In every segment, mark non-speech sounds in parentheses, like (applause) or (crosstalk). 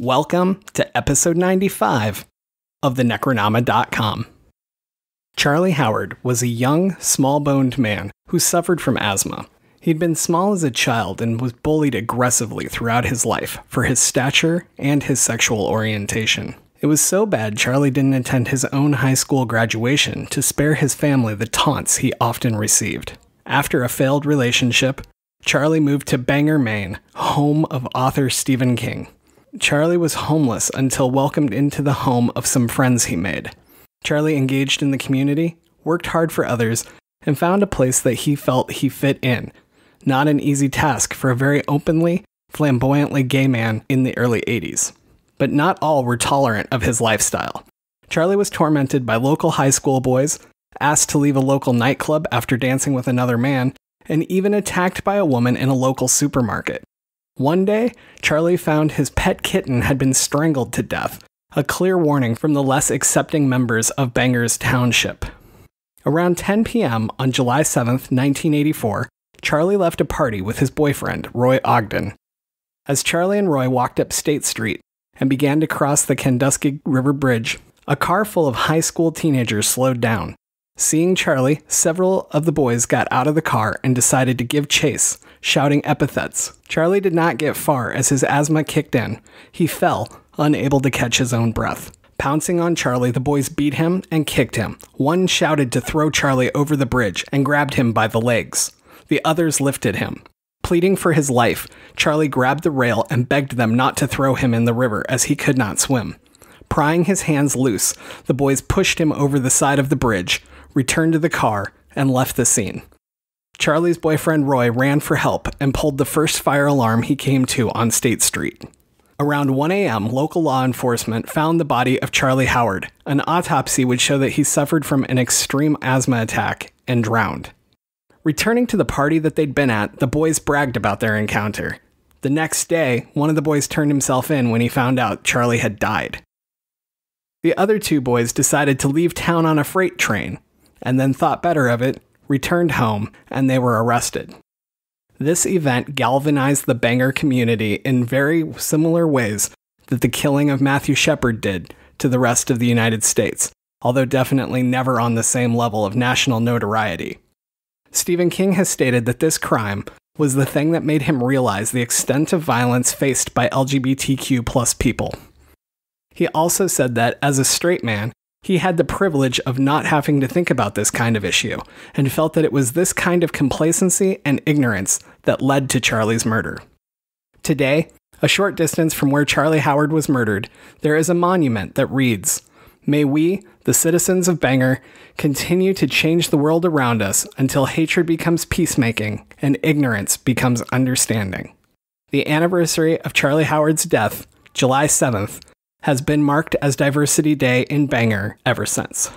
Welcome to episode 95 of the NecronomiCom. Charlie Howard was a young, small boned man who suffered from asthma. He'd been small as a child and was bullied aggressively throughout his life for his stature and his sexual orientation. It was so bad Charlie didn't attend his own high school graduation to spare his family the taunts he often received. After a failed relationship, Charlie moved to Bangor, Maine, home of author Stephen King. Charlie was homeless until welcomed into the home of some friends he made. Charlie engaged in the community, worked hard for others, and found a place that he felt he fit in. Not an easy task for a very openly, flamboyantly gay man in the early 80s. But not all were tolerant of his lifestyle. Charlie was tormented by local high school boys, asked to leave a local nightclub after dancing with another man, and even attacked by a woman in a local supermarket. One day, Charlie found his pet kitten had been strangled to death, a clear warning from the less accepting members of Bangor's township. Around 10 p.m. on July 7, 1984, Charlie left a party with his boyfriend, Roy Ogden. As Charlie and Roy walked up State Street and began to cross the Kenduskeag River Bridge, a car full of high school teenagers slowed down. Seeing Charlie, several of the boys got out of the car and decided to give chase, shouting epithets. Charlie did not get far as his asthma kicked in. He fell, unable to catch his own breath. Pouncing on Charlie, the boys beat him and kicked him. One shouted to throw Charlie over the bridge and grabbed him by the legs. The others lifted him. Pleading for his life, Charlie grabbed the rail and begged them not to throw him in the river as he could not swim. Prying his hands loose, the boys pushed him over the side of the bridge, returned to the car, and left the scene. Charlie's boyfriend Roy ran for help and pulled the first fire alarm he came to on State Street. Around 1 a.m., local law enforcement found the body of Charlie Howard. An autopsy would show that he suffered from an extreme asthma attack and drowned. Returning to the party that they'd been at, the boys bragged about their encounter. The next day, one of the boys turned himself in when he found out Charlie had died. The other two boys decided to leave town on a freight train, and then thought better of it, returned home, and they were arrested. This event galvanized the Bangor community in very similar ways that the killing of Matthew Shepard did to the rest of the United States, although definitely never on the same level of national notoriety. Stephen King has stated that this crime was the thing that made him realize the extent of violence faced by LGBTQ plus people. He also said that, as a straight man, he had the privilege of not having to think about this kind of issue, and felt that it was this kind of complacency and ignorance that led to Charlie's murder. Today, a short distance from where Charlie Howard was murdered, there is a monument that reads May we, the citizens of Bangor, continue to change the world around us until hatred becomes peacemaking and ignorance becomes understanding. The anniversary of Charlie Howard's death, July 7th, has been marked as Diversity Day in Bangor ever since.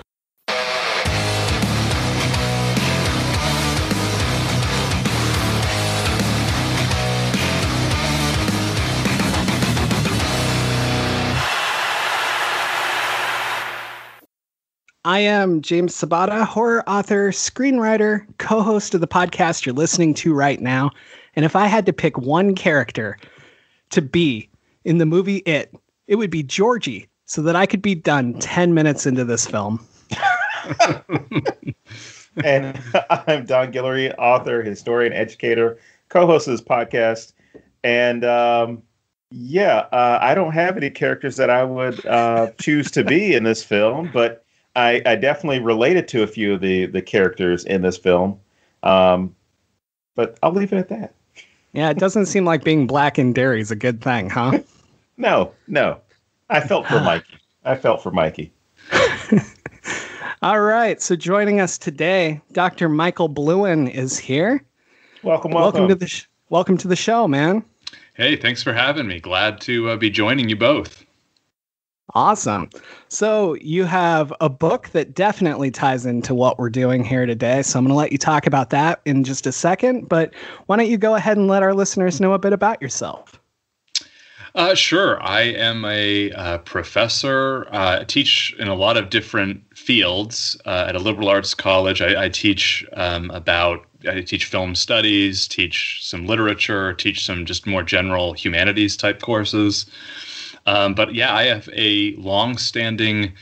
I am James Sabata, horror author, screenwriter, co host of the podcast you're listening to right now. And if I had to pick one character to be in the movie It, it would be Georgie so that I could be done 10 minutes into this film. (laughs) and (laughs) I'm Don Guillory, author, historian, educator, co host of this podcast. And um, yeah, uh, I don't have any characters that I would uh, (laughs) choose to be in this film, but I, I, definitely related to a few of the, the characters in this film. Um, but I'll leave it at that. Yeah, it doesn't seem like being black in Derry is a good thing, huh? No, no. I felt for (sighs) Mikey. I felt for Mikey. (laughs) All right. So joining us today, Dr. Michael Blouin is here. Welcome, welcome. Welcome to the sh- welcome to the show, man. Hey, thanks for having me. Glad to uh, be joining you both. Awesome. So, you have a book that definitely ties into what we're doing here today. So, I'm going to let you talk about that in just a second. But why don't you go ahead and let our listeners know a bit about yourself? Uh, sure. I am a uh, professor. Uh, I teach in a lot of different fields uh, at a liberal arts college. I, I teach um, about I teach film studies, teach some literature, teach some just more general humanities type courses. Um, but yeah, I have a long-standing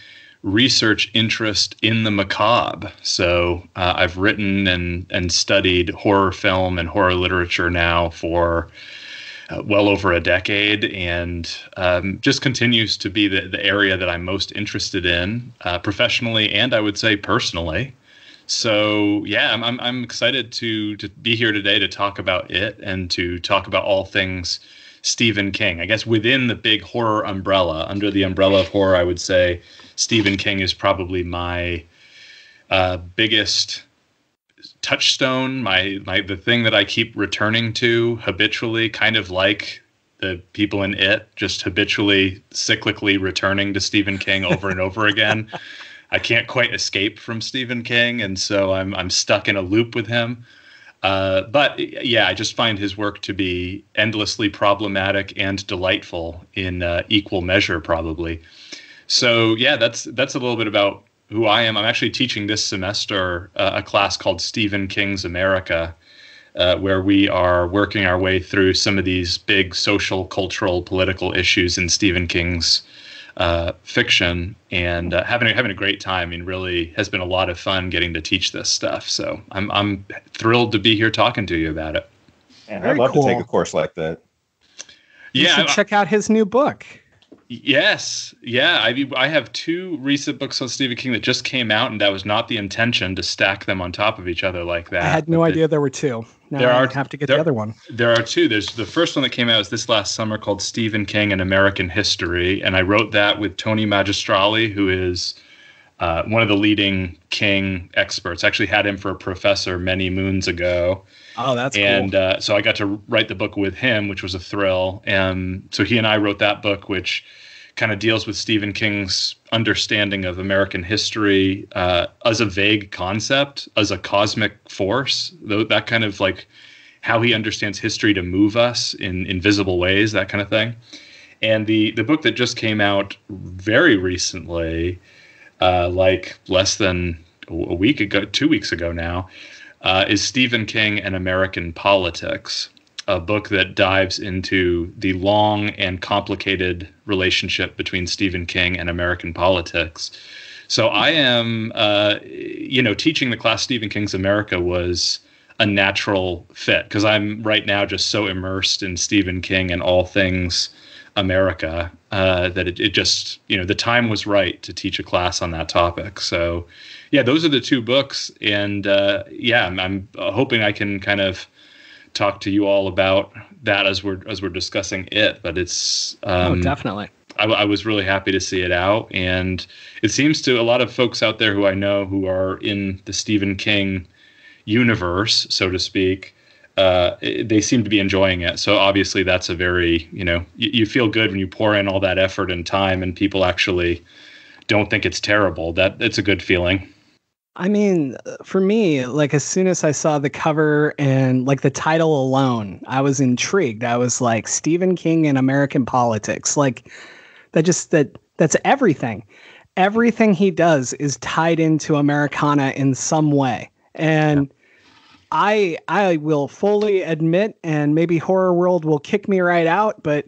research interest in the macabre. So uh, I've written and and studied horror film and horror literature now for uh, well over a decade, and um, just continues to be the the area that I'm most interested in uh, professionally and I would say personally. So yeah, I'm, I'm I'm excited to to be here today to talk about it and to talk about all things Stephen King. I guess within the big horror umbrella, under the umbrella of horror, I would say Stephen King is probably my uh, biggest touchstone, my my the thing that I keep returning to habitually, kind of like the people in it, just habitually cyclically returning to Stephen King over and over again. I can't quite escape from Stephen King, and so I'm I'm stuck in a loop with him. Uh, but yeah, I just find his work to be endlessly problematic and delightful in uh, equal measure, probably. So yeah, that's that's a little bit about who I am. I'm actually teaching this semester uh, a class called Stephen King's America, uh, where we are working our way through some of these big social, cultural, political issues in Stephen King's uh, fiction, and uh, having a, having a great time. I mean, really has been a lot of fun getting to teach this stuff. So I'm I'm thrilled to be here talking to you about it. And I'd love cool. to take a course like that. You yeah, should I, check out his new book. Yes, yeah. I I have two recent books on Stephen King that just came out, and that was not the intention to stack them on top of each other like that. I had no idea there were two. Now there I are, have to get there, the other one. There are two. There's the first one that came out was this last summer called Stephen King and American History, and I wrote that with Tony Magistrale, who is uh, one of the leading King experts. I actually had him for a professor many moons ago. Oh, that's and cool. uh, so I got to write the book with him, which was a thrill. And so he and I wrote that book, which kind of deals with Stephen King's understanding of American history uh, as a vague concept, as a cosmic force. That kind of like how he understands history to move us in invisible ways, that kind of thing. And the the book that just came out very recently, uh, like less than a week ago, two weeks ago now, uh, is Stephen King and American Politics a book that dives into the long and complicated relationship between Stephen King and American politics. So I am, uh, you know, teaching the class Stephen King's America was a natural fit because I'm right now just so immersed in Stephen King and all things America uh, that it, it just, you know, the time was right to teach a class on that topic. So, yeah, those are the two books, and uh, yeah, I'm, I'm hoping I can kind of talk to you all about that as we're as we're discussing it. But it's um, oh, definitely. I, I, was really happy to see it out, and it seems to a lot of folks out there who I know who are in the Stephen King universe, so to speak. Uh, they seem to be enjoying it. So obviously, that's a very you know you, you feel good when you pour in all that effort and time, and people actually don't think it's terrible. That it's a good feeling. I mean, for me, like as soon as I saw the cover and like the title alone, I was intrigued. I was like Stephen King and American politics. Like that just that that's everything. Everything he does is tied into Americana in some way. And yeah. I I will fully admit and maybe horror world will kick me right out, but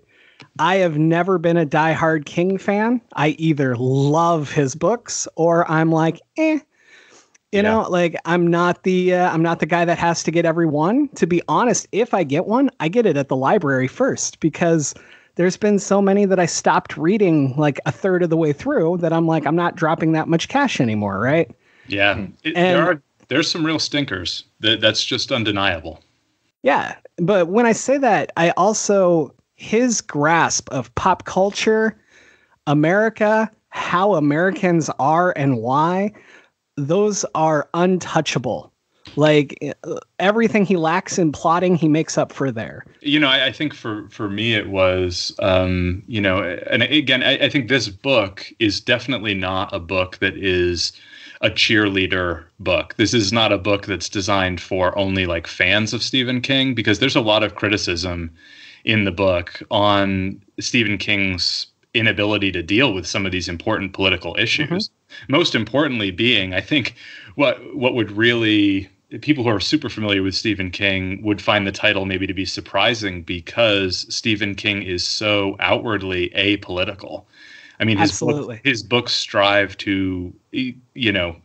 I have never been a diehard King fan. I either love his books or I'm like, eh, you yeah. know, like I'm not the uh, I'm not the guy that has to get every one. To be honest, if I get one, I get it at the library first because there's been so many that I stopped reading like a third of the way through that I'm like I'm not dropping that much cash anymore, right? Yeah, hmm. it, and, there are there's some real stinkers. That that's just undeniable. Yeah, but when I say that, I also his grasp of pop culture, America, how Americans are and why those are untouchable. Like everything he lacks in plotting, he makes up for there. You know, I, I think for for me it was, um, you know, and again, I, I think this book is definitely not a book that is a cheerleader book. This is not a book that's designed for only like fans of Stephen King because there's a lot of criticism in the book on Stephen King's inability to deal with some of these important political issues. Mm-hmm. Most importantly, being I think what what would really people who are super familiar with Stephen King would find the title maybe to be surprising because Stephen King is so outwardly apolitical. I mean, his Absolutely. book, his books strive to, you know,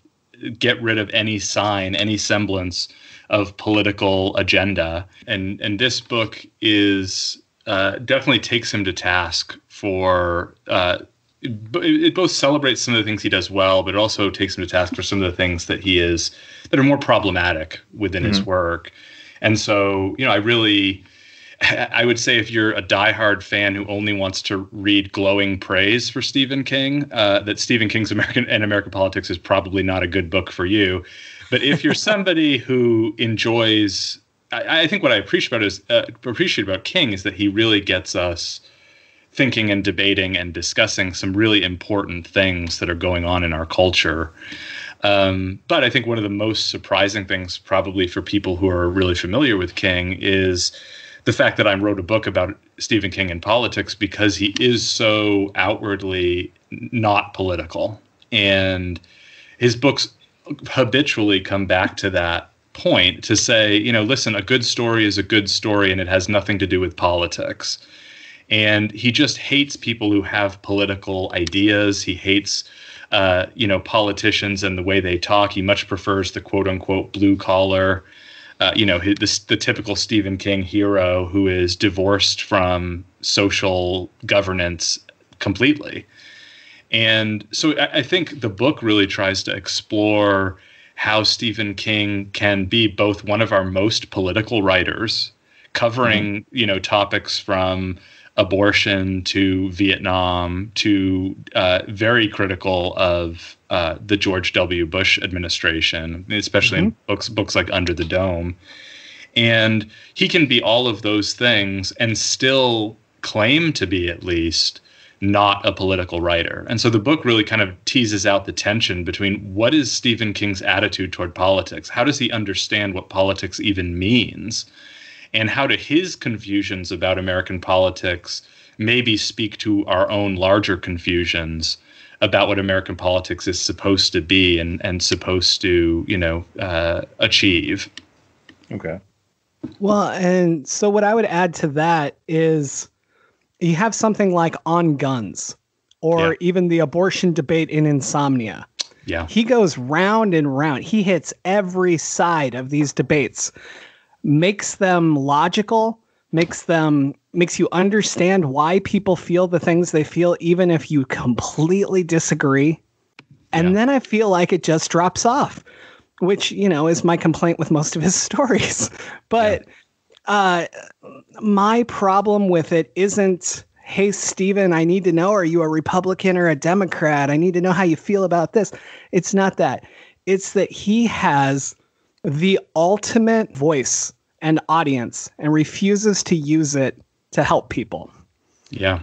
get rid of any sign, any semblance of political agenda, and and this book is uh, definitely takes him to task for. Uh, it both celebrates some of the things he does well, but it also takes him to task for some of the things that he is that are more problematic within mm-hmm. his work. And so, you know, I really, I would say if you're a diehard fan who only wants to read glowing praise for Stephen King, uh, that Stephen King's American and American Politics is probably not a good book for you. But if you're (laughs) somebody who enjoys, I, I, think what I appreciate about is uh, appreciate about King is that he really gets us thinking and debating and discussing some really important things that are going on in our culture. Um, but I think one of the most surprising things, probably for people who are really familiar with King, is the fact that I wrote a book about Stephen King and politics because he is so outwardly not political. And his books habitually come back to that point to say, you know, listen, a good story is a good story and it has nothing to do with politics and he just hates people who have political ideas. He hates, uh, you know, politicians and the way they talk. He much prefers the quote unquote blue collar, uh, you know, the, the typical Stephen King hero who is divorced from social governance completely. And so I, I think the book really tries to explore how Stephen King can be both one of our most political writers, covering, mm-hmm. you know, topics from abortion to Vietnam to uh, very critical of uh, the George W. Bush administration, especially mm-hmm. in books books like Under the Dome. And he can be all of those things and still claim to be at least not a political writer. And so the book really kind of teases out the tension between what is Stephen King's attitude toward politics? How does he understand what politics even means? And how do his confusions about American politics maybe speak to our own larger confusions about what American politics is supposed to be and, and supposed to, you know, uh, achieve. Okay. Well, and so what I would add to that is you have something like on guns or yeah. even the abortion debate in insomnia. Yeah. He goes round and round. He hits every side of these debates makes them logical, makes them makes you understand why people feel the things they feel even if you completely disagree. And yeah. then I feel like it just drops off, which, you know, is my complaint with most of his (laughs) stories. but yeah. uh my problem with it isn't hey Stephen, I need to know are you a Republican or a Democrat? I need to know how you feel about this. It's not that. It's that he has the ultimate voice and audience and refuses to use it to help people. Yeah.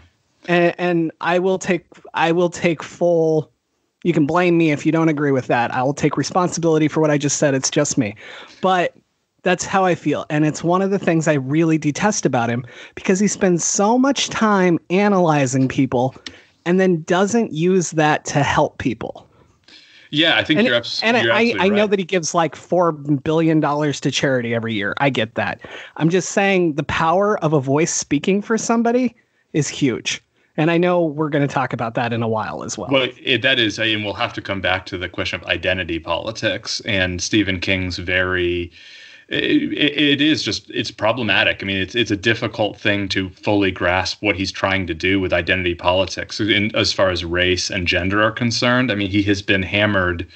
And, and I will take I will take full you can blame me if you don't agree with that. I will take responsibility for what I just said. It's just me. But that's how I feel. And it's one of the things I really detest about him because he spends so much time analyzing people and then doesn't use that to help people. Yeah, I think and, you're, abs- and you're I, I right. know that he gives like four billion dollars to charity every year. I get that. I'm just saying the power of a voice speaking for somebody is huge. And I know we're going to talk about that in a while as well. Well, it, that is, and we'll have to come back to the question of identity politics and Stephen King's very it, it is just it's problematic. I mean, it's it's a difficult thing to fully grasp what he's trying to do with identity politics in, as far as race and gender are concerned. I mean, he has been hammered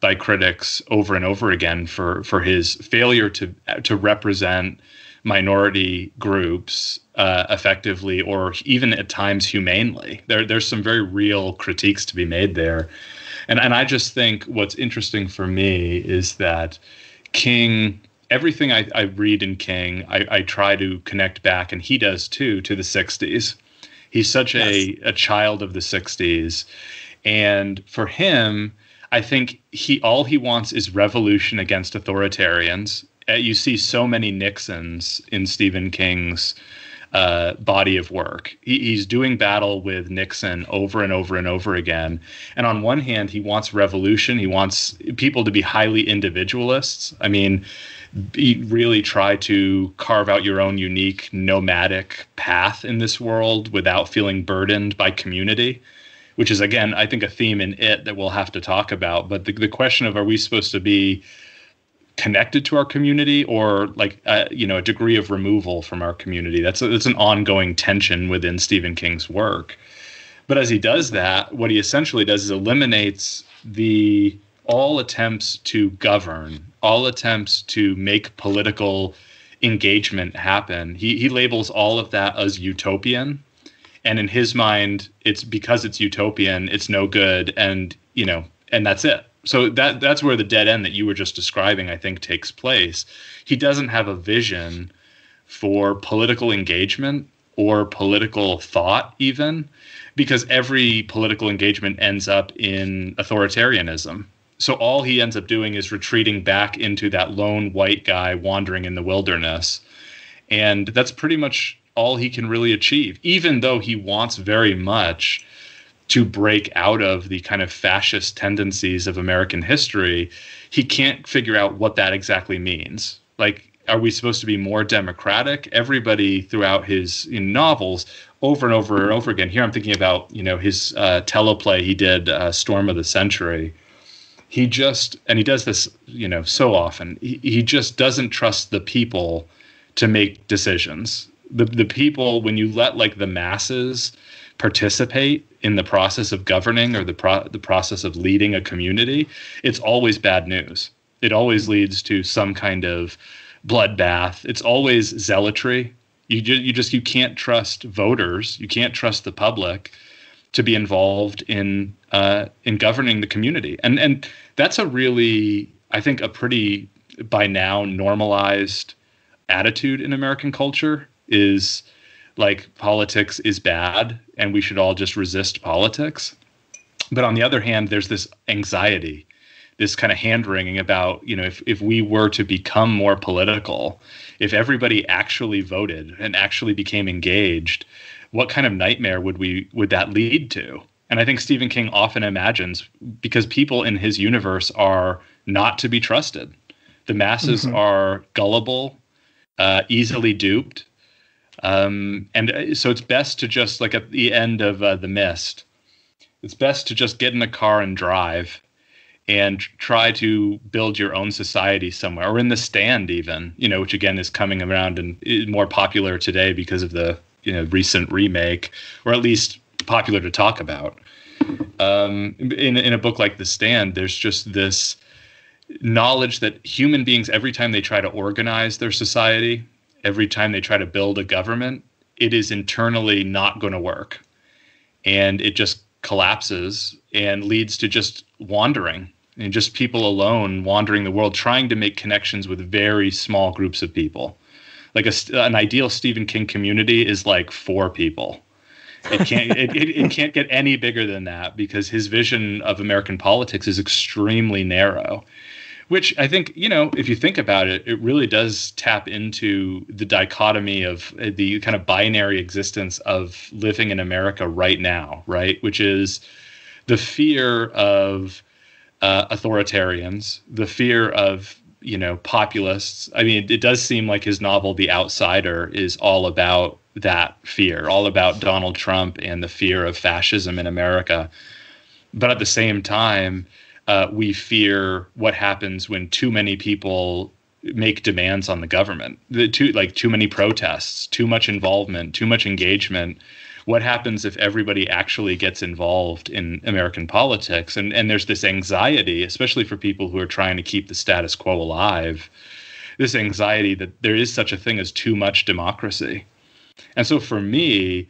by critics over and over again for for his failure to to represent minority groups uh, effectively or even at times humanely. There there's some very real critiques to be made there. And and I just think what's interesting for me is that King everything I, I read in King, I, I, try to connect back, and he does too, to the 60s. He's such yes. a, a child of the 60s. And for him, I think he all he wants is revolution against authoritarians. Uh, you see so many Nixons in Stephen King's uh, body of work. He, he's doing battle with Nixon over and over and over again. And on one hand, he wants revolution. He wants people to be highly individualists. I mean, be, really try to carve out your own unique nomadic path in this world without feeling burdened by community which is again i think a theme in it that we'll have to talk about. But the, the question of are we supposed to be connected to our community or like uh, you know a degree of removal from our community? That's a, that's an ongoing tension within Stephen King's work. But as he does that what he essentially does is eliminates the all attempts to govern all attempts to make political engagement happen he he labels all of that as utopian and in his mind it's because it's utopian it's no good and you know and that's it so that that's where the dead end that you were just describing, I think, takes place. He doesn't have a vision for political engagement or political thought, even because every political engagement ends up in authoritarianism. So all he ends up doing is retreating back into that lone white guy wandering in the wilderness. And that's pretty much all he can really achieve, even though he wants very much to break out of the kind of fascist tendencies of American history, he can't figure out what that exactly means. Like, are we supposed to be more democratic? Everybody throughout his novels, over and over and over again. Here, I'm thinking about you know his uh, teleplay he did, uh, Storm of the Century. He just and he does this you know so often. He, he just doesn't trust the people to make decisions. The the people when you let like the masses participate in the process of governing or the pro- the process of leading a community, it's always bad news. It always leads to some kind of bloodbath. It's always zealotry. You just you just you can't trust voters. You can't trust the public to be involved in uh, in governing the community. And and that's a really I think a pretty by now normalized attitude in American culture is like politics is bad and we should all just resist politics. But on the other hand, there's this anxiety, this kind of hand wringing about, you know, if, if we were to become more political, if everybody actually voted and actually became engaged, what kind of nightmare would we would that lead to? And I think Stephen King often imagines because people in his universe are not to be trusted. The masses mm-hmm. are gullible, uh, easily duped, um, and uh, so it's best to just like at the end of uh, the mist, it's best to just get in a car and drive and try to build your own society somewhere or in the stand even you know which again is coming around and is more popular today because of the you know recent remake or at least popular to talk about um, in, in a book like the stand there's just this knowledge that human beings every time they try to organize their society every time they try to build a government, it is internally not going to work. And it just collapses and leads to just wandering and just people alone wandering the world trying to make connections with very small groups of people. Like a, an ideal Stephen King community is like four people. It can't it, it, it can't get any bigger than that because his vision of American politics is extremely narrow which I think, you know, if you think about it, it really does tap into the dichotomy of uh, the kind of binary existence of living in America right now, right? Which is the fear of uh, authoritarians, the fear of you know populists. I mean, it does seem like his novel, The Outsider, is all about that fear, all about Donald Trump and the fear of fascism in America. But at the same time, uh, we fear what happens when too many people make demands on the government. The too like too many protests, too much involvement, too much engagement. What happens if everybody actually gets involved in American politics? And and there's this anxiety, especially for people who are trying to keep the status quo alive. This anxiety that there is such a thing as too much democracy. And so for me,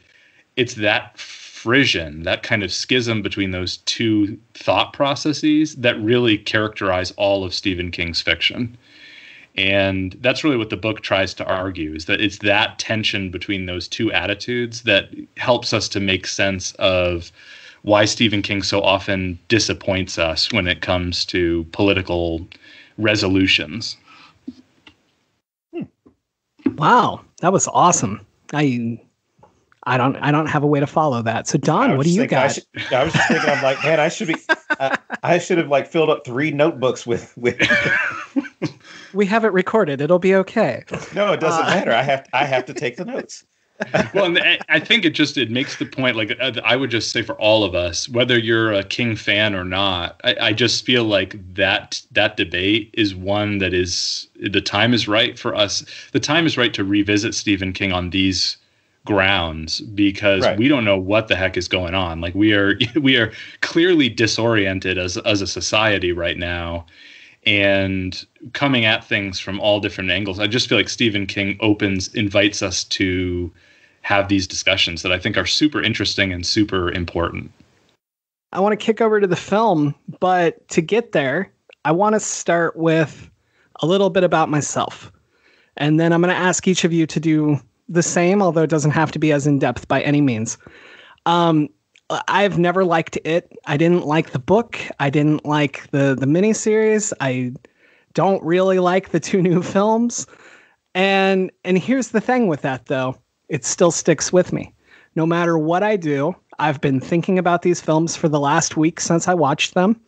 it's that frisson, that kind of schism between those two thought processes that really characterize all of Stephen King's fiction. And that's really what the book tries to argue is that it's that tension between those two attitudes that helps us to make sense of why Stephen King so often disappoints us when it comes to political resolutions. Wow, that was awesome. I I don't I don't have a way to follow that. So Don, what do you got? I, should, I, was just thinking, I'm like, man, I should be, I, I should have like filled up three notebooks with with. (laughs) we have it recorded. It'll be okay. No, it doesn't uh, matter. I have I have to take the notes. (laughs) well, and I think it just it makes the point. Like uh, I would just say for all of us, whether you're a King fan or not, I, I just feel like that that debate is one that is the time is right for us. The time is right to revisit Stephen King on these grounds because right. we don't know what the heck is going on. Like we are (laughs) we are clearly disoriented as as a society right now and coming at things from all different angles. I just feel like Stephen King opens invites us to have these discussions that I think are super interesting and super important. I want to kick over to the film, but to get there, I want to start with a little bit about myself. And then I'm going to ask each of you to do the same, although it doesn't have to be as in depth by any means. Um, I've never liked it. I didn't like the book. I didn't like the the miniseries. I don't really like the two new (laughs) films. And and here's the thing with that though it still sticks with me. No matter what I do, I've been thinking about these films for the last week since I watched them.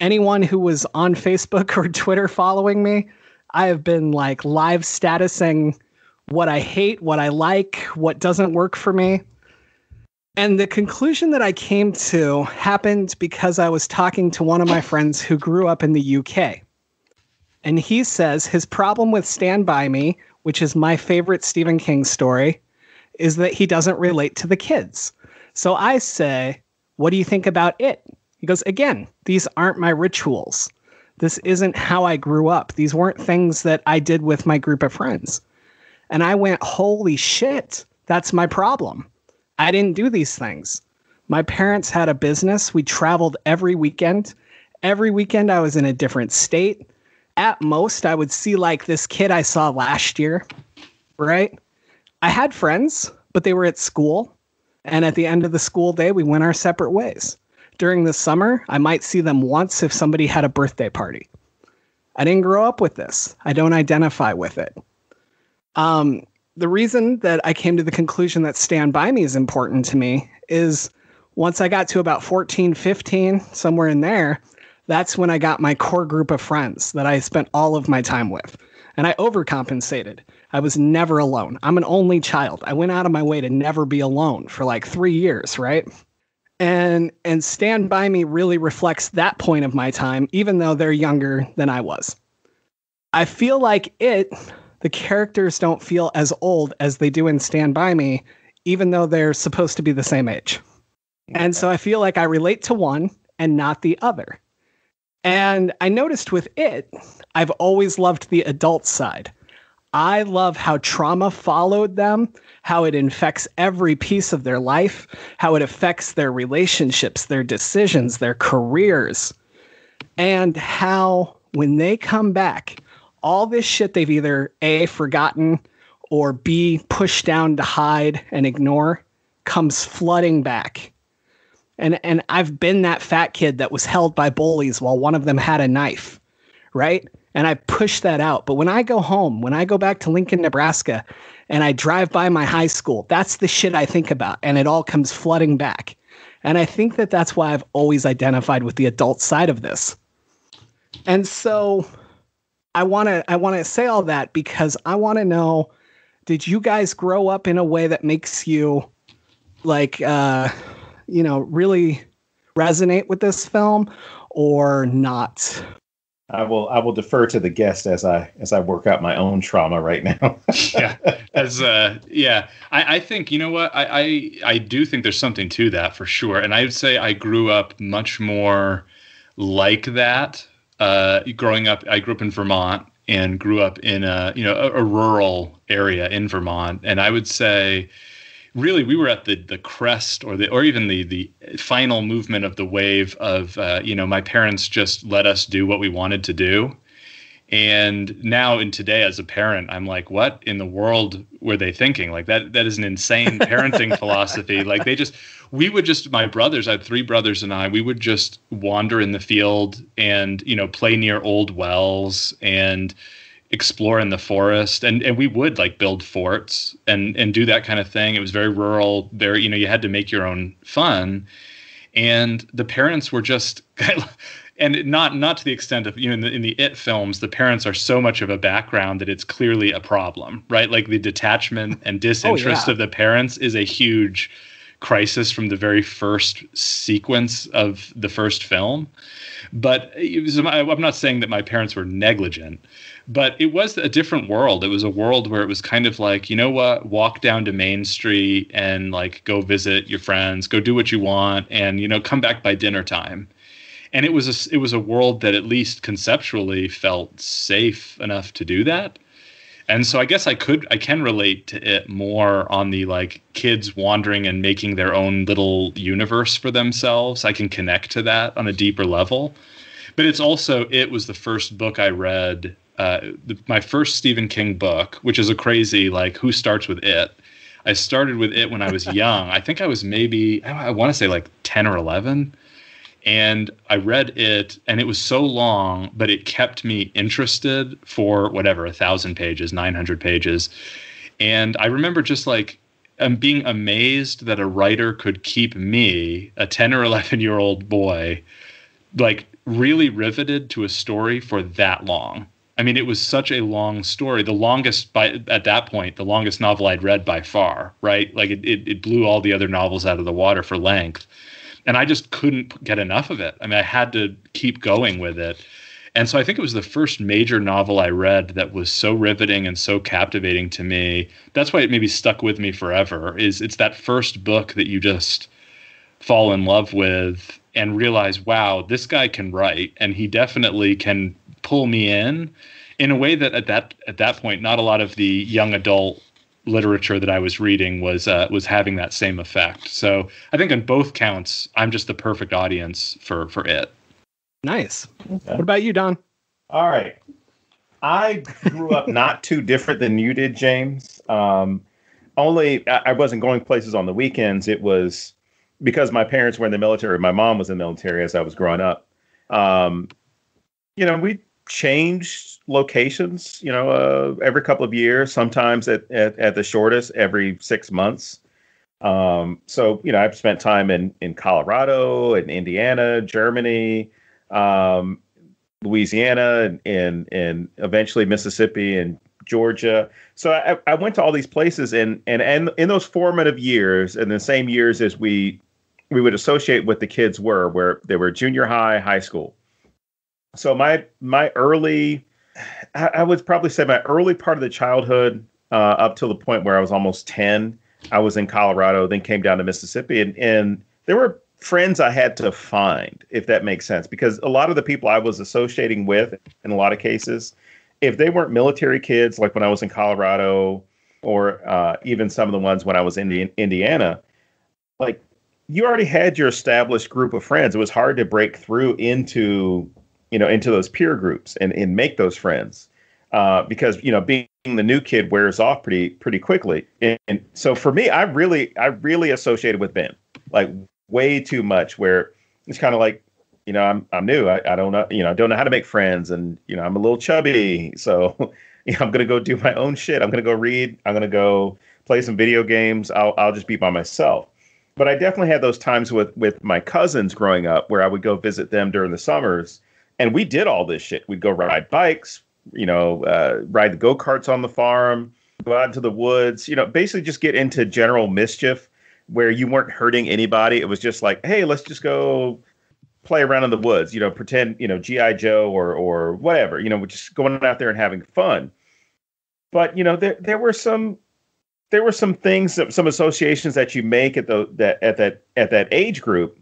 Anyone who was on Facebook (laughs) or Twitter following me, I have been like live statusing what I hate, what I like, what doesn't work for me. And the conclusion that I came to happened because I was talking to one of my friends who grew up in the UK. And he says his problem with Stand By Me, which is my favorite Stephen King story, is that he doesn't relate to the kids. So I say, What do you think about it? He goes, Again, these aren't my rituals. This isn't how I grew up. These weren't things that I did with my group of friends. And I went, Holy shit, that's my problem. I didn't do these things. My parents had a business. We traveled every weekend. Every weekend, I was in a different state. At most, I would see like this kid I saw last year, right? I had friends, but they were at school. And at the end of the school day, we went our separate ways. During the summer, I might see them once if somebody had a birthday party. I didn't grow up with this. I don't identify with it. Um, the reason that I came to the conclusion that Stand By Me is important to me is once I got to about 14, 15, somewhere in there, that's when I got my core group of friends that I spent all of my time with. And I overcompensated. I was never alone. I'm an only child. I went out of my way to never be alone for like 3 years, right? And and Stand By Me really reflects that point of my time even though they're younger than I was. I feel like it the characters don't feel as old as they do in Stand By Me even though they're supposed to be the same age. And so I feel like I relate to one and not the other. And I noticed with it, I've always loved the adult side. I love how trauma followed them, how it infects every piece of their life, how it affects their relationships, their decisions, their careers, and how when they come back, all this shit they've either A, forgotten, or B, pushed down to hide and ignore comes flooding back. And, and I've been that fat kid that was held by bullies while one of them had a knife, right? and I push that out. But when I go home, when I go back to Lincoln, Nebraska, and I drive by my high school, that's the shit I think about, and it all comes flooding back. And I think that that's why I've always identified with the adult side of this. And so I want to I want to say all that because I want to know did you guys grow up in a way that makes you like uh you know really resonate with this film or not? I will I will defer to the guest as I as I work out my own trauma right now. (laughs) yeah, as uh, yeah, I, I think you know what I, I I do think there's something to that for sure, and I would say I grew up much more like that. Uh, growing up, I grew up in Vermont and grew up in a you know a, a rural area in Vermont, and I would say really we were at the the crest or the or even the the final movement of the wave of uh, you know my parents just let us do what we wanted to do. And now in today as a parent i'm like what in the world were they thinking? Like that that is an insane (laughs) parenting philosophy. Like they just we would just my brothers i had three brothers and i we would just wander in the field and you know play near old wells and explore in the forest. And and we would like build forts and and do that kind of thing. It was very rural very you know you had to make your own fun. And the parents were just (laughs) and not not to the extent of you know in the, in the it films the parents are so much of a background that it's clearly a problem right? Like the detachment and (laughs) oh, disinterest oh, yeah. of the parents is a huge crisis from the very first sequence of the first film. But was, i'm not saying that my parents were negligent but it was a different world. It was a world where it was kind of like you know what walk down to main street and like go visit your friends go do what you want and you know come back by dinner time. And it was a, it was a world that at least conceptually felt safe enough to do that and so i guess i could i can relate to it more on the like kids wandering and making their own little universe for themselves. I can connect to that on a deeper level. But it's also it was the first book i read uh, the, my first stephen king book which is a crazy like who starts with it? I started with it when i was (laughs) young. I think i was maybe i, I want to say like 10 or 11 and I read it, and it was so long, but it kept me interested for whatever a thousand pages, nine hundred pages, and I remember just like um, being amazed that a writer could keep me, a ten or eleven year old boy, like really riveted to a story for that long. I mean, it was such a long story. The longest by at that point, the longest novel I'd read by far. Right, like it, it, it blew all the other novels out of the water for length and I just couldn't get enough of it. I mean, I had to keep going with it. And so I think it was the first major novel I read that was so riveting and so captivating to me. That's why it maybe stuck with me forever. Is it's that first book that you just fall in love with and realize, wow, this guy can write and he definitely can pull me in in a way that at that at that point not a lot of the young adult literature that I was reading was uh, was having that same effect. So I think on both counts, I'm just the perfect audience for for it. Nice. Okay. What about you, Don? All right. I grew up not too different than you did, James. Um, only I wasn't going places on the weekends. It was because my parents were in the military. My mom was in the military as I was growing up. Um, you know, we changed locations, you know, uh, every couple of years, sometimes at, at, at the shortest every six months. Um, so, you know, I've spent time in, in Colorado and Indiana, Germany, um, Louisiana, and, and, and eventually Mississippi and Georgia. So I, I went to all these places and, and, and in those formative years and the same years as we, we would associate what the kids were, where they were junior high, high school so my my early I, I, would probably say my early part of the childhood uh, up till the point where I was almost 10 I was in Colorado then came down to Mississippi and and there were friends I had to find if that makes sense because a lot of the people I was associating with in a lot of cases if they weren't military kids like when I was in Colorado or uh, even some of the ones when I was in Indiana like you already had your established group of friends. It was hard to break through into you know, into those peer groups and, and make those friends. Uh, because you know, being the new kid wears off pretty pretty quickly. And, and so for me, I really I really associated with Ben like way too much. Where it's kind of like, you know, I'm I'm new. I, I don't know, you know, I don't know how to make friends, and you know, I'm a little chubby, (laughs) so you know, I'm gonna go do my own shit. I'm gonna go read. I'm gonna go play some video games. I'll I'll just be by myself. But I definitely had those times with with my cousins growing up where I would go visit them during the summers and we did all this shit. We'd go ride bikes, you know, uh, ride the go karts on the farm, go out into the woods, you know, basically just get into general mischief where you weren't hurting anybody. It was just like, hey, let's just go play around in the woods, you know, pretend, you know, GI Joe or or whatever, you know, just going out there and having fun. But you know, there there were some there were some things, some associations that you make at the that at that at that age group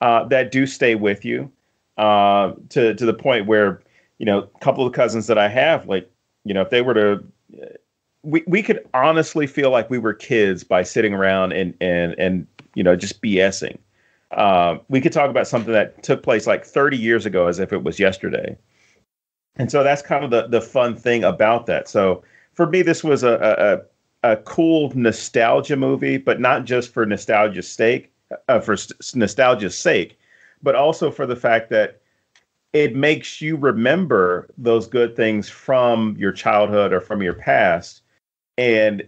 uh, that do stay with you uh, to to the point where you know a couple of cousins that I have, like you know, if they were to, we we could honestly feel like we were kids by sitting around and and and you know just BSing. Uh, we could talk about something that took place like 30 years ago as if it was yesterday. And so that's kind of the the fun thing about that. So for me, this was a a, a cool nostalgia movie, but not just for nostalgia's sake, uh, for st- nostalgia's sake, but also for the fact that it makes you remember those good things from your childhood or from your past. And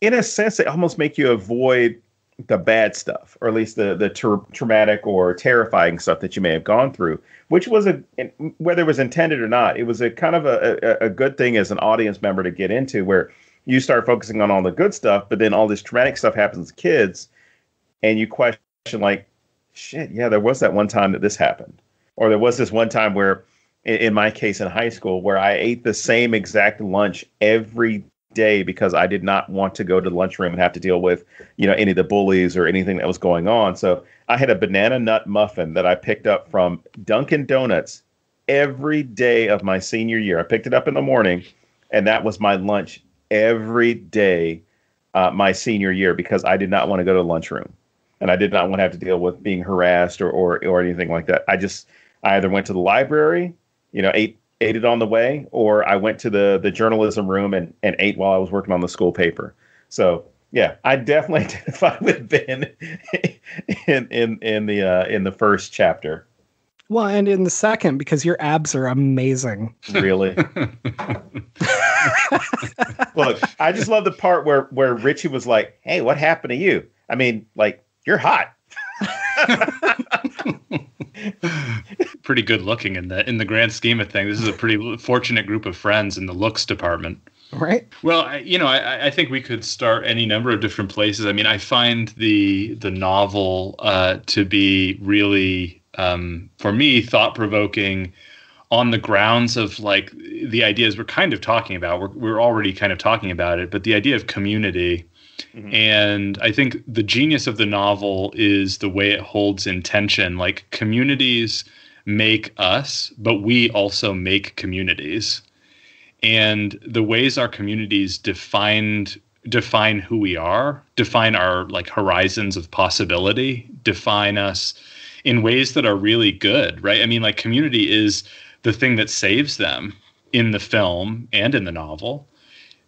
in a sense, they almost make you avoid the bad stuff, or at least the the tra- traumatic or terrifying stuff that you may have gone through. Which was a whether it was intended or not, it was a kind of a, a, a good thing as an audience member to get into, where you start focusing on all the good stuff, but then all this traumatic stuff happens to kids, and you question like, shit, yeah, there was that one time that this happened, or there was this one time where, in, my case in high school, where I ate the same exact lunch every day because I did not want to go to the lunchroom and have to deal with, you know, any of the bullies or anything that was going on. So I had a banana nut muffin that I picked up from Dunkin' Donuts every day of my senior year. I picked it up in the morning, and that was my lunch every day uh, my senior year because I did not want to go to the lunchroom, and I did not want to have to deal with being harassed or or, or anything like that. I just I either went to the library, you know, ate ate it on the way, or I went to the the journalism room and, and ate while I was working on the school paper. So yeah, I definitely identify with Ben in in in the uh, in the first chapter. Well, and in the second, because your abs are amazing. Really? (laughs) Look, I just love the part where where Richie was like, "Hey, what happened to you?" I mean, like, you're hot. (laughs) pretty good looking in the in the grand scheme of things. This is a pretty fortunate group of friends in the looks department. Right. Well, I, you know, I, I think we could start any number of different places. I mean, I find the the novel uh, to be really, um, for me, thought provoking on the grounds of like the ideas we're kind of talking about. We're we're already kind of talking about it, but the idea of community Mm-hmm. And I think the genius of the novel is the way it holds intention. Like communities make us, but we also make communities. And the ways our communities defined define who we are, define our like horizons of possibility, define us in ways that are really good, right? I mean, like community is the thing that saves them in the film and in the novel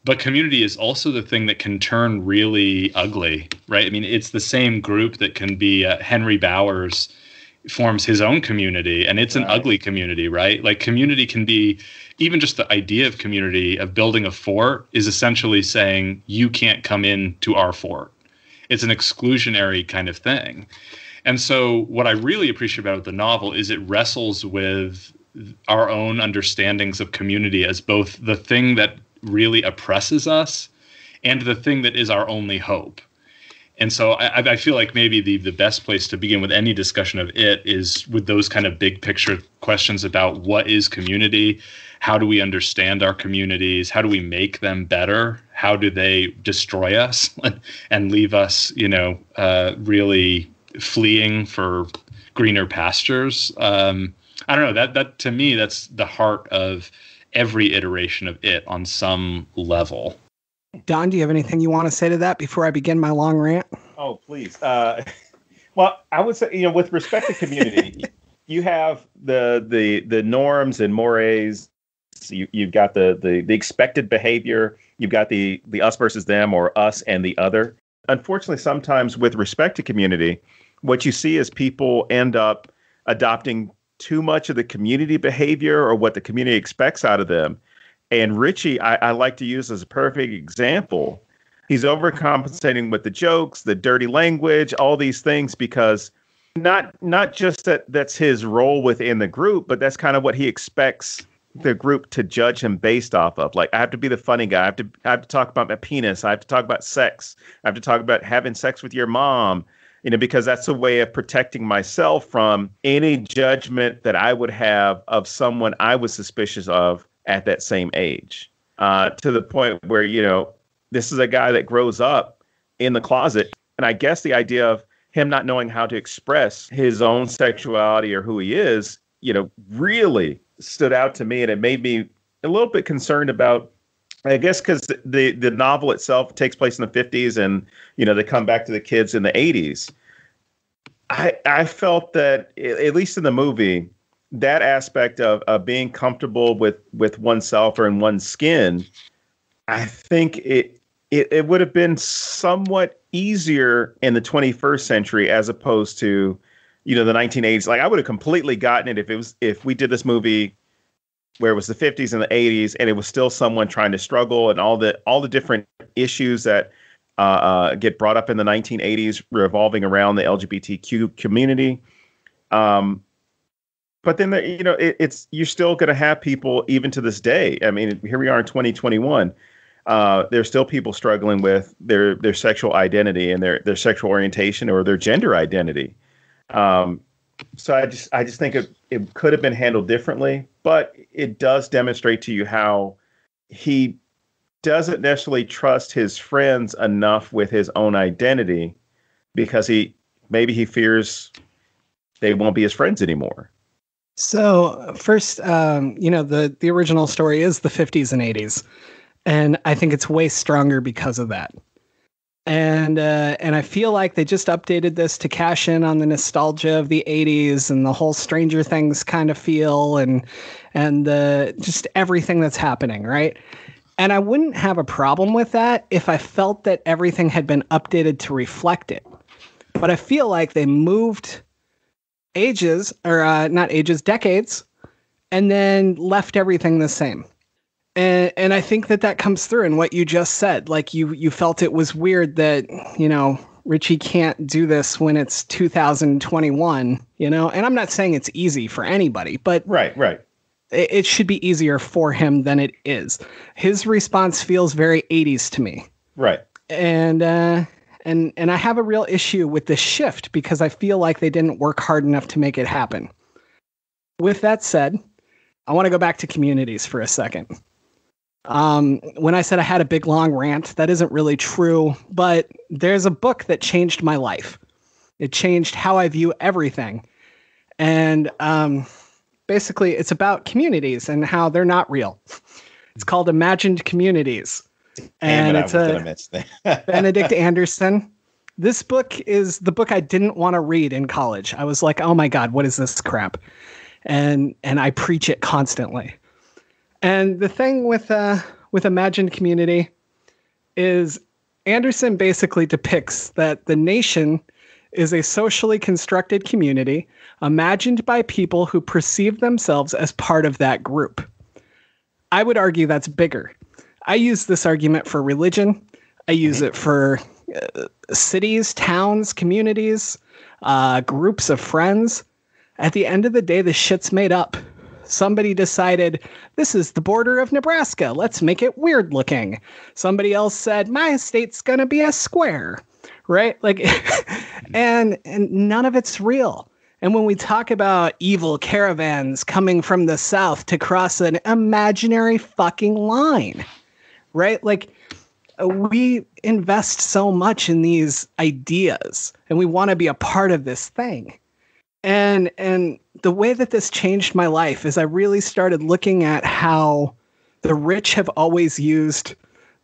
but community is also the thing that can turn really ugly right? I mean it's the same group that can be uh, henry bowers forms his own community and it's right. an ugly community right? Like community can be even just the idea of community of building a fort is essentially saying you can't come in to our fort. It's an exclusionary kind of thing. And so what i really appreciate about the novel is it wrestles with our own understandings of community as both the thing that really oppresses us and the thing that is our only hope. And so I, I, feel like maybe the, the best place to begin with any discussion of it is with those kind of big picture questions about what is community? How do we understand our communities? How do we make them better? How do they destroy us (laughs) and leave us, you know, uh, really fleeing for greener pastures? Um, I don't know. That that to me, that's the heart of every iteration of it on some level. Don, do you have anything you want to say to that before I begin my long rant? Oh, please. Uh, (laughs) well, I would say, you know, with respect to community, (laughs) you have the the the norms and mores. You, you've got the, the the expected behavior. You've got the the us versus them or us and the other. Unfortunately, sometimes with respect to community, what you see is people end up adopting too much of the community behavior or what the community expects out of them. And Richie, I, I like to use as a perfect example. He's overcompensating with the jokes, the dirty language, all these things because not not just that that's his role within the group, but that's kind of what he expects the group to judge him based off of. Like I have to be the funny guy. I have to I have to talk about my penis. I have to talk about sex. I have to talk about having sex with your mom you know, because that's a way of protecting myself from any judgment that I would have of someone I was suspicious of at that same age. Uh, to the point where, you know, this is a guy that grows up in the closet. And I guess the idea of him not knowing how to express his own sexuality or who he is, you know, really stood out to me. And it made me a little bit concerned about I guess because the the novel itself takes place in the 50s, and you know they come back to the kids in the 80s. I I felt that at least in the movie, that aspect of of being comfortable with with oneself or in one's skin, I think it it, it would have been somewhat easier in the 21st century as opposed to you know the 1980s. Like I would have completely gotten it if it was if we did this movie where it was the 50s and the 80s and it was still someone trying to struggle and all the all the different issues that uh, uh, get brought up in the 1980s revolving around the LGBTQ community. Um, but then the, you know it, it's you're still going to have people even to this day. I mean, here we are in 2021. Uh, there's still people struggling with their their sexual identity and their their sexual orientation or their gender identity. Um, so I just I just think it, it could have been handled differently, but it does demonstrate to you how he doesn't necessarily trust his friends enough with his own identity because he maybe he fears they won't be his friends anymore. So first, um, you know the the original story is the 50s and 80s, and I think it's way stronger because of that. And uh, and I feel like they just updated this to cash in on the nostalgia of the 80s and the whole Stranger Things kind of feel and and uh, just everything that's happening, right? And I wouldn't have a problem with that if I felt that everything had been updated to reflect it. But I feel like they moved ages, or uh, not ages, decades, and then left everything the same. And and I think that that comes through in what you just said. Like you you felt it was weird that you know Richie can't do this when it's 2021. You know, and I'm not saying it's easy for anybody, but right, right. It, should be easier for him than it is. His response feels very 80s to me. Right. And uh, and and I have a real issue with this shift because I feel like they didn't work hard enough to make it happen. With that said, I want to go back to communities for a second. Um, when I said I had a big long rant, that isn't really true, but there's a book that changed my life. It changed how I view everything. And um, basically, it's about communities and how they're not real. It's called Imagined Communities and it's a (laughs) Benedict Anderson. This book is the book I didn't want to read in college. I was like, "Oh my god, what is this crap?" And and I preach it constantly. And the thing with uh with imagined community is Anderson basically depicts that the nation is a socially constructed community imagined by people who perceive themselves as part of that group. I would argue that's bigger I use this argument for religion. I use it for uh, cities, towns, communities, uh, groups of friends. At the end of the day, the shit's made up. Somebody decided this is the border of Nebraska. Let's make it weird looking. Somebody else said my state's gonna be a square, right? Like, (laughs) and and none of it's real. And when we talk about evil caravans coming from the south to cross an imaginary fucking line, right? Like uh, we invest so much in these ideas and we want to be a part of this thing. And and the way that this changed my life is I really started looking at how the rich have always used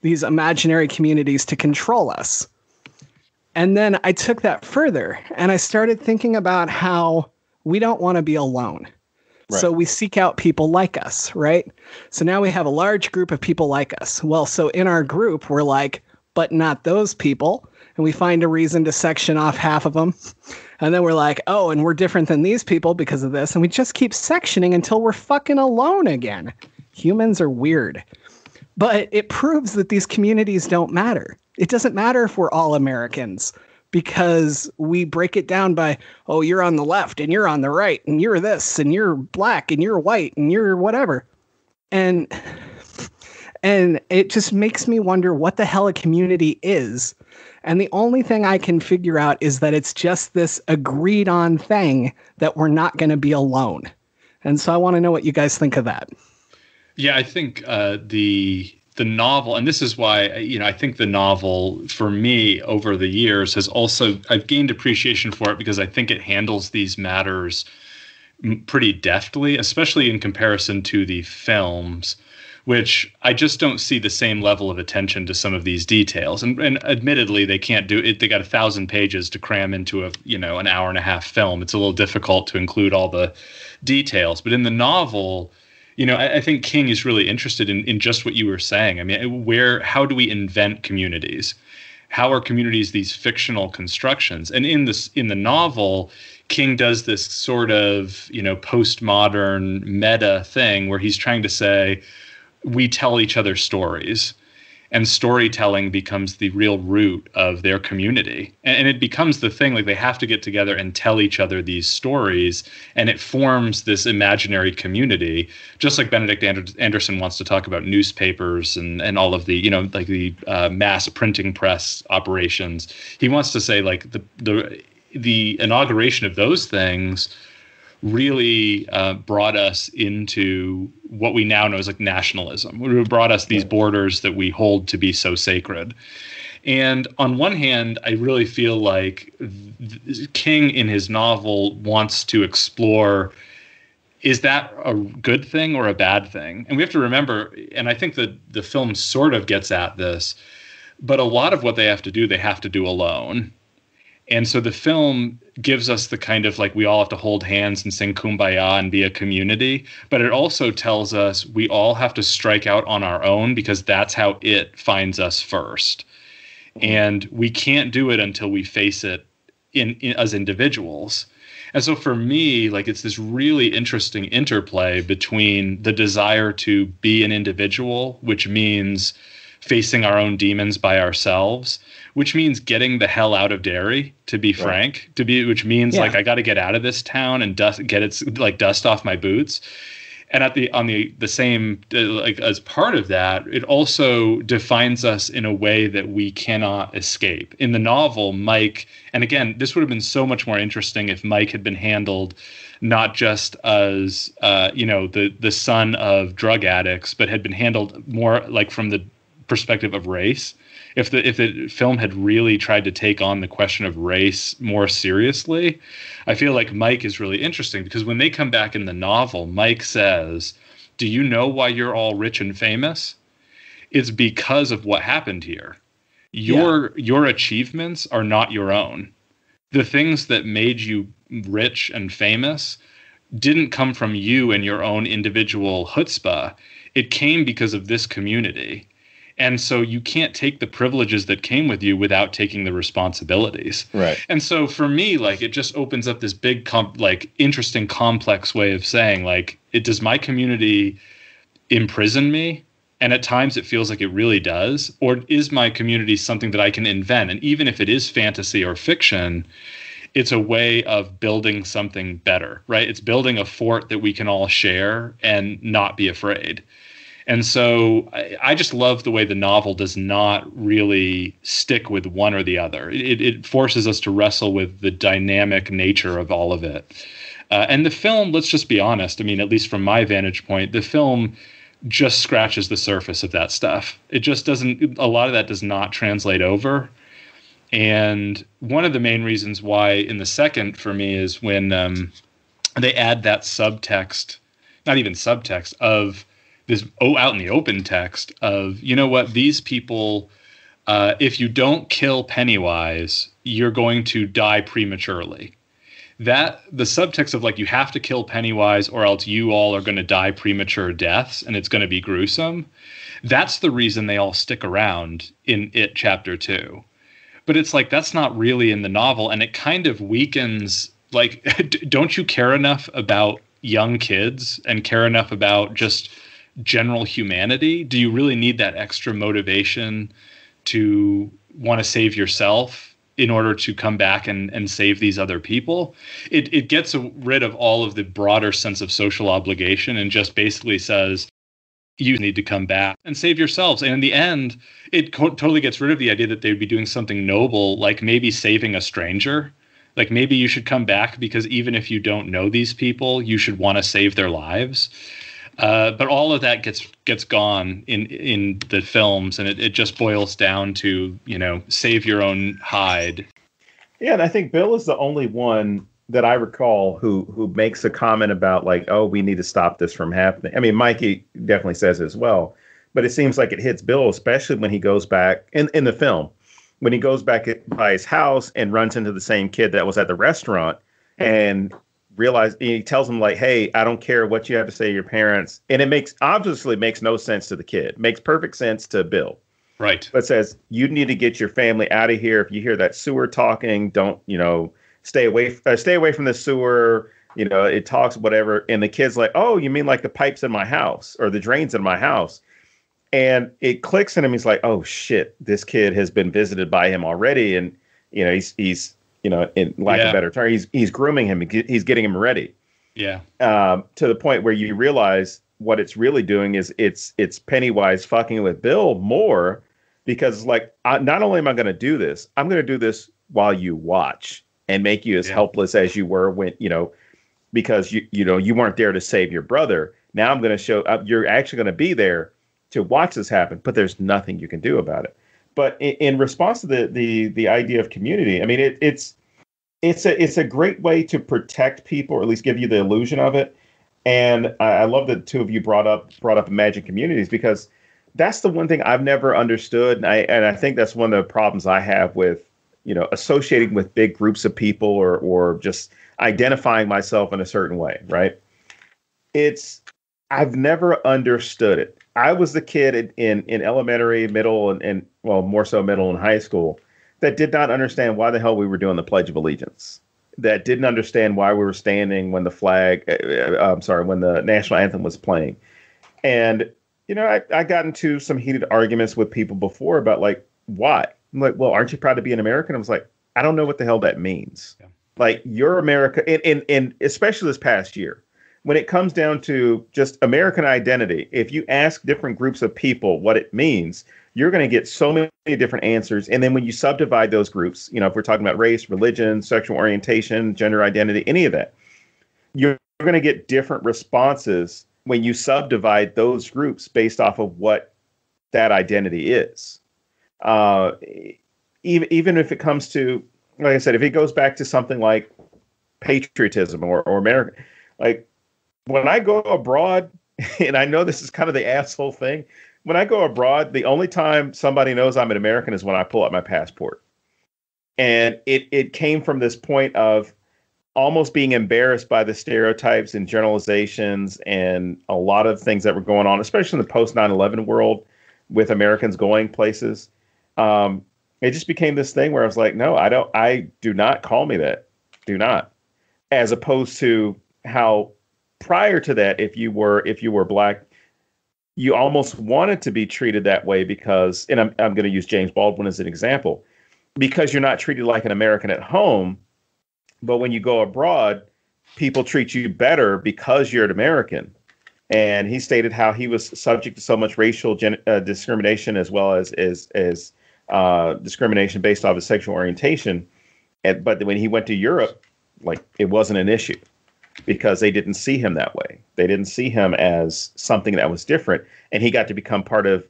these imaginary communities to control us. And then I took that further and I started thinking about how we don't want to be alone. Right. So we seek out people like us, right? So now we have a large group of people like us. Well, so in our group, we're like, but not those people. And we find a reason to section off half of them. And then we're like, oh, and we're different than these people because of this. And we just keep sectioning until we're fucking alone again. Humans are weird. But it proves that these communities don't matter. It doesn't matter if we're all Americans because we break it down by oh you're on the left and you're on the right and you're this and you're black and you're white and you're whatever. And and it just makes me wonder what the hell a community is. And the only thing i can figure out is that it's just this agreed on thing that we're not going to be alone. And so i want to know what you guys think of that yeah i think uh, the the novel, and this is why you know I think the novel for me over the years has also I've gained appreciation for it because I think it handles these matters pretty deftly, especially in comparison to the films, which I just don't see the same level of attention to some of these details. And, and admittedly, they can't do it. They got a thousand pages to cram into a you know an hour and a half film. It's a little difficult to include all the details, but in the novel you know, I, I, think King is really interested in, in just what you were saying. I mean, where, how do we invent communities? How are communities these fictional constructions? And in this, in the novel, King does this sort of, you know, postmodern meta thing where he's trying to say, we tell each other stories and storytelling becomes the real root of their community. And, it becomes the thing like they have to get together and tell each other these stories and it forms this imaginary community. Just like benedict anderson wants to talk about newspapers and, and all of the you know like the uh, mass printing press operations. He wants to say like the the the inauguration of those things really uh, brought us into what we now know as like nationalism. It brought us these borders that we hold to be so sacred. And on one hand, I really feel like King in his novel wants to explore is that a good thing or a bad thing? And we have to remember, and I think that the film sort of gets at this, but a lot of what they have to do, they have to do alone. And so the film gives us the kind of like we all have to hold hands and sing kumbaya and be a community, but it also tells us we all have to strike out on our own because that's how it finds us first. And we can't do it until we face it in, in as individuals. And so for me, like it's this really interesting interplay between the desire to be an individual, which means facing our own demons by ourselves, which means getting the hell out of Derry, to be right. frank, to be which means yeah. like I got to get out of this town and dust get its like dust off my boots. And at the on the the same uh, like as part of that, it also defines us in a way that we cannot escape. In the novel, Mike, and again, this would have been so much more interesting if Mike had been handled not just as uh, you know the the son of drug addicts, but had been handled more like from the perspective of race. If the if the film had really tried to take on the question of race more seriously, I feel like Mike is really interesting because when they come back in the novel, Mike says, "Do you know why you're all rich and famous? It's because of what happened here. Your yeah. your achievements are not your own. The things that made you rich and famous didn't come from you and your own individual chutzpah. It came because of this community and so you can't take the privileges that came with you without taking the responsibilities. Right. And so for me like it just opens up this big comp- like interesting complex way of saying like it does my community imprison me? And at times it feels like it really does? Or is my community something that i can invent? And even if it is fantasy or fiction it's a way of building something better right? It's building a fort that we can all share and not be afraid and so I, just love the way the novel does not really stick with one or the other. It, it forces us to wrestle with the dynamic nature of all of it. Uh, and the film, let's just be honest, I mean, at least from my vantage point, the film just scratches the surface of that stuff. It just doesn't, a lot of that does not translate over. And one of the main reasons why in the second for me is when um, they add that subtext, not even subtext, of this oh out in the open text of you know what these people uh, if you don't kill Pennywise, you're going to die prematurely. That the subtext of like you have to kill Pennywise or else you all are going to die premature deaths and it's going to be gruesome. That's the reason they all stick around in it chapter 2. But it's like that's not really in the novel and it kind of weakens like (laughs) don't you care enough about young kids and care enough about just general humanity? Do you really need that extra motivation to want to save yourself in order to come back and, and save these other people? It, it gets rid of all of the broader sense of social obligation and just basically says, you need to come back and save yourselves. And in the end, it co- totally gets rid of the idea that they would be doing something noble, like maybe saving a stranger. Like maybe you should come back because even if you don't know these people, you should want to save their lives. Uh, but all of that gets gets gone in in the films, and it, it just boils down to you know save your own hide. Yeah, and I think Bill is the only one that I recall who who makes a comment about like, oh, we need to stop this from happening. I mean, Mikey definitely says as well, but it seems like it hits Bill, especially when he goes back in in the film, when he goes back by his house and runs into the same kid that was at the restaurant, and realize he tells him like, "Hey, I don't care what you have to say to your parents," and it makes obviously makes no sense to the kid. Makes perfect sense to Bill. Right. But says you need to get your family out of here. If you hear that sewer talking, don't you know stay away, uh, stay away from the sewer. You know, it talks whatever, and the kid's like, "Oh, you mean like the pipes in my house or the drains in my house?" And it clicks in him. He's like, "Oh shit, this kid has been visited by him already," and you know, he's he's you know, in lack yeah. of better term, he's he's grooming him. He's getting him ready. Yeah. Um, to the point where you realize what it's really doing is it's it's Pennywise fucking with Bill more because like I, not only am I going to do this, I'm going to do this while you watch and make you as yeah. helpless as you were when you know because you you know you weren't there to save your brother. Now I'm going to show up. You're actually going to be there to watch this happen, but there's nothing you can do about it. But in, in response to the the the idea of community, I mean it, it's it's a it's a great way to protect people, or at least give you the illusion of it. And I, I love that two of you brought up brought up imagined communities because that's the one thing I've never understood, and I and I think that's one of the problems I have with you know associating with big groups of people or or just identifying myself in a certain way right? It's i've never understood it i was the kid in in, in elementary middle and, and well more so middle and high school that did not understand why the hell we were doing the pledge of allegiance that didn't understand why we were standing when the flag uh, i'm sorry when the national anthem was playing and you know I, I got into some heated arguments with people before about like why I'm like, well, aren't you proud to be an American? I was like, I don't know what the hell that means. Yeah. Like, you're America, and, and, and especially this past year, when it comes down to just American identity, if you ask different groups of people what it means, you're going to get so many different answers. And then when you subdivide those groups, you know, if we're talking about race, religion, sexual orientation, gender identity, any of that, you're going to get different responses when you subdivide those groups based off of what that identity is uh, even even if it comes to like I said, if it goes back to something like patriotism or or American, like when I go abroad, (laughs) and I know this is kind of the asshole thing. When I go abroad, the only time somebody knows I'm an American is when I pull out my passport. And it it came from this point of almost being embarrassed by the stereotypes and generalizations and a lot of things that were going on, especially in the post 9/11 world with Americans going places um, it just became this thing where I was like, no, I don't, I do not call me that. Do not. As opposed to how prior to that, if you were, if you were black, you almost wanted to be treated that way because, and I'm, I'm going to use James Baldwin as an example, because you're not treated like an American at home. But when you go abroad, people treat you better because you're an American. And he stated how he was subject to so much racial gen- uh, discrimination as well as as as uh, discrimination based off his sexual orientation. And, but when he went to Europe, like it wasn't an issue because they didn't see him that way. They didn't see him as something that was different. And he got to become part of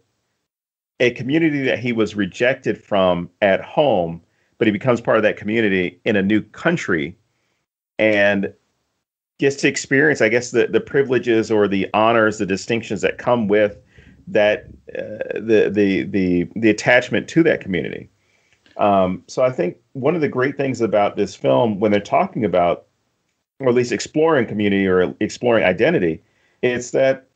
a community that he was rejected from at home, but he becomes part of that community in a new country and gets to experience, I guess, the, the privileges or the honors, the distinctions that come with that uh, the the the the attachment to that community. Um, so I think one of the great things about this film, when they're talking about, or at least exploring community or exploring identity, it's that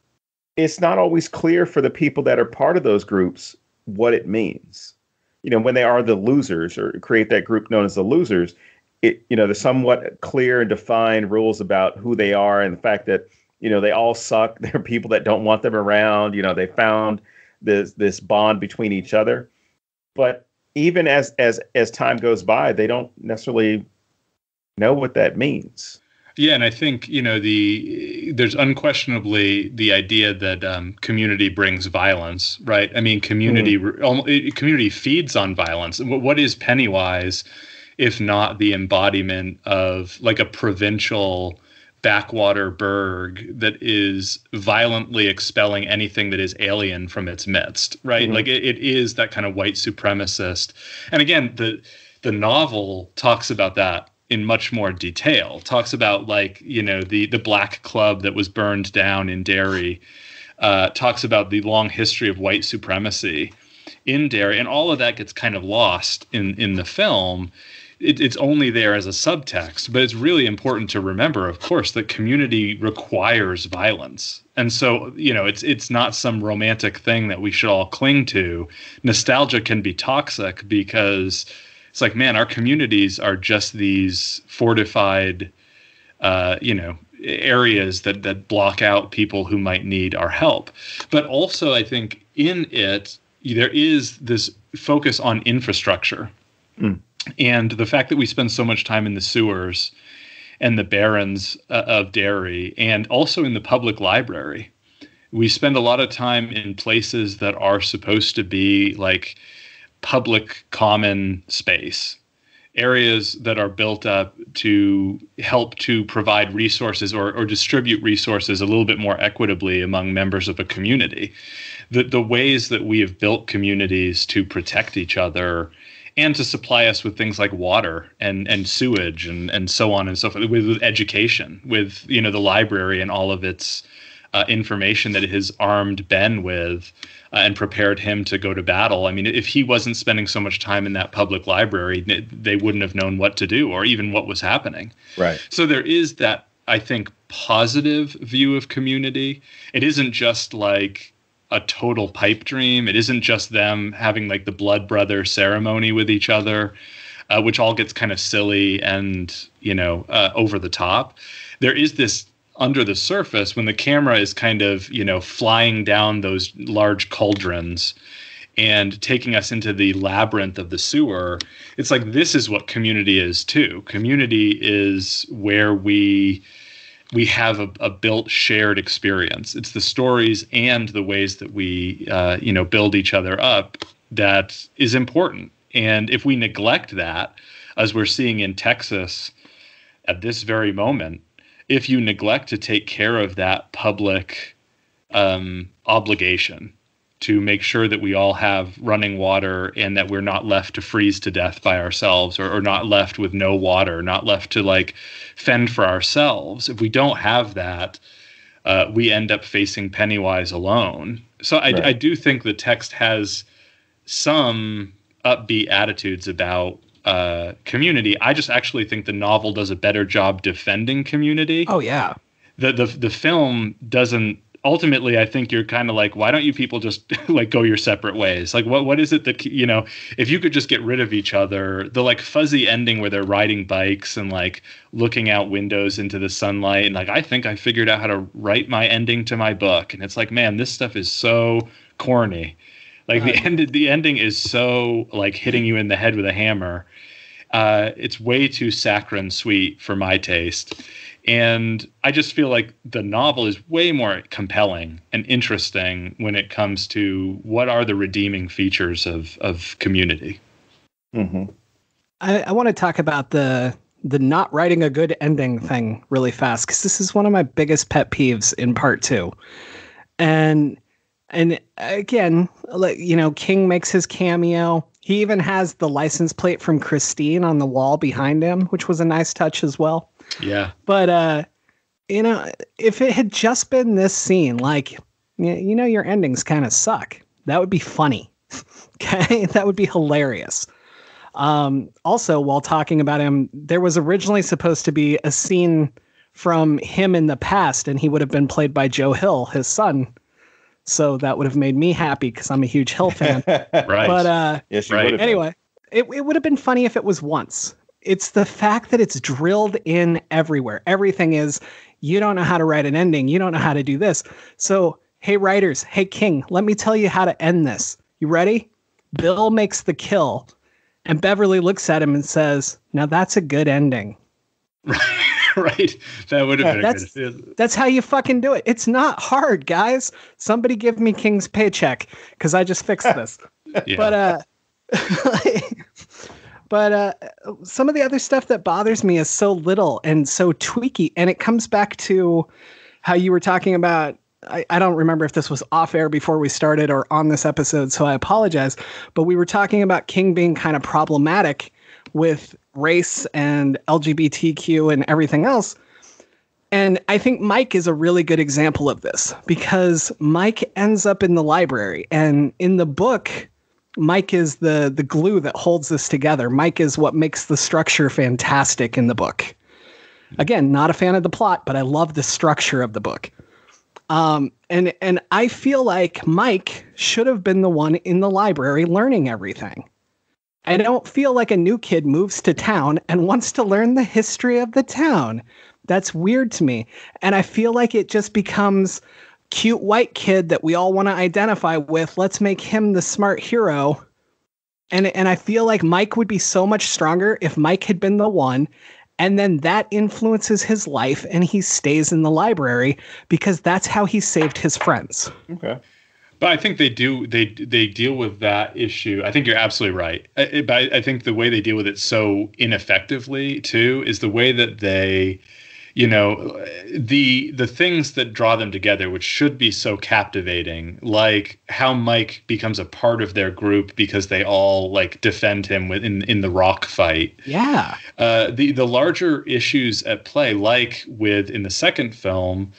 it's not always clear for the people that are part of those groups what it means. You know, when they are the losers or create that group known as the losers, it you know there's somewhat clear and defined rules about who they are and the fact that you know they all suck. (laughs) There are people that don't want them around. You know they found this this bond between each other. But even as as as time goes by they don't necessarily know what that means yeah and i think you know the there's unquestionably the idea that um, community brings violence right i mean community mm-hmm. community feeds on violence what is pennywise if not the embodiment of like a provincial backwater burg that is violently expelling anything that is alien from its midst right mm-hmm. like it, it is that kind of white supremacist and again the the novel talks about that in much more detail talks about like you know the the black club that was burned down in derry uh, talks about the long history of white supremacy in derry and all of that gets kind of lost in in the film it, it's only there as a subtext, but it's really important to remember, of course, that community requires violence. And so, you know, it's it's not some romantic thing that we should all cling to. Nostalgia can be toxic because it's like, man, our communities are just these fortified, uh, you know, areas that that block out people who might need our help. But also, I think in it there is this focus on infrastructure, mm. and the fact that we spend so much time in the sewers and the barrens uh, of Derry, and also in the public library. We spend a lot of time in places that are supposed to be like public common space areas that are built up to help to provide resources or, or distribute resources a little bit more equitably among members of a community. The, the ways that we have built communities to protect each other and to supply us with things like water and, and sewage and, and so on and so forth, with, with education, with you know the library and all of its uh, information that it has armed Ben with uh, and prepared him to go to battle. I mean, if he wasn't spending so much time in that public library, they wouldn't have known what to do or even what was happening. Right. So there is that, I think, positive view of community. It isn't just like a total pipe dream. It isn't just them having like the blood brother ceremony with each other, uh, which all gets kind of silly and you know uh, over the top. There is this under the surface when the camera is kind of you know flying down those large cauldrons and taking us into the labyrinth of the sewer it's like this is what community is too. Community is where we we have a, a built shared experience. It's the stories and the ways that we uh, you know build each other up that is important. And if we neglect that as we're seeing in texas at this very moment if you neglect to take care of that public um, obligation to make sure that we all have running water and that we're not left to freeze to death by ourselves or, or not left with no water, not left to like fend for ourselves. If we don't have that, uh, we end up facing Pennywise alone. So I, right. I do think the text has some upbeat attitudes about uh, community. I just actually think the novel does a better job defending community. Oh yeah. The the the film doesn't ultimately I think you're kind of like why don't you people just (laughs) like go your separate ways? Like what what is it that you know, if you could just get rid of each other, the like fuzzy ending where they're riding bikes and like looking out windows into the sunlight and like I think I figured out how to write my ending to my book and it's like man, this stuff is so corny. Like the end the ending is so like hitting you in the head with a hammer uh, it's way too saccharine sweet for my taste. And I just feel like the novel is way more compelling and interesting when it comes to what are the redeeming features of, of community. Mm-hmm. I, I want to talk about the the not writing a good ending thing really fast because this is one of my biggest pet peeves in part two. And and again, like you know, King makes his cameo. He even has the license plate from Christine on the wall behind him, which was a nice touch as well. Yeah. But uh you know, if it had just been this scene, like you know, your endings kind of suck. That would be funny. (laughs) okay, that would be hilarious. Um, also, while talking about him, there was originally supposed to be a scene from him in the past, and he would have been played by Joe Hill, his son, so that would have made me happy because I'm a huge Hill fan. (laughs) right. But uh, yes, right. Anyway, it, it would have been funny if it was once. It's the fact that it's drilled in everywhere. Everything is, you don't know how to write an ending. You don't know how to do this. So, hey, writers, hey, King, let me tell you how to end this. You ready? Bill makes the kill, and Beverly looks at him and says, Now that's a good ending. (laughs) (laughs) right? That would have been that's, good. That's how you fucking do it. It's not hard, guys. Somebody give me King's paycheck because I just fixed this. (laughs) yeah. But uh, (laughs) but uh, some of the other stuff that bothers me is so little and so tweaky, and it comes back to how you were talking about I, I, don't remember if this was off air before we started or on this episode, so I apologize. But we were talking about King being kind of problematic with race and LGBTQ and everything else. And I think Mike is a really good example of this because Mike ends up in the library and in the book Mike is the the glue that holds this together. Mike is what makes the structure fantastic in the book. Again, not a fan of the plot, but I love the structure of the book. Um, and and I feel like Mike should have been the one in the library learning everything I don't feel like a new kid moves to town and wants to learn the history of the town. That's weird to me. And I feel like it just becomes cute white kid that we all want to identify with. Let's make him the smart hero. And and I feel like Mike would be so much stronger if Mike had been the one and then that influences his life and he stays in the library because that's how he saved his friends. Okay. But I think they do they they deal with that issue. I think you're absolutely right. I, but I think the way they deal with it so ineffectively too is the way that they you know the the things that draw them together which should be so captivating like how mike becomes a part of their group because they all like defend him within in the rock fight yeah uh, the the larger issues at play like with in the second film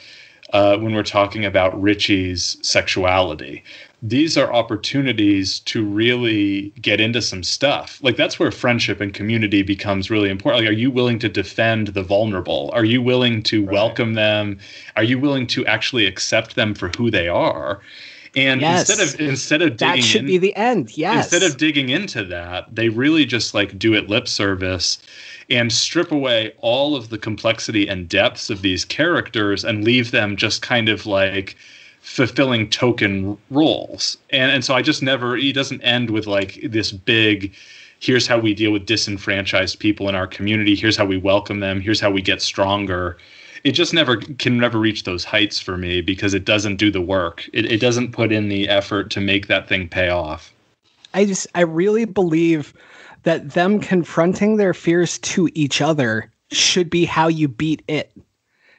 uh, when we're talking about richie's sexuality these are opportunities to really get into some stuff. Like that's where friendship and community becomes really important. Like, are you willing to defend the vulnerable? Are you willing to right. welcome them? Are you willing to actually accept them for who they are? And yes. instead of instead of digging that should in, be the end. Yes. Instead of digging into that, they really just like do it lip service and strip away all of the complexity and depths of these characters and leave them just kind of like fulfilling token roles. And and so I just never he doesn't end with like this big here's how we deal with disenfranchised people in our community, here's how we welcome them, here's how we get stronger. It just never can never reach those heights for me because it doesn't do the work. It, it doesn't put in the effort to make that thing pay off. I just I really believe that them confronting their fears to each other should be how you beat it.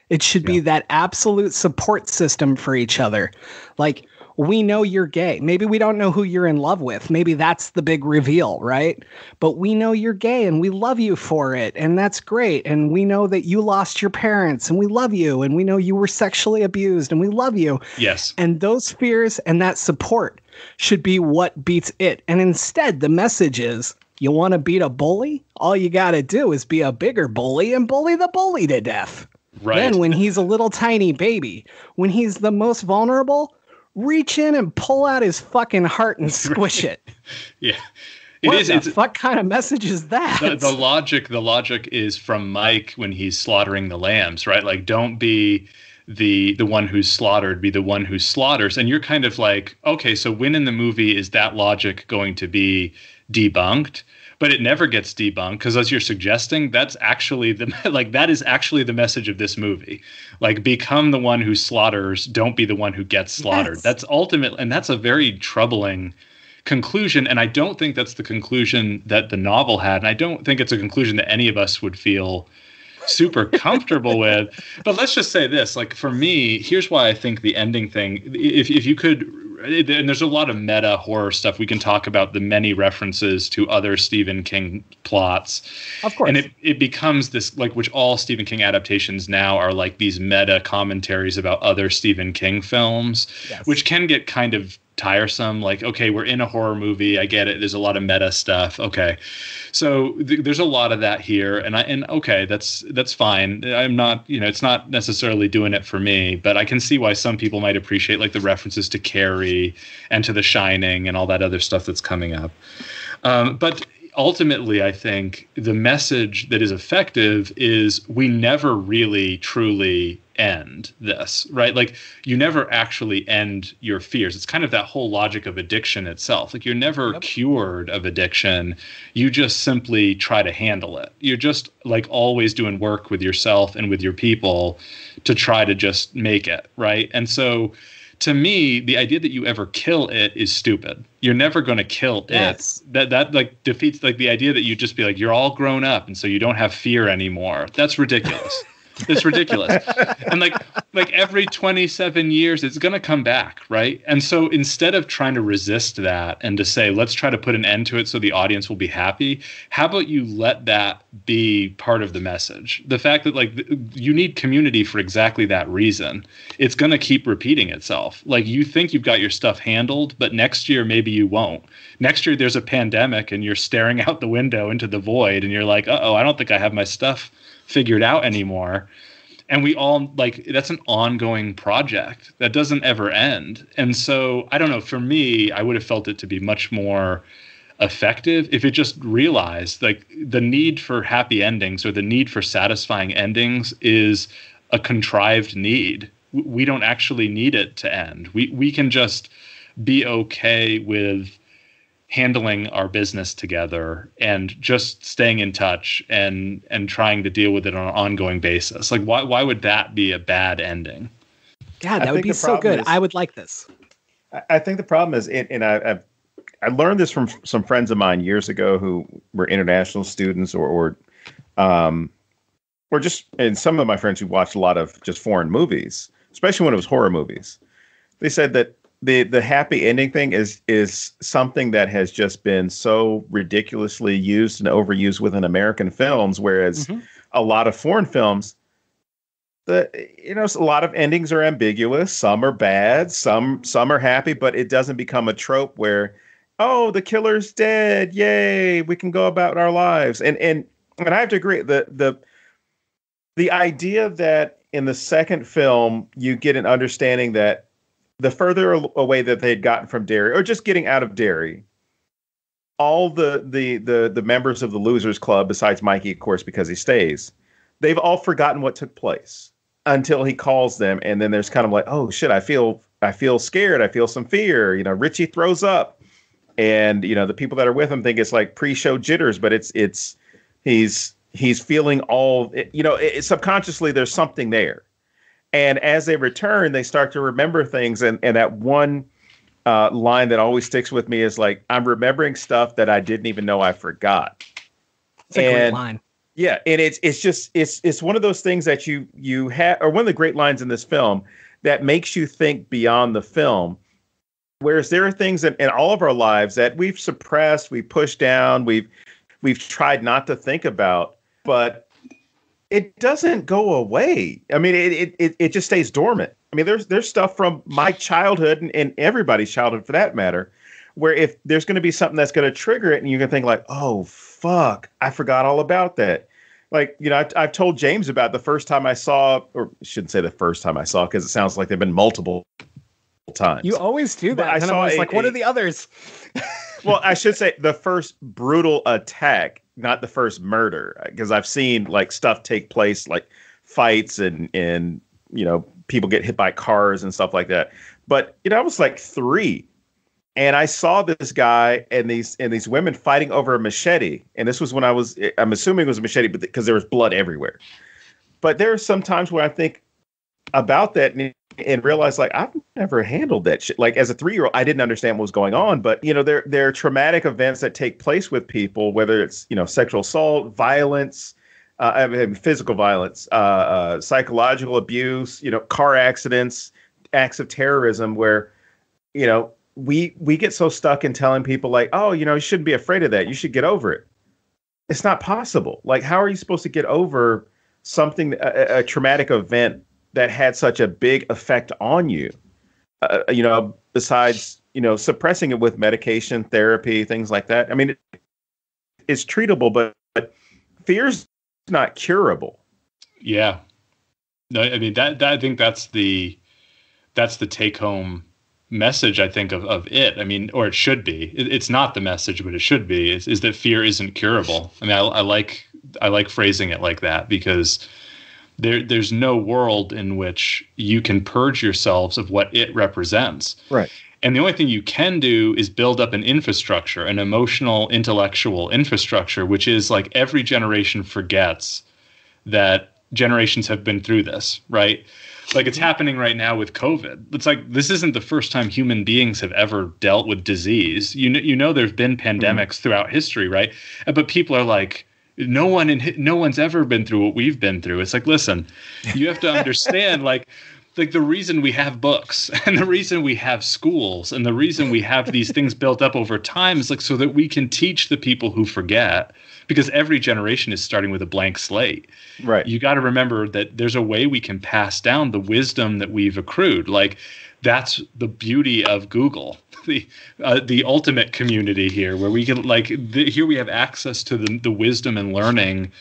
It should yeah. be that absolute support system for each other. Like, we know you're gay. Maybe we don't know who you're in love with. Maybe that's the big reveal, right? But we know you're gay and we love you for it. And that's great. And we know that you lost your parents and we love you. And we know you were sexually abused and we love you. Yes. And those fears and that support should be what beats it. And instead, the message is you want to beat a bully? All you got to do is be a bigger bully and bully the bully to death. Right. Then, when he's a little tiny baby, when he's the most vulnerable, reach in and pull out his fucking heart and (laughs) squish it. yeah. It what is. The it's, fuck kind of message is that? The, the logic, the logic is from Mike when he's slaughtering the lambs, right? Like, don't be the the one who's slaughtered be the one who slaughters and you're kind of like okay so when in the movie is that logic going to be debunked but it never gets debunked because as you're suggesting that's actually the (laughs) like that is actually the message of this movie like become the one who slaughters don't be the one who gets slaughtered yes. that's ultimate and that's a very troubling conclusion and i don't think that's the conclusion that the novel had and i don't think it's a conclusion that any of us would feel super comfortable with but let's just say this like for me here's why i think the ending thing if, if you could and there's a lot of meta horror stuff. We can talk about the many references to other Stephen King plots. Of course. And it, it becomes this, like, which all Stephen King adaptations now are like these meta commentaries about other Stephen King films, yes. which can get kind of tiresome. Like, okay, we're in a horror movie. I get it. There's a lot of meta stuff. Okay, so th- there's a lot of that here, and I and okay, that's that's fine. I'm not, you know, it's not necessarily doing it for me, but I can see why some people might appreciate like the references to Carrie and to The Shining and all that other stuff that's coming up. Um, but ultimately, I think the message that is effective is we never really truly end this, right? Like you never actually end your fears. It's kind of that whole logic of addiction itself. Like you're never yep. cured of addiction. You just simply try to handle it. You're just like always doing work with yourself and with your people to try to just make it, right? And so to me, the idea that you ever kill it is stupid. You're never going to kill yes. it. That that like defeats like the idea that you just be like you're all grown up and so you don't have fear anymore. That's ridiculous. (laughs) It's ridiculous. and like like every 27 years it's going to come back, right? And so instead of trying to resist that and to say let's try to put an end to it so the audience will be happy, how about you let that be part of the message? The fact that like you need community for exactly that reason. It's going to keep repeating itself. Like you think you've got your stuff handled, but next year maybe you won't. Next year there's a pandemic and you're staring out the window into the void and you're like, "Uh-oh, I don't think I have my stuff figured out anymore and we all like that's an ongoing project that doesn't ever end and so i don't know for me i would have felt it to be much more effective if it just realized like the need for happy endings or the need for satisfying endings is a contrived need. We don't actually need it to end. We we can just be okay with handling our business together and just staying in touch and and trying to deal with it on an ongoing basis. Like why why would that be a bad ending? God, that would be so good. Is, I would like this. I think the problem is, and I, I've I learned this from some friends of mine years ago who were international students or, or, um, or just, and some of my friends who watched a lot of just foreign movies, especially when it was horror movies. They said that the the happy ending thing is is something that has just been so ridiculously used and overused within American films, whereas mm-hmm. a lot of foreign films the you know a lot of endings are ambiguous some are bad some some are happy but it doesn't become a trope where oh the killer's dead yay we can go about our lives and and and i have to agree the the the idea that in the second film you get an understanding that the further away that they had gotten from Derry or just getting out of Derry all the the the the members of the losers club besides mikey of course because he stays they've all forgotten what took place until he calls them and then there's kind of like oh shit i feel i feel scared. I feel some fear. You know richie throws up. And you know the people that are with him think it's like pre-show jitters but it's it's he's he's feeling all you know it, subconsciously there's something there and as they return they start to remember things. And and that one uh, line that always sticks with me is like i'm remembering stuff that i didn't even know i forgot. It's a and, great line. Yeah, and it's it's just it's it's one of those things that you you have or one of the great lines in this film that makes you think beyond the film. Whereas there are things in, in all of our lives that we've suppressed, we've pushed down, we've we've tried not to think about, but it doesn't go away. I mean, it it it just stays dormant. I mean, there's there's stuff from my childhood and, and everybody's childhood for that matter, where if there's going to be something that's going to trigger it, and you're going to think like, oh fuck, I forgot all about that. Like, you know, I, I've told James about the first time I saw, or I shouldn't say the first time I saw, because it sounds like they've been multiple times. You always do that. But I and saw I was a, like, what a, are the others? well, I should (laughs) say the first brutal attack, not the first murder, because I've seen like stuff take place, like fights and and you know people get hit by cars and stuff like that. But you know, I was like three and I saw this guy and these and these women fighting over a machete. And this was when I was I'm assuming it was a machete, but because there was blood everywhere. But there are some times where I think about that and, and realize like I've never handled that shit. Like as a three year old, I didn't understand what was going on. But you know, there there are traumatic events that take place with people, whether it's you know sexual assault, violence. Uh, I mean, physical violence, uh, uh, psychological abuse, you know, car accidents, acts of terrorism, where, you know, we we get so stuck in telling people like, oh, you know, you shouldn't be afraid of that. You should get over it. It's not possible. Like, how are you supposed to get over something, a, a traumatic event that had such a big effect on you? Uh, uh, you know, besides you know suppressing it with medication, therapy, things like that. I mean, it, it's treatable, but, but fear's not curable. Yeah. No, I mean that, that I think that's the that's the take home message I think of, of it. I mean, or it should be. It, it's not the message, but it should be. Is, is that fear isn't curable? I mean, I, I like I like phrasing it like that because there there's no world in which you can purge yourselves of what it represents. Right. And the only thing you can do is build up an infrastructure, an emotional, intellectual infrastructure, which is like every generation forgets that generations have been through this, right? Like it's happening right now with COVID. It's like this isn't the first time human beings have ever dealt with disease. You know, you know, there's been pandemics mm-hmm. throughout history, right? But people are like, no one in no one's ever been through what we've been through. It's like, listen, you have to understand, like like the reason we have books (laughs) and the reason we have schools and the reason we have these things built up over time is like so that we can teach the people who forget because every generation is starting with a blank slate. Right. You got to remember that there's a way we can pass down the wisdom that we've accrued. Like that's the beauty of Google, the uh, the ultimate community here, where we can like the, here we have access to the the wisdom and learning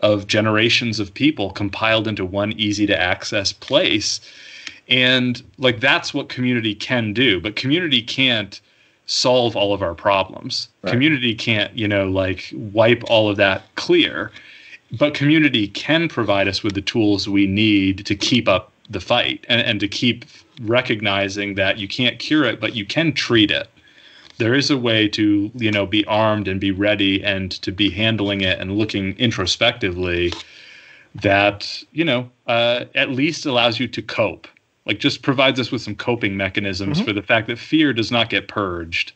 of generations of people compiled into one easy to access place. And like that's what community can do, but community can't solve all of our problems. Right. Community can't, you know, like wipe all of that clear, but community can provide us with the tools we need to keep up the fight and, and to keep recognizing that you can't cure it, but you can treat it. There is a way to, you know, be armed and be ready and to be handling it and looking introspectively that, you know, uh, at least allows you to cope. Like just provides us with some coping mechanisms for the fact that fear does not get purged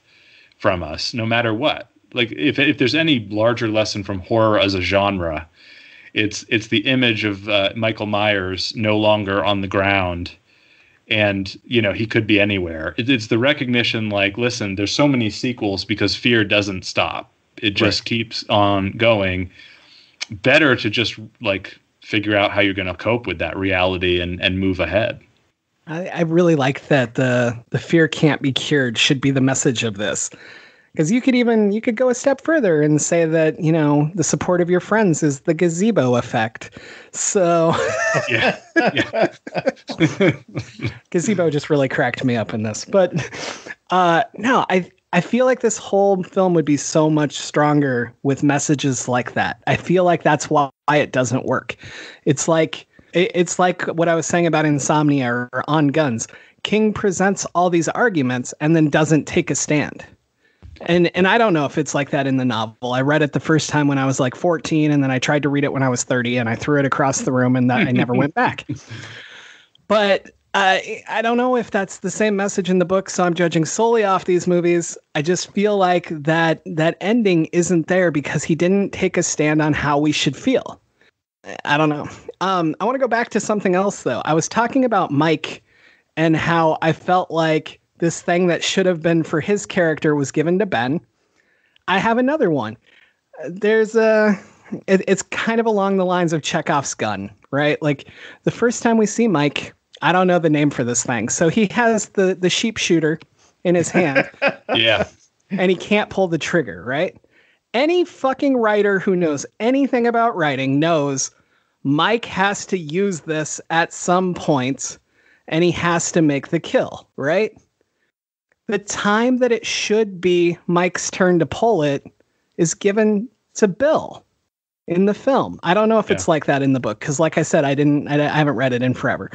from us, no matter what. Like if if there's any larger lesson from horror as a genre, it's it's the image of uh, Michael Myers no longer on the ground, and you know he could be anywhere. It, it's the recognition, like, listen, there's so many sequels because fear doesn't stop. It just keeps on going. Better to just like figure out how you're going to cope with that reality and and move ahead. I, I really like that the the fear can't be cured should be the message of this. Because you could even you could go a step further and say that you know the support of your friends is the gazebo effect. So (laughs) Yeah, yeah. (laughs) gazebo just really cracked me up in this. But uh, no, I I feel like this whole film would be so much stronger with messages like that. I feel like that's why it doesn't work. It's like it's like what I was saying about insomnia or on guns. King presents all these arguments and then doesn't take a stand. And and I don't know if it's like that in the novel. I read it the first time when I was like 14 and then I tried to read it when I was 30 and I threw it across the room and that I never went back. (laughs) But uh, I don't know if that's the same message in the book, so I'm judging solely off these movies. I just feel like that that ending isn't there because he didn't take a stand on how we should feel. I don't know. Um, I want to go back to something else though. I was talking about Mike and how I felt like this thing that should have been for his character was given to Ben. I have another one. There's a. It, it's kind of along the lines of Chekhov's gun, right? Like the first time we see Mike, I don't know the name for this thing. So he has the the sheep shooter in his hand (laughs) yeah. and he can't pull the trigger, right? Any fucking writer who knows anything about writing knows Mike has to use this at some point and he has to make the kill, right? The time that it should be Mike's turn to pull it is given to Bill in the film. I don't know if it's like that in the book because, like I said, I didn't, I, I haven't read it in forever.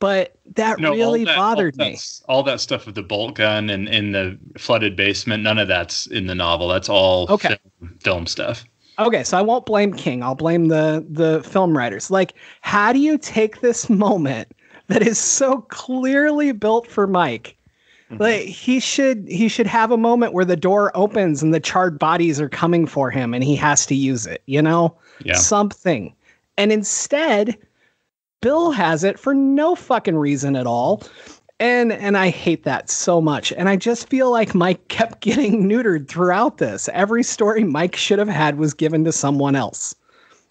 But that No, really that- all bothered me. All that stuff with the bolt gun and in the flooded basement, none of that's in the novel. That's all Okay. film, film stuff. Okay, so I won't blame King. I'll blame the the film writers. Like, how do you take this (laughs) moment that is so clearly built for Mike? Like he should he should have a moment where the door opens and the charred bodies are coming for him and he has to use it, you know? Yeah. Something. And instead, Bill has it for no fucking reason at all. And and I hate that so much. And I just feel like Mike kept (laughs) getting neutered throughout this. Every story Mike should have had was given to someone else.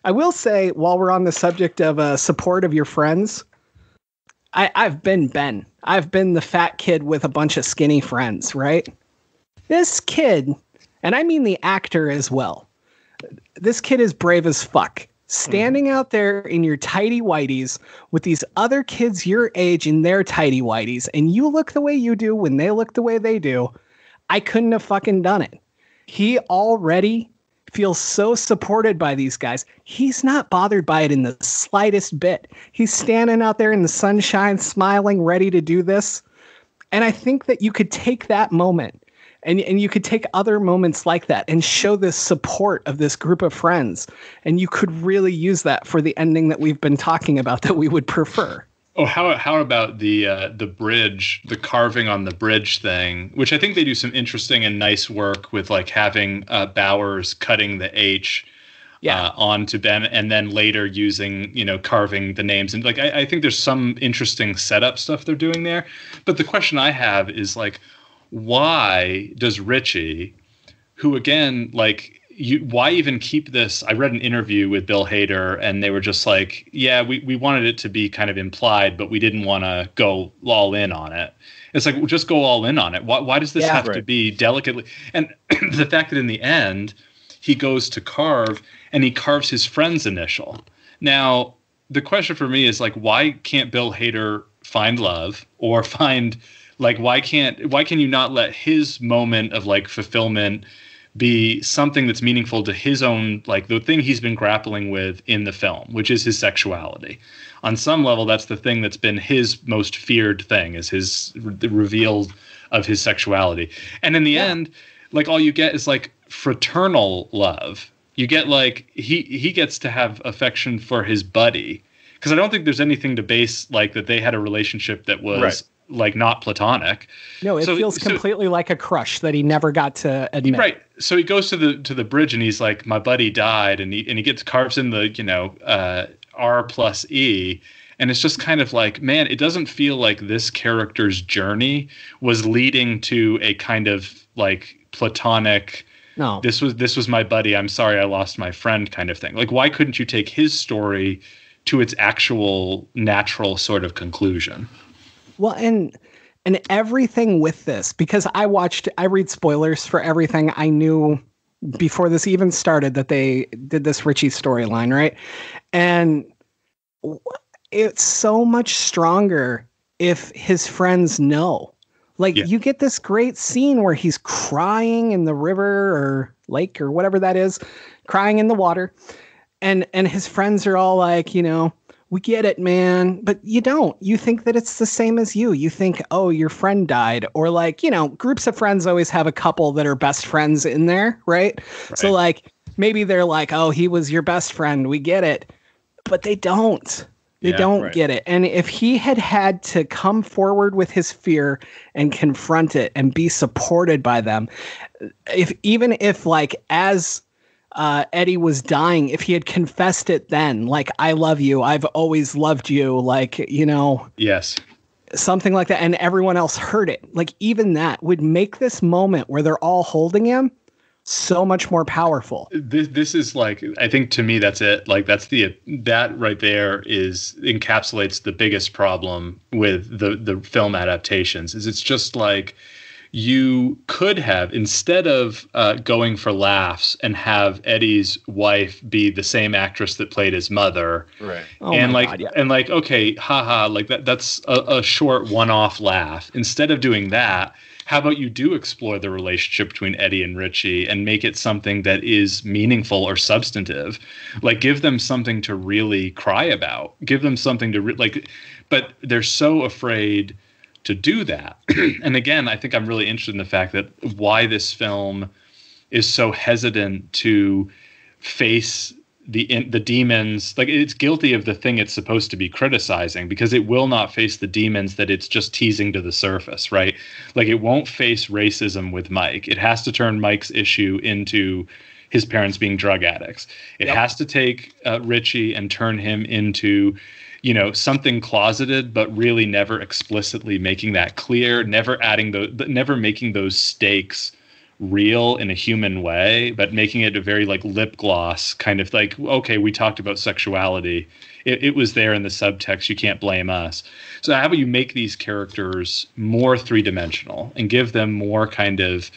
I will say, while we're on the subject of uh, support of your friends, I, I've been Ben. I've been the fat kid with a bunch of skinny friends, right? This kid, and I mean the actor as well, this kid is brave as fuck. Standing out there in your tidy whities with these other kids your age in their tidy whities, and you look the way you do when they look the way they do, I couldn't have fucking done it. He already feels so supported by these guys. He's not bothered by it in the slightest bit. He's standing out there in the sunshine, smiling, ready to do this. And I think that you could take that moment and, and you could take other moments like that and show this support of this group of friends. And you could really use that for the ending that we've been talking about that we would prefer. Oh, how how about the uh, the bridge, the carving on the bridge thing, which I think they do some interesting and nice work with, like having uh, Bowers cutting the H Yeah. uh, onto Ben, and then later using you know carving the names, and like I, I think there's some interesting setup stuff they're doing there. But the question I have is like, why does Richie, who again like you why even keep this? I read an interview with bill hader and they were just like yeah we, we wanted it to be kind of implied but we didn't want to go all in on it. It's like well, just go all in on it. Why, why does this Yeah. have to be delicately and (clears throat) the fact that in the end he goes to carve and he carves his friend's initial. Now the question for me is like why can't bill hader find love or (laughs) find like why can't why can you not let his moment of like fulfillment be something that's meaningful to his own like the thing he's been grappling with in the film which is his sexuality. On some level that's the thing that's been his most feared thing is his the reveal of his sexuality. And in the yeah. end like all you get is like fraternal love. You get like he he gets to have affection for his buddy. Because i don't think there's anything to base like that they had a relationship that was right like not platonic. No, it so, feels completely like a crush that he never got to admit. Right. So he goes to the to the bridge and he's like, "My buddy died," and he and he gets carves in the you know uh, R plus E, and it's just kind of like, man, it doesn't feel like this character's journey was leading to a kind of like platonic. No. This was this was my buddy. I'm sorry I lost my friend kind of thing. Like why couldn't you take his story to its actual natural sort of conclusion? Well, and and everything with this because I watched I read spoilers for everything. I knew before this even started that they did this Richie storyline, right? And it's so much stronger if his friends know. Like yeah. you get this great scene where he's crying in the river or lake or whatever that is, crying in the water. And and his friends are all like, you know, we get it, man. But you don't. You think that it's the same as you. You think, oh, your friend died. Or like, you know, groups of friends always have a couple that are best friends in there, right? right. So like maybe they're like, oh, he was your best friend. We get it. But they don't. They yeah, don't right. get it. And if he had had to come forward with his fear and confront it and be supported by them, if even if like as uh, Eddie was dying, if he had confessed it then, like, I love you, I've always loved you, like, you know. Yes. Something like that. And everyone else heard it. Like, even that would make this moment where they're all holding him so much more powerful. This, this is like, I think to me, that's it. Like, that's the, that right there is encapsulates the biggest problem with the, the film adaptations is it's just like, you could have instead of uh, going for laughs and have Eddie's wife be the same actress that played his mother, right? Oh and like God, yeah. and like okay, haha, like that that's a, a short one-off laugh. Instead of doing that, how about you do explore the relationship between Eddie and Richie and make it something that is meaningful or substantive? Like give them something to really cry about. Give them something to re- like, but they're so afraid to do that. (clears throat) and again, I think I'm really interested in the fact that why this film is so hesitant to face the in, the demons like it's guilty of the thing it's supposed to be criticizing because it will not face the demons that it's just teasing to the surface right like it won't face racism with mike it has to turn mike's issue into his parents being drug addicts it yep. has to take uh, richie and turn him into you know something closeted but really never explicitly making that clear never adding the never making those stakes real in a human way but making it a very like lip gloss kind of like okay we talked about sexuality. It, it was there in the subtext. You can't blame us. So how about you make these characters more three-dimensional and give them more kind of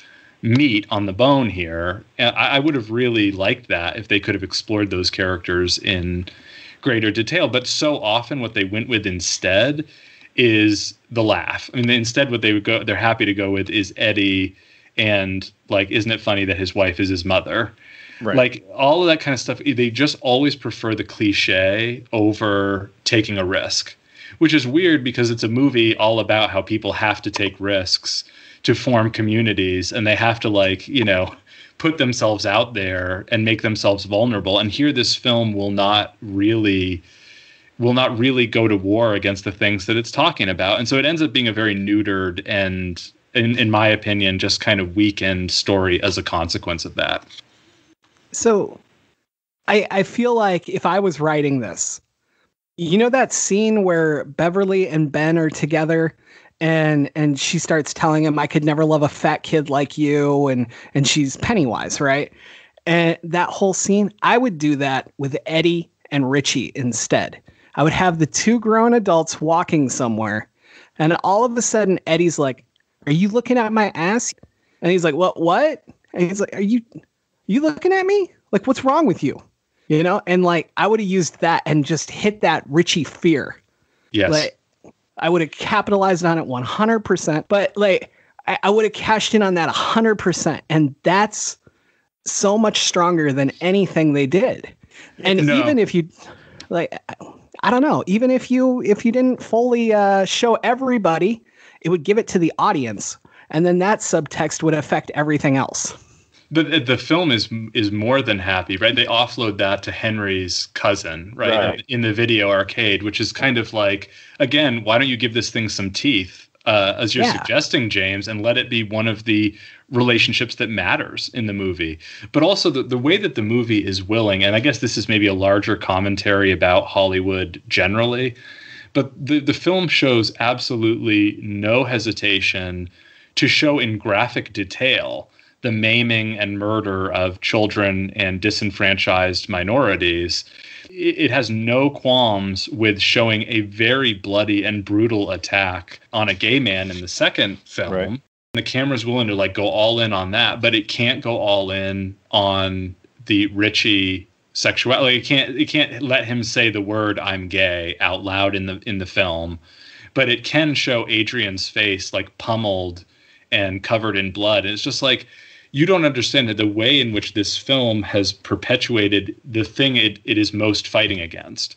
meat on the bone here? I, I would have really liked that if they could have explored those characters in greater detail. But so often, what they went with instead is the laugh. I mean, instead, what they would go, they're happy to go with is Eddie, and like, isn't it funny that his wife is his mother? Right. Like all of that kind of stuff. Eh, they just always prefer the cliche over taking a risk, which is weird because it's a movie all about how people have to take risks to form communities, and they have to like you know put themselves out there and make themselves vulnerable. And here, this film will not really will not really go to war against the things that it's talking about. And so it ends up being a very neutered and, in, in my opinion, just kind of weakened story as a consequence of that. So I, I feel like if I was writing this, you know that scene where Beverly and Ben are together and and she starts telling him I could never love a fat kid like you and and she's Pennywise, right? And that whole scene, I would do that with Eddie and Richie instead. I would have the two grown adults walking somewhere and all of a sudden Eddie's like, "Are you looking at my ass?" And he's like, "What? What?" And he's like, "Are you are you looking at me? Like what's wrong with you?" You know? And like I would have used that and just hit that Richie fear. Yes. Like, I would have capitalized on it 100%. But like, I, I would have cashed in on that 100%. And that's so much stronger than anything they did. And No. even if you, like, I don't know, even if you if you didn't fully uh, show everybody, it would give it to the audience, and then that subtext would affect everything else. The the film is is more than happy, right? They offload that to Henry's cousin, right, Right. in the video arcade, which is kind of like again, why don't you give this thing some teeth, uh, as you're Yeah. suggesting, James, and let it be one of the relationships that matters in the movie, but also the the way that the movie is willing, and I guess this is maybe a larger commentary about Hollywood generally, but the the film shows absolutely no hesitation to show in graphic detail the maiming and murder of children and disenfranchised minorities. It has no qualms with showing a very bloody and brutal attack on a gay man in the second film. Right. The camera's willing to like go all in on that, but it can't go all in on the Richie sexuality. It can't it can't let him say the word "I'm gay" out loud in the in the film, but it can show Adrian's face like pummeled and covered in blood. And it's just like you don't understand the way in which this film has perpetuated the thing it, it is most fighting against.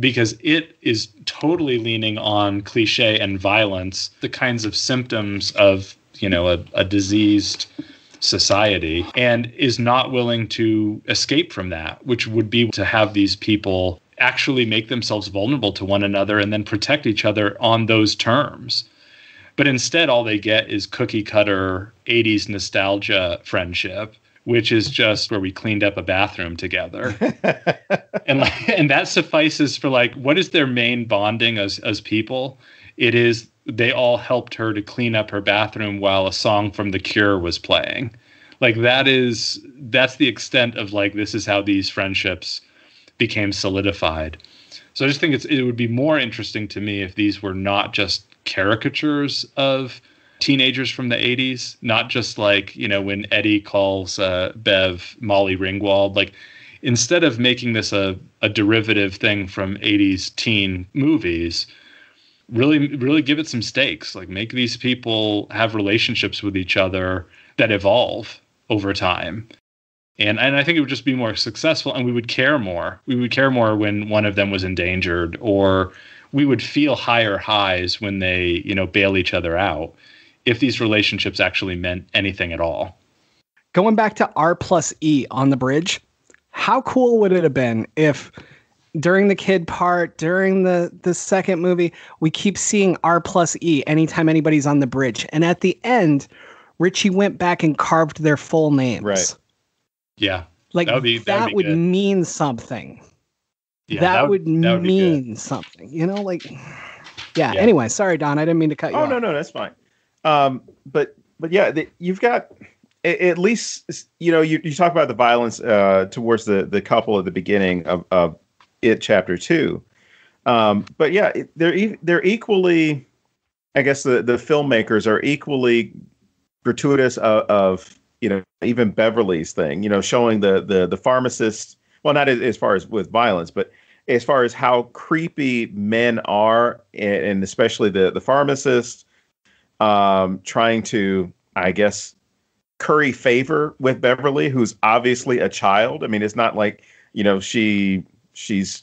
Because it is totally leaning on cliche and violence, the kinds of symptoms of, you know, a, a diseased society, and is not willing to escape from that, which would be to have these people actually make themselves vulnerable to one another and then protect each other on those terms. But instead, all they get is cookie cutter 80s nostalgia friendship, which is just where we cleaned up a bathroom together. (laughs) and like, and that suffices for like, what is their main bonding as, as people? It is they all helped her to clean up her bathroom while a song from The Cure was playing. Like that is that's the extent of like this is how these friendships became solidified. So I just think it's it would be more interesting to me if these were not just caricatures of teenagers from the 80s, not just like, you know, when Eddie calls uh, Bev Molly Ringwald, like instead of making this a, a derivative thing from 80s teen movies, really really give it some stakes. Like make these people have relationships with each other that evolve over time. And, and I think it would just be more successful and we would care more. We would care more when one of them was endangered or we would feel higher highs when they, you know, bail each other out if these relationships actually meant anything at all. Going back to R plus E on the bridge, how cool would it have been if during the kid part, during the the second movie, we keep seeing R plus E anytime anybody's on the bridge, and at the end, Richie went back and carved their full names. Right. Yeah. Like That would be- that that would be would good. mean something. Yeah. that, would, that would be good. mean something. You know, like yeah, Yeah. Anyway, sorry, Don. I didn't mean to cut you Oh off. no, no, that's fine. Um, but but yeah, the, you've got at least you know you, you talk about the violence uh, towards the the couple at the beginning of, of it chapter two. Um, but yeah, they're e- they're equally. I guess the the filmmakers are equally gratuitous of, of you know even Beverly's thing. You know, showing the the the pharmacist. Well, not as, as far as with violence, but as far as how creepy men are, and, especially the the pharmacist, um, trying to, I guess, curry favor with Beverly, who's obviously a child. I mean, it's not like you know she she's,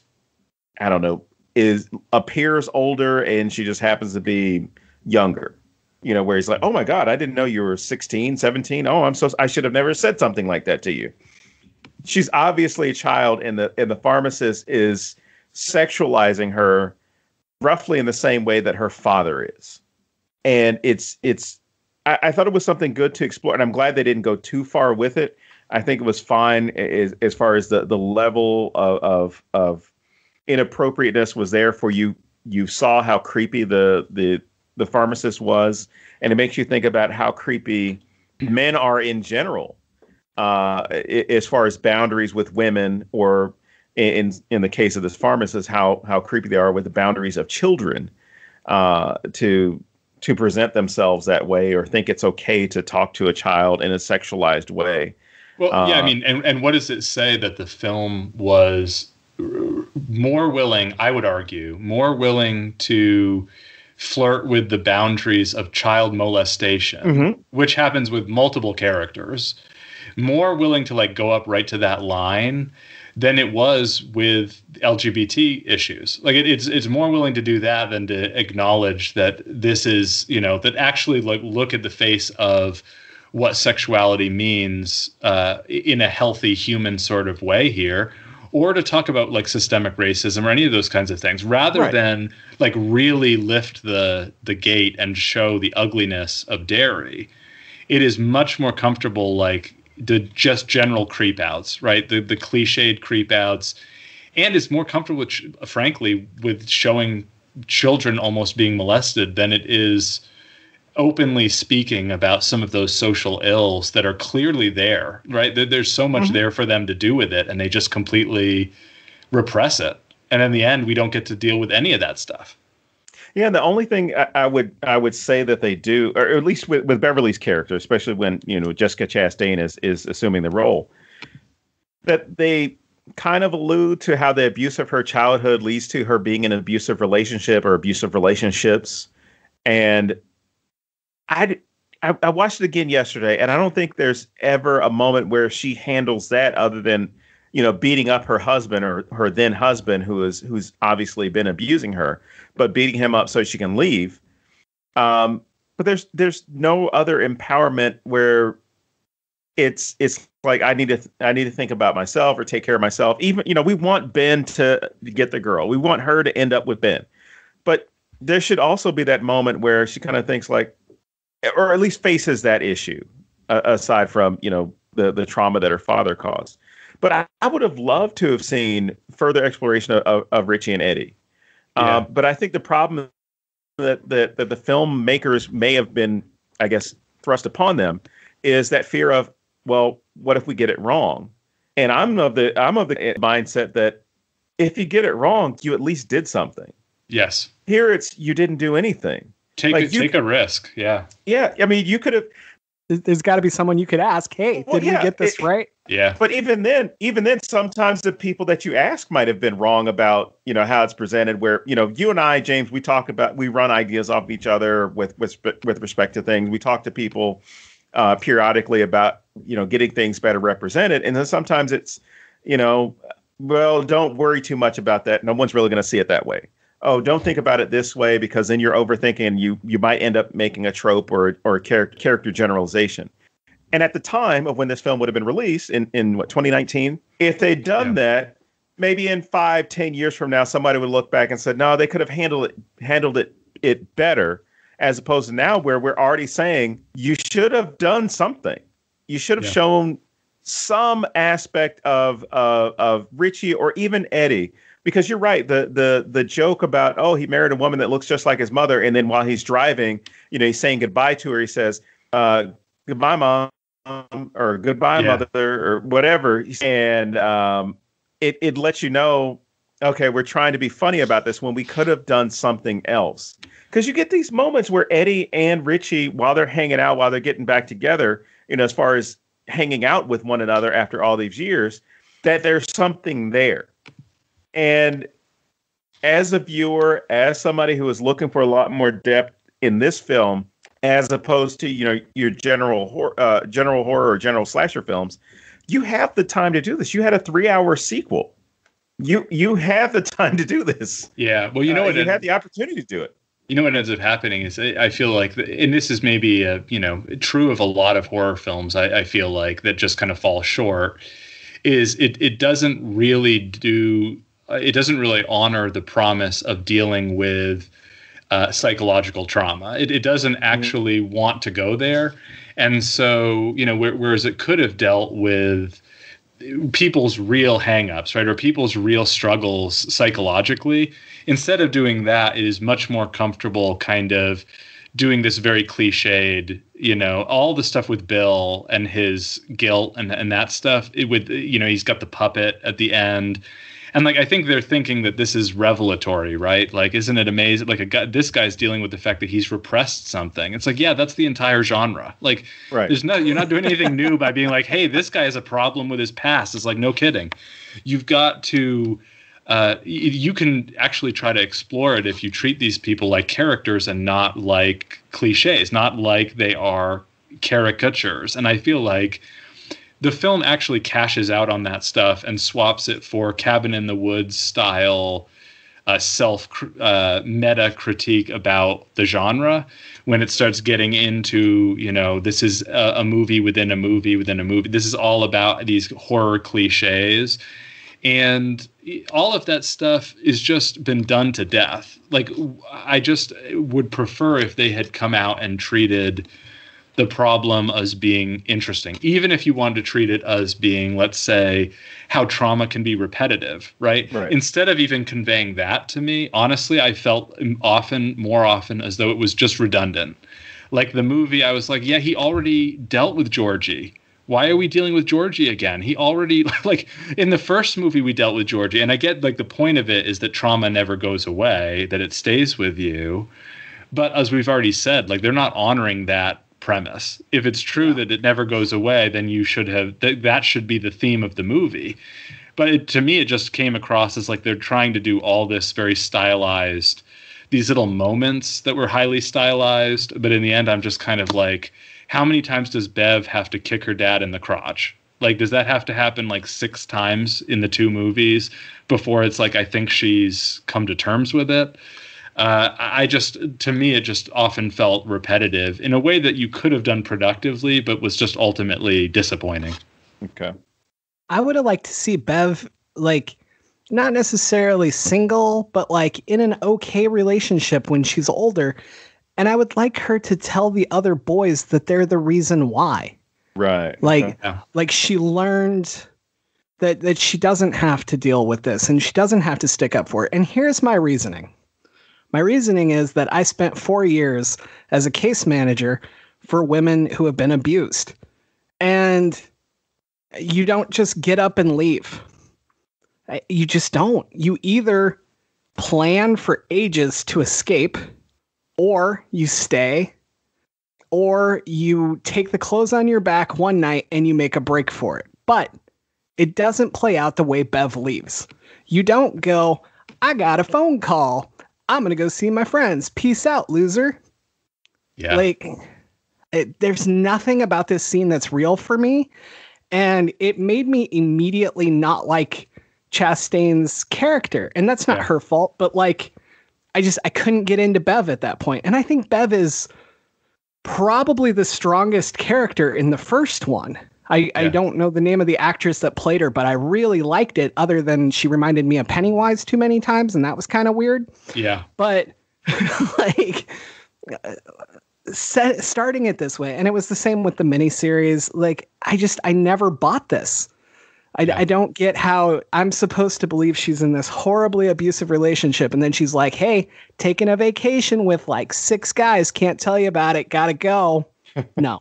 I don't know, is appears older and she just happens to be younger. You know, where he's like, "Oh my God, I didn't know you were 16, 17. Oh, I'm so I should have never said something like that to you." She's obviously a child, and the and the pharmacist is sexualizing her roughly in the same way that her father is. And it's it's I, I thought it was something good to explore, and I'm glad they didn't go too far with it. I think it was fine as, as far as the, the level of, of of inappropriateness was there for you. You saw how creepy the the the pharmacist was, and it makes you think about how creepy men are in general, uh, as far as boundaries with women, or in in the case of this pharmacist, how how creepy they are with the boundaries of children, uh, to to present themselves that way or think it's okay to talk to a child in a sexualized way. Well, yeah, I Uh, mean, and, and what does it say that the film was more willing, I would argue, more willing to flirt with the boundaries of child molestation, Mhm. which happens with multiple characters, more willing to like go up right to that line than it was with LGBT issues. Like it, it's it's more willing to do that than to acknowledge that this is you know that actually like look at the face of what sexuality means uh, in a healthy human sort of way here or to talk about like systemic racism or any of those kinds of things rather Right. than like really lift the the gate and show the ugliness of Derry it is much more comfortable like the just general creep outs right? The the cliched creep outs. And is more comfortable with, frankly with showing children almost being molested than it is openly speaking about some of those social ills that are clearly there right? There- there's so much mm-hmm. there for them to do with it and they just completely repress it. And in the end we don't get to deal with any of that stuff Yeah, the only thing I, I would I would say that they do, or at least with, with Beverly's character, especially when you know Jessica Chastain is is assuming the role, that they kind of allude to how the abuse of her childhood leads to her being in an abusive relationship or abusive relationships, and I. I, I watched it again yesterday, and I don't think there's ever a moment where she handles that other than, you know, beating up her husband or her then husband, who is who's obviously been abusing her but beating him up so she can leave. Um, but there's there's no other empowerment where it's it's like I need to th- I need to think about myself or take care of myself. Even you know we want Ben to get the girl. We want her to end up with Ben, but there should also be that moment where she kind of thinks like, or at least faces that issue, uh, aside from you know the the trauma that her father caused. But I, I would have loved to have seen further exploration of, of, of Richie and Eddie. Yeah. Uh, but I think the problem that, that that the filmmakers may have been, I guess, thrust upon them is that fear of, well, what if we get it wrong? And I'm of the I'm of the mindset that if you get it wrong, you at least did something. yes Here it's you didn't do anything. take Like, a, you- take a risk yeah Yeah, I mean you could have There- There's got to be someone you could ask. Hey, Well, did yeah, we get this it- right? Yeah But even then, even then, sometimes the people that you ask might have been wrong about, you know, how it's presented. Where you know, you and I, James, we talk about, we run ideas off each other with with with respect to things. We talk to people uh, periodically about, you know, getting things better represented, and then sometimes it's, you know, well, don't worry too much about that. No one's really going to see it that way. Oh, don't think about it this way because then you're overthinking. And you you might end up making a trope or or a character character generalization. And at the time of when this film would have been released in, in what 2019, if they'd done Yeah. that, maybe in five, ten years from now, somebody would look back and said, no, they could have handled it handled it it better, as opposed to now where we're already saying you should have done something. You should have Yeah. shown some aspect of uh, of Richie or even Eddie. Because you're right, the the the joke about oh he married a woman that looks just like his mother, and then while he's driving, you know he's saying goodbye to her. He says, uh, "Goodbye, mom," or "Goodbye, Yeah. mother," or whatever, and um, it it lets you know, okay, we're trying to be funny about this when we could have done something else. Because you get these moments where Eddie and Richie, while they're hanging out, while they're getting back together, you know, as far as hanging out with one another after all these years, that there's something there. And as a viewer, as somebody who is looking for a lot more depth in this film, as opposed to you know your general hor- uh, general horror or general slasher films, you have the time to do this. You had a three-hour sequel. You you have the (laughs) time to do this. yeah well you know Uh, what you had the opportunity to do it. you know what ends up happening is I I feel like, and this is maybe a, you know true of a lot of horror films. I, I feel like that just kind of fall short. Is it? It doesn't really do. uh, It doesn't really honor the promise of dealing with uh, psychological trauma. It, it doesn't actually want to go there, and so you know, whereas it could have dealt with people's real hangups, right, or people's real struggles psychologically. Instead of doing that, it is much more comfortable, kind of doing this very cliched, you know, all the stuff with Bill and his guilt and and that stuff. It would, you know, he's got the puppet at the end. And like I think they're thinking that this is revelatory, right? Like, isn't it amazing? Like a guy, this guy's dealing with the fact that he's repressed something. It's like, yeah, that's the entire genre. Like, Right. there's no, you're not doing anything new by being like, hey, this guy has a problem with his past. It's like, no kidding. You've got to uh, you can actually try to explore it if you treat these people like characters and not like cliches, not like they are caricatures. And I feel like the film actually cashes out on that stuff and swaps it for cabin in the woods style uh, self uh, meta critique about the genre. When it starts getting into you know this is a, a, movie within a movie within a movie. This is all about these horror cliches. And all of that stuff is just been done to death. Like i just would prefer if they had come out and treated the problem as being interesting, even if you wanted to treat it as being, let's say, how trauma can be repetitive, right? right? Instead of even conveying that to me, honestly, I felt often, more often, as though it was just redundant. Like the movie, I was like, yeah, he already dealt with Georgie. Why are we dealing with Georgie again? He already (laughs) like in the first movie we dealt with Georgie, and I get like the point of it is that trauma never goes away, that it stays with you. But as we've already said, like they're not honoring that premise. If it's true that it never goes away, then you should have th- that should be the theme of the movie. But it, to me, it just came across as like they're trying to do all this very stylized, these little moments that were highly stylized. But in the end, I'm just kind of like, how many times does Bev have to kick her dad in the crotch? Like, does that have to happen like six times in the two movies before it's like I think she's come to terms with it? Uh, I just, to me, it just often felt repetitive in a way that you could have done productively, but was just ultimately disappointing. Okay. I would have liked to see Bev, like, not necessarily single, but like in an okay relationship when she's older. And I would like her to tell the other boys that they're the reason why. Right. Like, okay. like she learned that that she doesn't have to deal with this and she doesn't have to stick up for it. And here's my reasoning. My reasoning is that I spent four years as a case manager for women who have been abused. And you don't just get up and leave. You just don't. You either plan for ages to escape, or you stay, or you take the clothes on your back one night and you make a break for it. But it doesn't play out the way Bev leaves. You don't go, I got a phone call I'm gonna go see my friends. Peace out, loser. Yeah. Like, it, there's nothing about this scene that's real for me, and it made me immediately not like Chastain's character, and that's not yeah. her fault. But like, I just I couldn't get into Bev at that point. point, and I think Bev is probably the strongest character in the first one. I, yeah. I don't know the name of the actress that played her, but I really liked it, other than she reminded me of Pennywise too many times, and that was kind of weird. Yeah. But (laughs) like set, starting it this way, and it was the same with the miniseries. Like, I just, I never bought this. I, yeah. I don't get how I'm supposed to believe she's in this horribly abusive relationship, and then she's like, hey, taking a vacation with like six guys, can't tell you about it, gotta go. (laughs) No.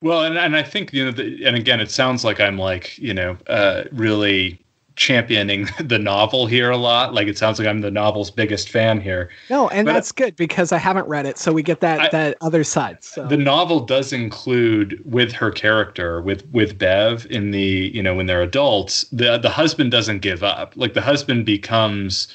Well, and, and I think you know, the, and again, it sounds like I'm like you know, uh, really championing (laughs) the novel here a lot. Like it sounds like I'm the novel's biggest fan here. No, and but that's good because I haven't read it, so we get that I, that other side. So. The novel does include with her character with with Bev in the you know when they're adults, the the husband doesn't give up. Like the husband becomes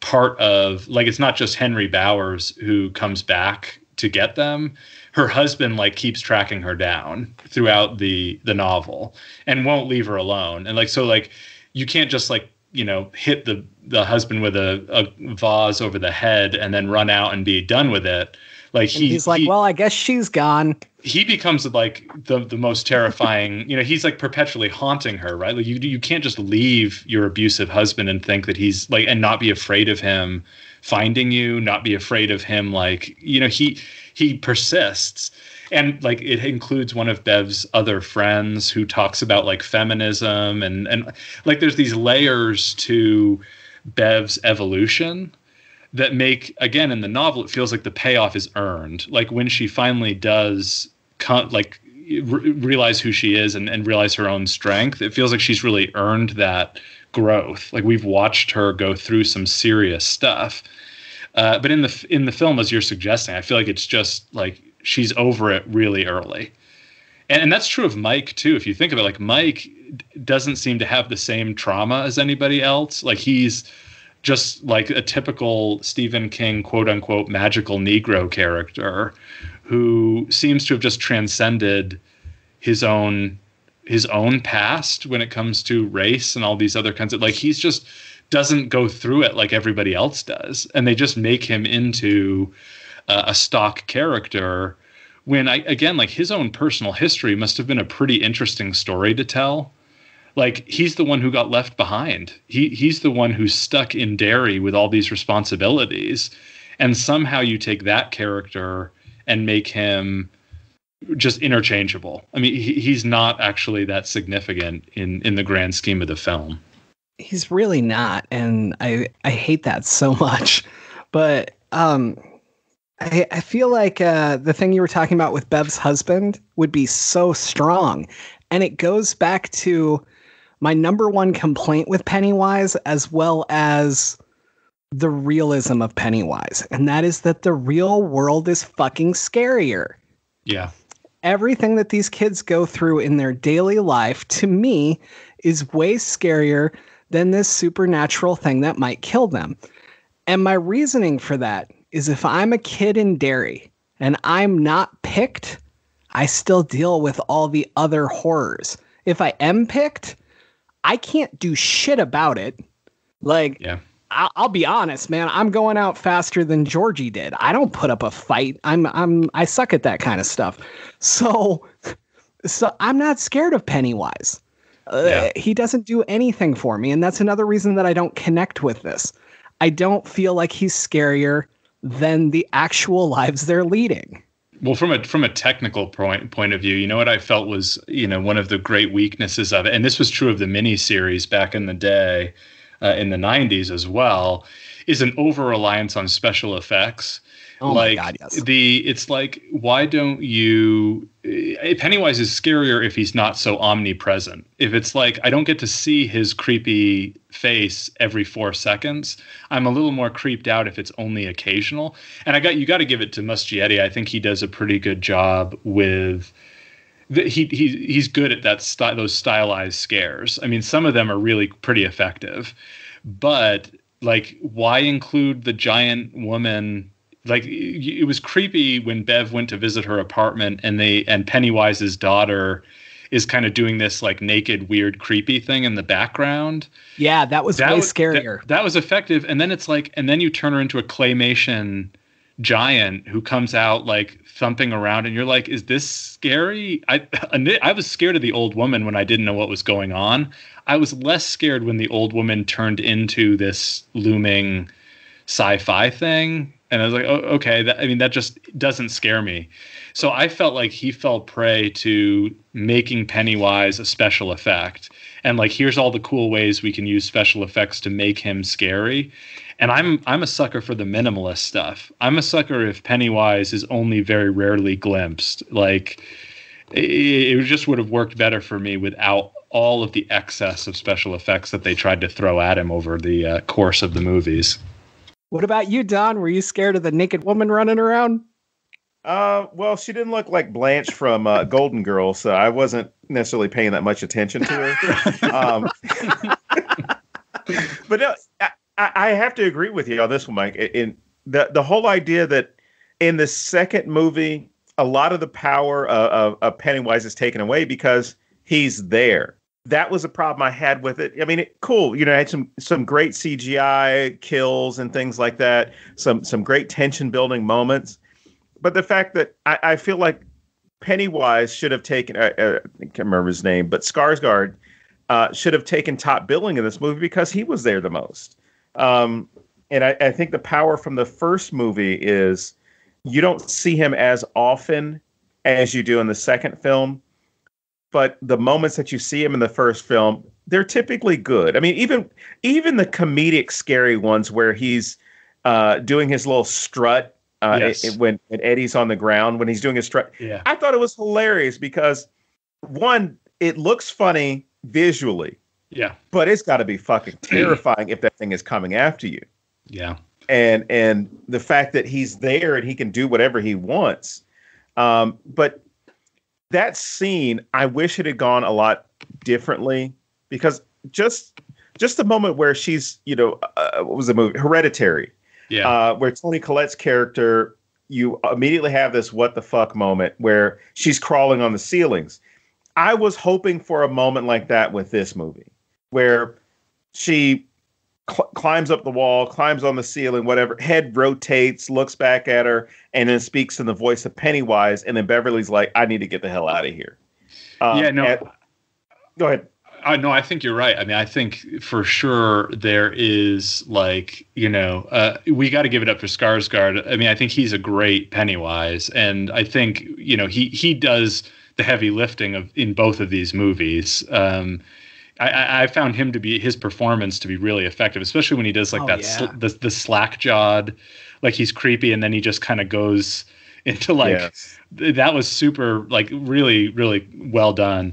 part of like it's not just Henry Bowers who comes back to get them her husband like keeps tracking her down throughout the the novel and won't leave her alone. And like so like you can't just like you know hit the the husband with a, a vase over the head and then run out and be done with it. Like he, he's like he, well i guess she's gone. He becomes like the the most terrifying (laughs) you know he's like perpetually haunting her right? Like you you can't just leave your abusive husband and think that he's like and not be afraid of him finding you not be afraid of him like you know he he persists. And like it includes one of Bev's other friends who talks about like feminism and and like there's these layers to Bev's evolution that make again in the novel it feels like the payoff is earned. Like when she finally does con- like re- realize who she is and, and realize her own strength it feels like she's really earned that growth. Like we've watched her go through some serious stuff uh, but in the in the film, as you're suggesting, I feel like it's just like she's over it really early, and and that's true of Mike too. If you think about it, like Mike doesn't seem to have the same trauma as anybody else. Like he's just like a typical Stephen King quote unquote magical Negro character who seems to have just transcended his own his own past when it comes to race and all these other kinds of like he's just doesn't go through it like everybody else does and they just make him into uh, a stock character when I again like his own personal history must have been a pretty interesting story to tell like he's the one who got left behind he he's the one who's stuck in Derry with all these responsibilities and somehow you take that character and make him just interchangeable. I mean, he, he's not actually that significant in in the grand scheme of the film. He's really not, and I I hate that so much. But um, I I feel like uh, the thing you were talking about with Bev's husband would be so strong, and it goes back to my number one complaint with Pennywise, as well as the realism of Pennywise, and that is that the real world is fucking scarier. Yeah everything that these kids go through in their daily life to me is way scarier than this supernatural thing that might kill them. And my reasoning for that is if I'm a kid in Derry and I'm not picked, I still deal with all the other horrors. If I am picked, I can't do shit about it. Like, yeah. I'll, I'll, be honest, man. I'm going out faster than Georgie did. I don't put up a fight. I'm I'm I suck at that kind of stuff. So (laughs) so I'm not scared of Pennywise. Uh, yeah. He doesn't do anything for me, and that's another reason that I don't connect with this. I don't feel like he's scarier than the actual lives they're leading. Well, from a from a technical point point of view, you know what I felt was you know one of the great weaknesses of it, and this was true of the miniseries back in the day uh, in the 90s as well is an over reliance on special effects. Oh like God, yes. the it's like why don't you eh, Pennywise is scarier if he's not so omnipresent. If it's like I don't get to see his creepy face every 4 seconds, I'm a little more creeped out if it's only occasional. And I got you got to give it to Muschietti. I think he does a pretty good job with the, he, he he's good at that sty- those stylized scares. I mean, some of them are really pretty effective, but like, why include the giant woman? Like, it was creepy when Bev went to visit her apartment, and they and Pennywise's daughter is kind of doing this like naked, weird, creepy thing in the background. Yeah, that was that way was, scarier. That, that was effective, and then it's like, and then you turn her into a claymation giant who comes out like thumping around and you're like is this scary i i was scared of the old woman when i didn't know what was going on i was less scared when the old woman turned into this looming sci-fi thing and i was like oh, okay that, i mean that just doesn't scare me so i felt like he fell prey to making pennywise a special effect and like here's all the cool ways we can use special effects to make him scary and I'm I'm a sucker for the minimalist stuff. I'm a sucker if Pennywise is only very rarely glimpsed. Like it, it just would have worked better for me without all of the excess of special effects that they tried to throw at him over the uh, course of the movies. What about you, Don? Were you scared of the naked woman running around? Uh, well, she didn't look like Blanche from uh, Golden Girls, so I wasn't necessarily paying that much attention to her. (laughs) um, but no, I, I have to agree with you on this one, Mike. In the the whole idea that in the second movie, a lot of the power of, of, of Pennywise is taken away because he's there. That was a problem I had with it. I mean, it, cool. You know, I had some some great CGI kills and things like that. Some some great tension building moments. But the fact that I, I feel like Pennywise should have taken uh, uh, I can't remember his name, but Skarsgård uh, should have taken top billing in this movie because he was there the most. Um, and I, I think the power from the first movie is you don't see him as often as you do in the second film, but the moments that you see him in the first film, they're typically good. I mean, even even the comedic scary ones where he's uh, doing his little strut uh, yes. it, it, when, Eddie's on the ground when he's doing his strut. Yeah. I thought it was hilarious because one, it looks funny visually. Yeah. But it's got to be fucking (clears throat) terrifying if that thing is coming after you. Yeah. And and the fact that he's there and he can do whatever he wants. Um, but that scene, I wish it had gone a lot differently because just just the moment where she's, you know, uh, what was the movie? Hereditary. Yeah. Uh, where Toni Collette's character, you immediately have this what the fuck moment where she's crawling on the ceilings. I was hoping for a moment like that with this movie, where she cl- climbs up the wall, climbs on the ceiling, whatever, head rotates, looks back at her, and then speaks in the voice of Pennywise. And then Beverly's like, I need to get the hell out of here. Um, yeah, no. and- go ahead. I no, I think you're right. I mean, I think for sure there is like you know uh, we got to give it up for Skarsgård. I mean, I think he's a great Pennywise, and I think you know he he does the heavy lifting of in both of these movies. Um, I- I, I found him to be his performance to be really effective, especially when he does like Oh, that yeah. sl- the the slack jawed, like he's creepy, and then he just kind of goes (laughs) into like Yes. th- that was super like really really well done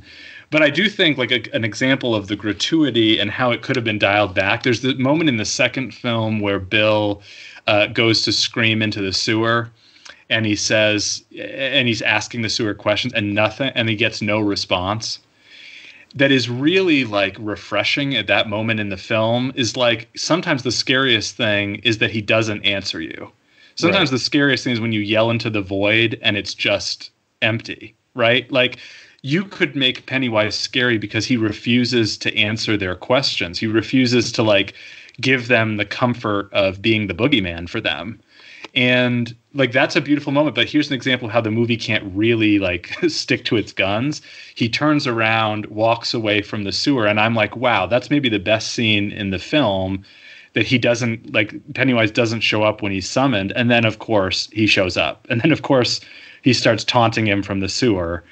but i do think like a, an example of the gratuity and how it could have been dialed back there's the moment in the second film where bill uh, goes to scream into the sewer and he says and he's asking the sewer questions and nothing and he gets no response that is really like refreshing at that moment in the film is like sometimes the scariest thing is that he doesn't answer you. Sometimes Right. the scariest thing is when you yell into the void and it's just empty right? Like you could make pennywise scary because he refuses to answer their questions. He refuses to like give them the comfort of being the boogeyman for them and like that's a beautiful moment but here's an example of how the movie can't really like (laughs) stick to its guns. He turns around walks away from the sewer and i'm like wow that's maybe the best scene in the film that he doesn't like pennywise doesn't show up when he's summoned and then of course he shows up. And then of course he starts taunting him from the sewer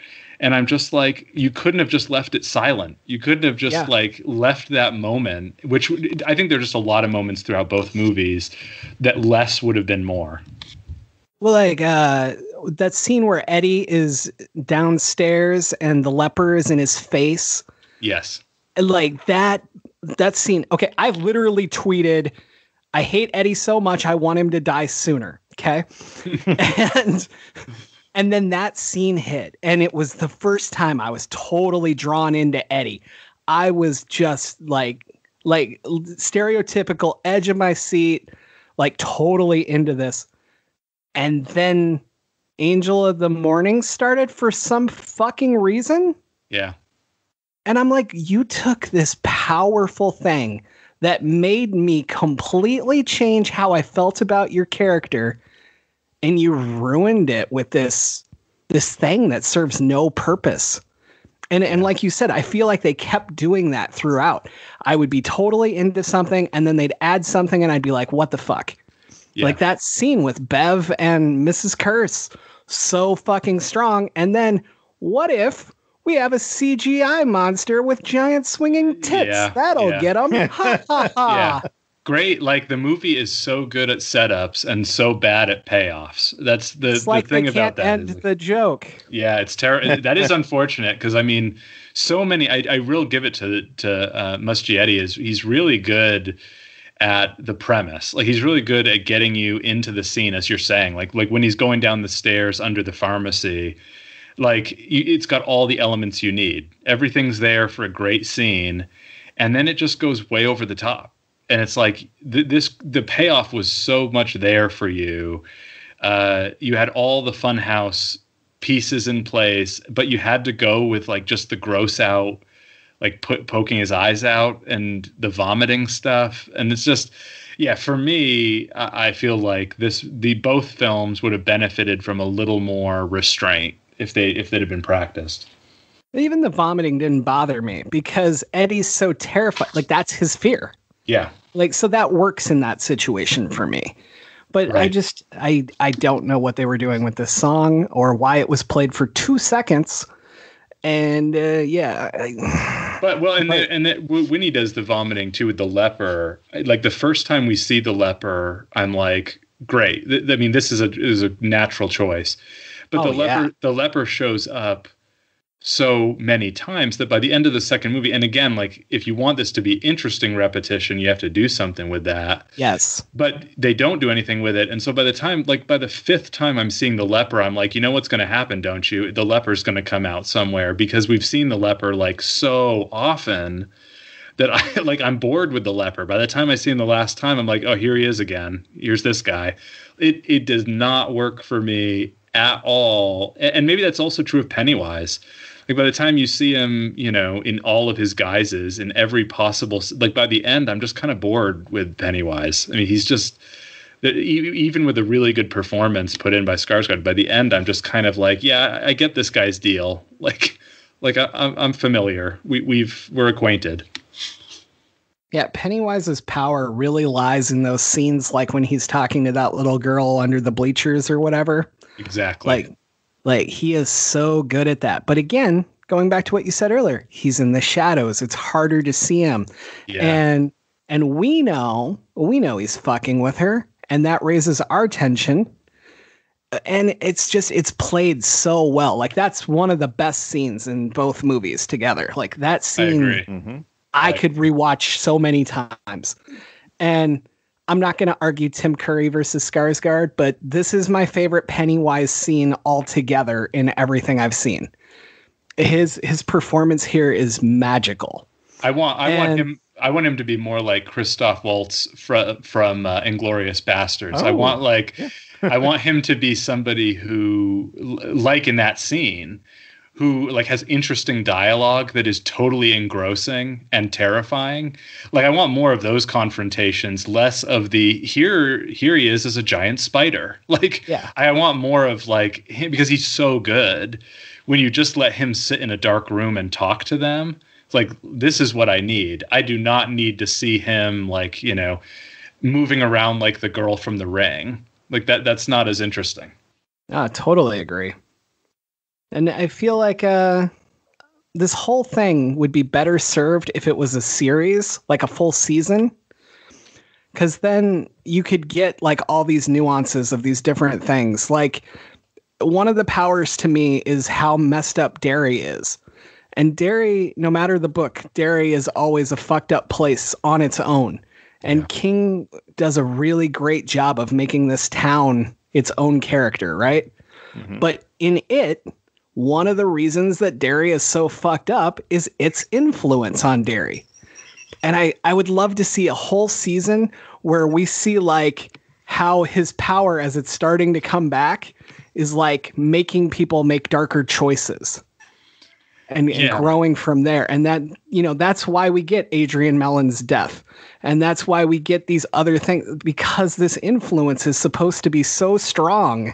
and i'm just like you couldn't have just left it silent you couldn't have just Yeah. like left that moment which i think there's just a lot of moments throughout both movies that less would have been more Well, like uh, that scene where Eddie is downstairs and the leper is in his face, yes like that. That scene. Okay, I've literally tweeted, "I hate Eddie so much. I want him to die sooner." Okay, (laughs) and and then that scene hit, and it was the first time I was totally drawn into Eddie. I was just like, like stereotypical edge of my seat, like totally into this. And then Angel of the Morning started for some fucking reason. yeah And I'm like, you took this powerful thing that made me completely change how I felt about your character and you ruined it with this this thing that serves no purpose. And and like you said, I feel like they kept doing that throughout. I would be totally into something and then they'd add something and I'd be like, what the fuck? yeah Like that scene with Bev and Mrs. Kersh, so fucking strong. And then what if we have a CGI monster with giant swinging tits? Yeah, That'll yeah. get them. Ha ha (laughs) ha. Great like the movie is so good at setups and so bad at payoffs that's the, It's the like thing they about can't that end is- the joke. Yeah, it's terrible. (laughs) that is unfortunate because I mean, so many. I, I will give it to to uh, Muschietti is he's really good at the premise. Like he's really good at getting you into the scene, as you're saying. Like like when he's going down the stairs under the pharmacy, like you, it's got all the elements you need. Everything's there for a great scene, and then it just goes way over the top. And it's like th- this. The payoff was so much there for you. Uh, you had all the funhouse pieces in place, but you had to go with like just the gross out, like put poking his eyes out and the vomiting stuff. And it's just, yeah, for me, I, I feel like this the both films would have benefited from a little more restraint if they if they'd have been practiced. Even the vomiting didn't bother me because Eddie's so terrified. Like that's his fear. Yeah, Like so that works in that situation for me. But I just I I don't know what they were doing with this song or why it was played for 2 seconds. And uh, yeah, I, (sighs) But well, and But- the, and that when he does the vomiting too with the leper, like the first time we see the leper, I'm like, great. I mean, this is a is a natural choice. But Oh, the leper yeah. the leper shows up so many times that by the end of the second movie, and again, like if you want this to be interesting repetition, you have to do something with that. yes. But they don't do anything with it, and so by the time, like by the fifth time I'm seeing the leper, I'm like, you know what's going to happen, don't you? The leper's going to come out somewhere because we've seen the leper like so often that I (laughs) like I'm bored with the leper. By the time I see him the last time, I'm like, oh, here he is again. Here's this guy. It it does not work for me at all. And maybe that's also true of Pennywise. Like by the time you see him, you know, in all of his guises, in every possible, like by the end, I'm just kind of bored with Pennywise. I mean, he's just even with a really good performance put in by Skarsgård, by the end, I'm just kind of like, yeah, I get this guy's deal. (laughs) Like, like I, I'm familiar. We, we've we're acquainted. Yeah, Pennywise's power really lies in those scenes, like when he's talking to that little girl under the bleachers or whatever. Exactly. Like, like he is so good at that. But again, going back to what you said earlier, he's in the shadows. It's harder to see him. Yeah. And and we know we know he's fucking with her, and that raises our tension. And it's just it's played so well. Like that's one of the best scenes in both movies together. Like that scene, I, mm-hmm. I, I could rewatch so many times. And I'm not going to argue Tim Curry versus Skarsgård, but this is my favorite Pennywise scene altogether in everything I've seen. His his performance here is magical. I want I and, want him I want him to be more like Christoph Waltz fr- from uh, Inglourious Basterds. Oh. I want like I want him to be somebody who like in that scene who like has interesting dialogue that is totally engrossing and terrifying. Like I want more of those confrontations, less of the here here he is as a giant spider. (laughs) Like yeah. I want more of like him because he's so good. When you just let him sit in a dark room and talk to them, like this is what I need. I do not need to see him like, you know, moving around like the girl from the ring. Like that that's not as interesting. Ah, totally agree. And I feel like uh, this whole thing would be better served if it was a series, like a full season. Because then you could get like all these nuances of these different things. Like one of the powers to me is how messed up Derry is. And Derry, no matter the book, Derry is always a fucked up place on its own. And yeah. King does a really great job of making this town its own character, right? Mm-hmm. But in it, one of the reasons that Derry is so fucked up is its influence on Derry. And I, I would love to see a whole season where we see like how his power as it's starting to come back is like making people make darker choices and, yeah. and growing from there. And that, you know, that's why we get Adrian Mellon's death. And that's why we get these other things because this influence is supposed to be so strong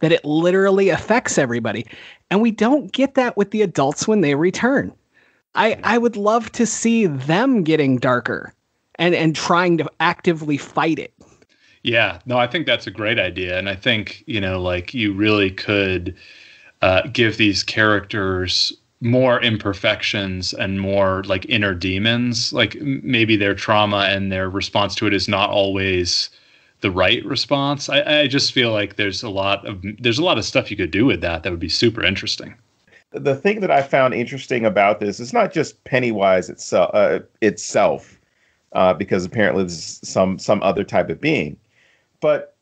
that it literally affects everybody. And we don't get that with the adults when they return. I, I would love to see them getting darker and, and trying to actively fight it. Yeah, no, I think that's a great idea. And I think, you know, like you really could uh, give these characters more imperfections and more like inner demons. Like maybe their trauma and their response to it is not always the right response. I, I just feel like there's a lot of there's a lot of stuff you could do with that that would be super interesting. The thing that I found interesting about this is not just Pennywise itself, uh, itself, uh, because apparently this is some some other type of being, but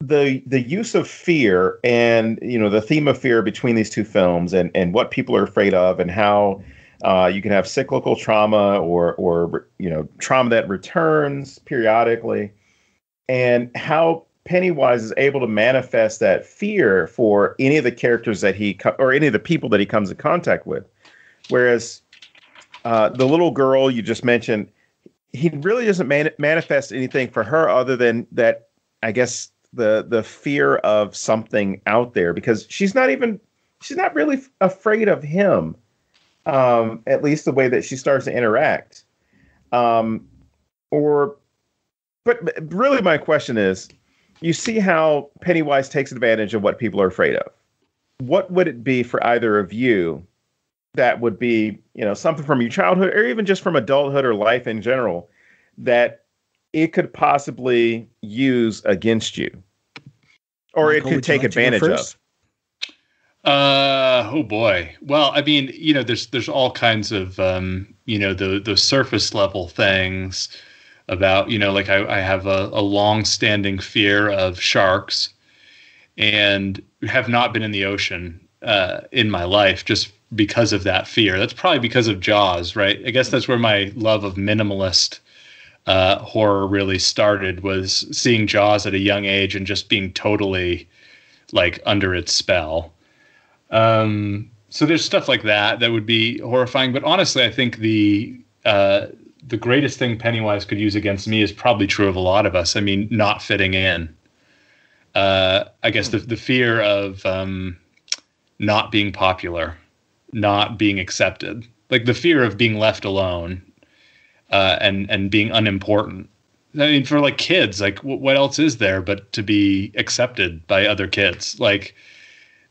the the use of fear and you know the theme of fear between these two films and and what people are afraid of and how uh, you can have cyclical trauma or or you know trauma that returns periodically and how Pennywise is able to manifest that fear for any of the characters that he co- or any of the people that he comes in contact with. Whereas uh, the little girl you just mentioned, he really doesn't man- manifest anything for her other than that. I guess the the fear of something out there because she's not even she's not really f- afraid of him. Um, at least the way that she starts to interact. Um, or but really, my question is you see how Pennywise takes advantage of what people are afraid of. What would it be for either of you that would be, you know, something from your childhood or even just from adulthood or life in general that it could possibly use against you or Michael, it could take like advantage of? Uh oh boy. Well, I mean, you know, there's there's all kinds of um, you know, the the surface level things about you know like I, I have a, a long standing fear of sharks and have not been in the ocean uh, in my life just because of that fear. That's probably because of Jaws, right? I guess that's where my love of minimalist uh, horror really started was seeing Jaws at a young age and just being totally like under its spell. Um, so there's stuff like that that would be horrifying. But honestly, I think the uh, the greatest thing Pennywise could use against me is probably true of a lot of us. I mean, not fitting in. Uh, I guess the the fear of um, not being popular, not being accepted, like the fear of being left alone, uh, and and being unimportant. I mean, for like kids, like w- what else is there but to be accepted by other kids? Like,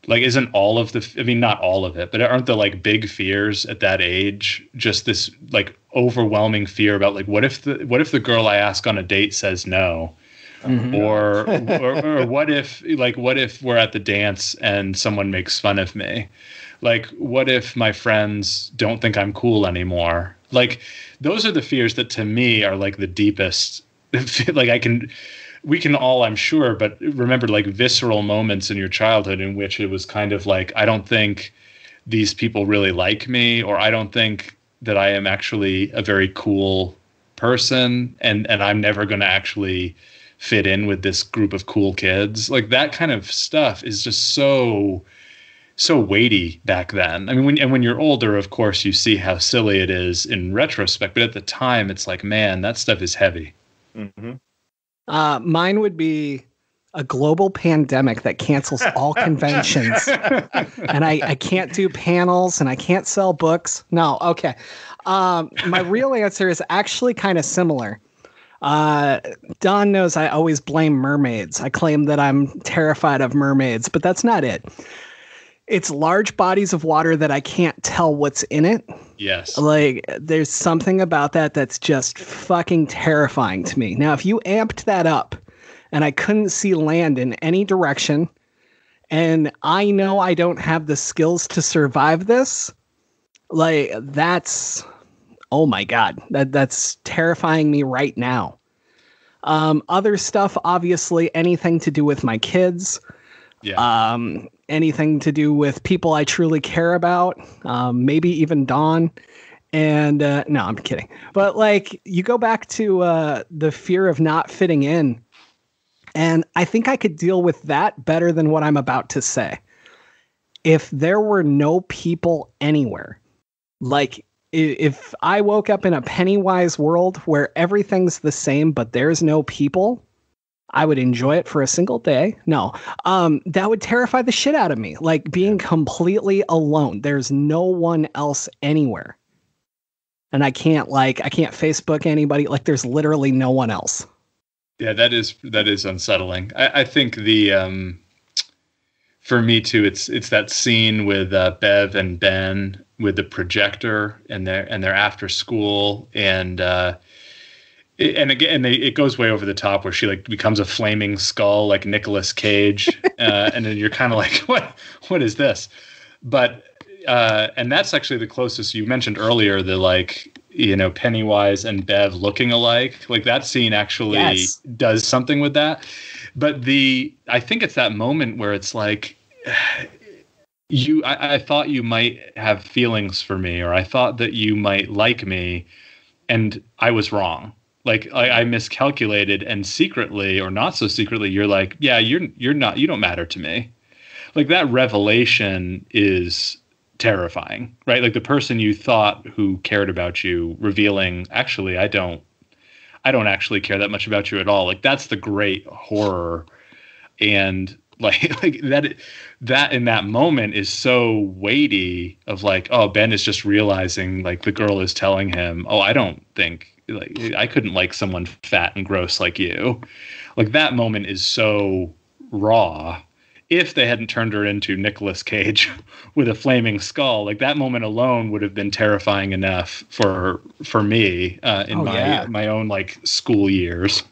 like isn't all of the? I mean, not all of it, but aren't the like big fears at that age just this like overwhelming fear about like what if the what if the girl I ask on a date says no? Mm-hmm. Or, or, or what if like what if we're at the dance and someone makes fun of me like what if my friends don't think i'm cool anymore like those are the fears that to me are like the deepest (laughs) like i can we can all i'm sure but remember like visceral moments in your childhood in which it was kind of like i don't think these people really like me or i don't think that i am actually a very cool person and and i'm never going to actually fit in with this group of cool kids like that kind of stuff is just so so weighty back then. I mean, when and when you're older, of course, you see how silly it is in retrospect. But at the time, it's like, man, that stuff is heavy. Mm-hmm. Uh, mine would be a global pandemic that cancels all (laughs) conventions, and I, I can't do panels and I can't sell books. No, okay. Um, my real answer is actually kind of similar. Uh, Don knows I always blame mermaids. I claim that I'm terrified of mermaids, but that's not it it's large bodies of water that I can't tell what's in it. Yes. Like there's something about that that's just fucking terrifying to me. Now, if you amped that up and I couldn't see land in any direction and I know I don't have the skills to survive this, like that's oh my god. That that's terrifying me right now. Um other stuff obviously anything to do with my kids. Yeah. Um anything to do with people I truly care about, um, maybe even Don. And uh, no, I'm kidding. But like, you go back to uh, the fear of not fitting in. And I think I could deal with that better than what I'm about to say. If there were no people anywhere, like if I woke up in a Pennywise world where everything's the same, but there's no people, I would enjoy it for a single day. No, um, that would terrify the shit out of me. Like being completely alone. There's no one else anywhere. And I can't like I can't Facebook anybody. Like there's literally no one else. Yeah, that is that is unsettling. I, I think the um, for me too, it's it's that scene with uh, Bev and Ben with the projector and their and their after school and uh, and again, they, it goes way over the top where she like becomes a flaming skull like Nicolas Cage, (laughs) uh, and then you're kind of like, (laughs) what, what is this? But uh, and that's actually the closest you mentioned earlier. The like, you know, Pennywise and Bev looking alike. Like that scene actually yes. does something with that. But the I think it's that moment where it's like. (sighs) You, I, I thought you might have feelings for me, or I thought that you might like me, and I was wrong like I, I, miscalculated and secretly or not so secretly you're like yeah you're you're not you don't matter to me. Like that revelation is terrifying right? Like the person you thought who cared about you revealing actually i don't i don't actually care that much about you at all. Like that's the great horror. And (laughs) like like that that in that moment is so weighty of like oh ben is just realizing like the girl is telling him oh i don't think like I couldn't like someone fat and gross like you. Like that moment is so raw. If they hadn't turned her into Nicolas Cage (laughs) with a flaming skull, like that moment alone would have been terrifying enough for for me uh, in oh, my yeah. my own like school years.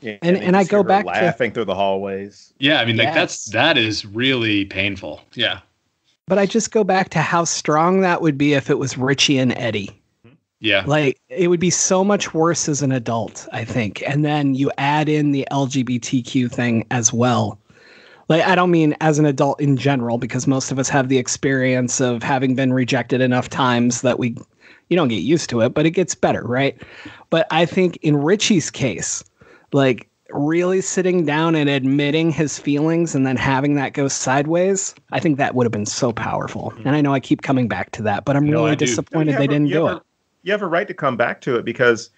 Yeah, and and I go back laughing to, through the hallways. Yeah, I mean, yes. like that's that is really painful. Yeah. But I just go back to how strong that would be if it was Richie and Eddie. Yeah. Like it would be so much worse as an adult, I think. And then you add in the LGBTQ thing as well. Like, I don't mean as an adult in general, because most of us have the experience of having been rejected enough times that we, you don't get used to it, but it gets better, right? But I think in Richie's case, like, really sitting down and admitting his feelings and then having that go sideways, I think that would have been so powerful. And I know I keep coming back to that, but I'm No, really disappointed they didn't do have it. You have a right to come back to it because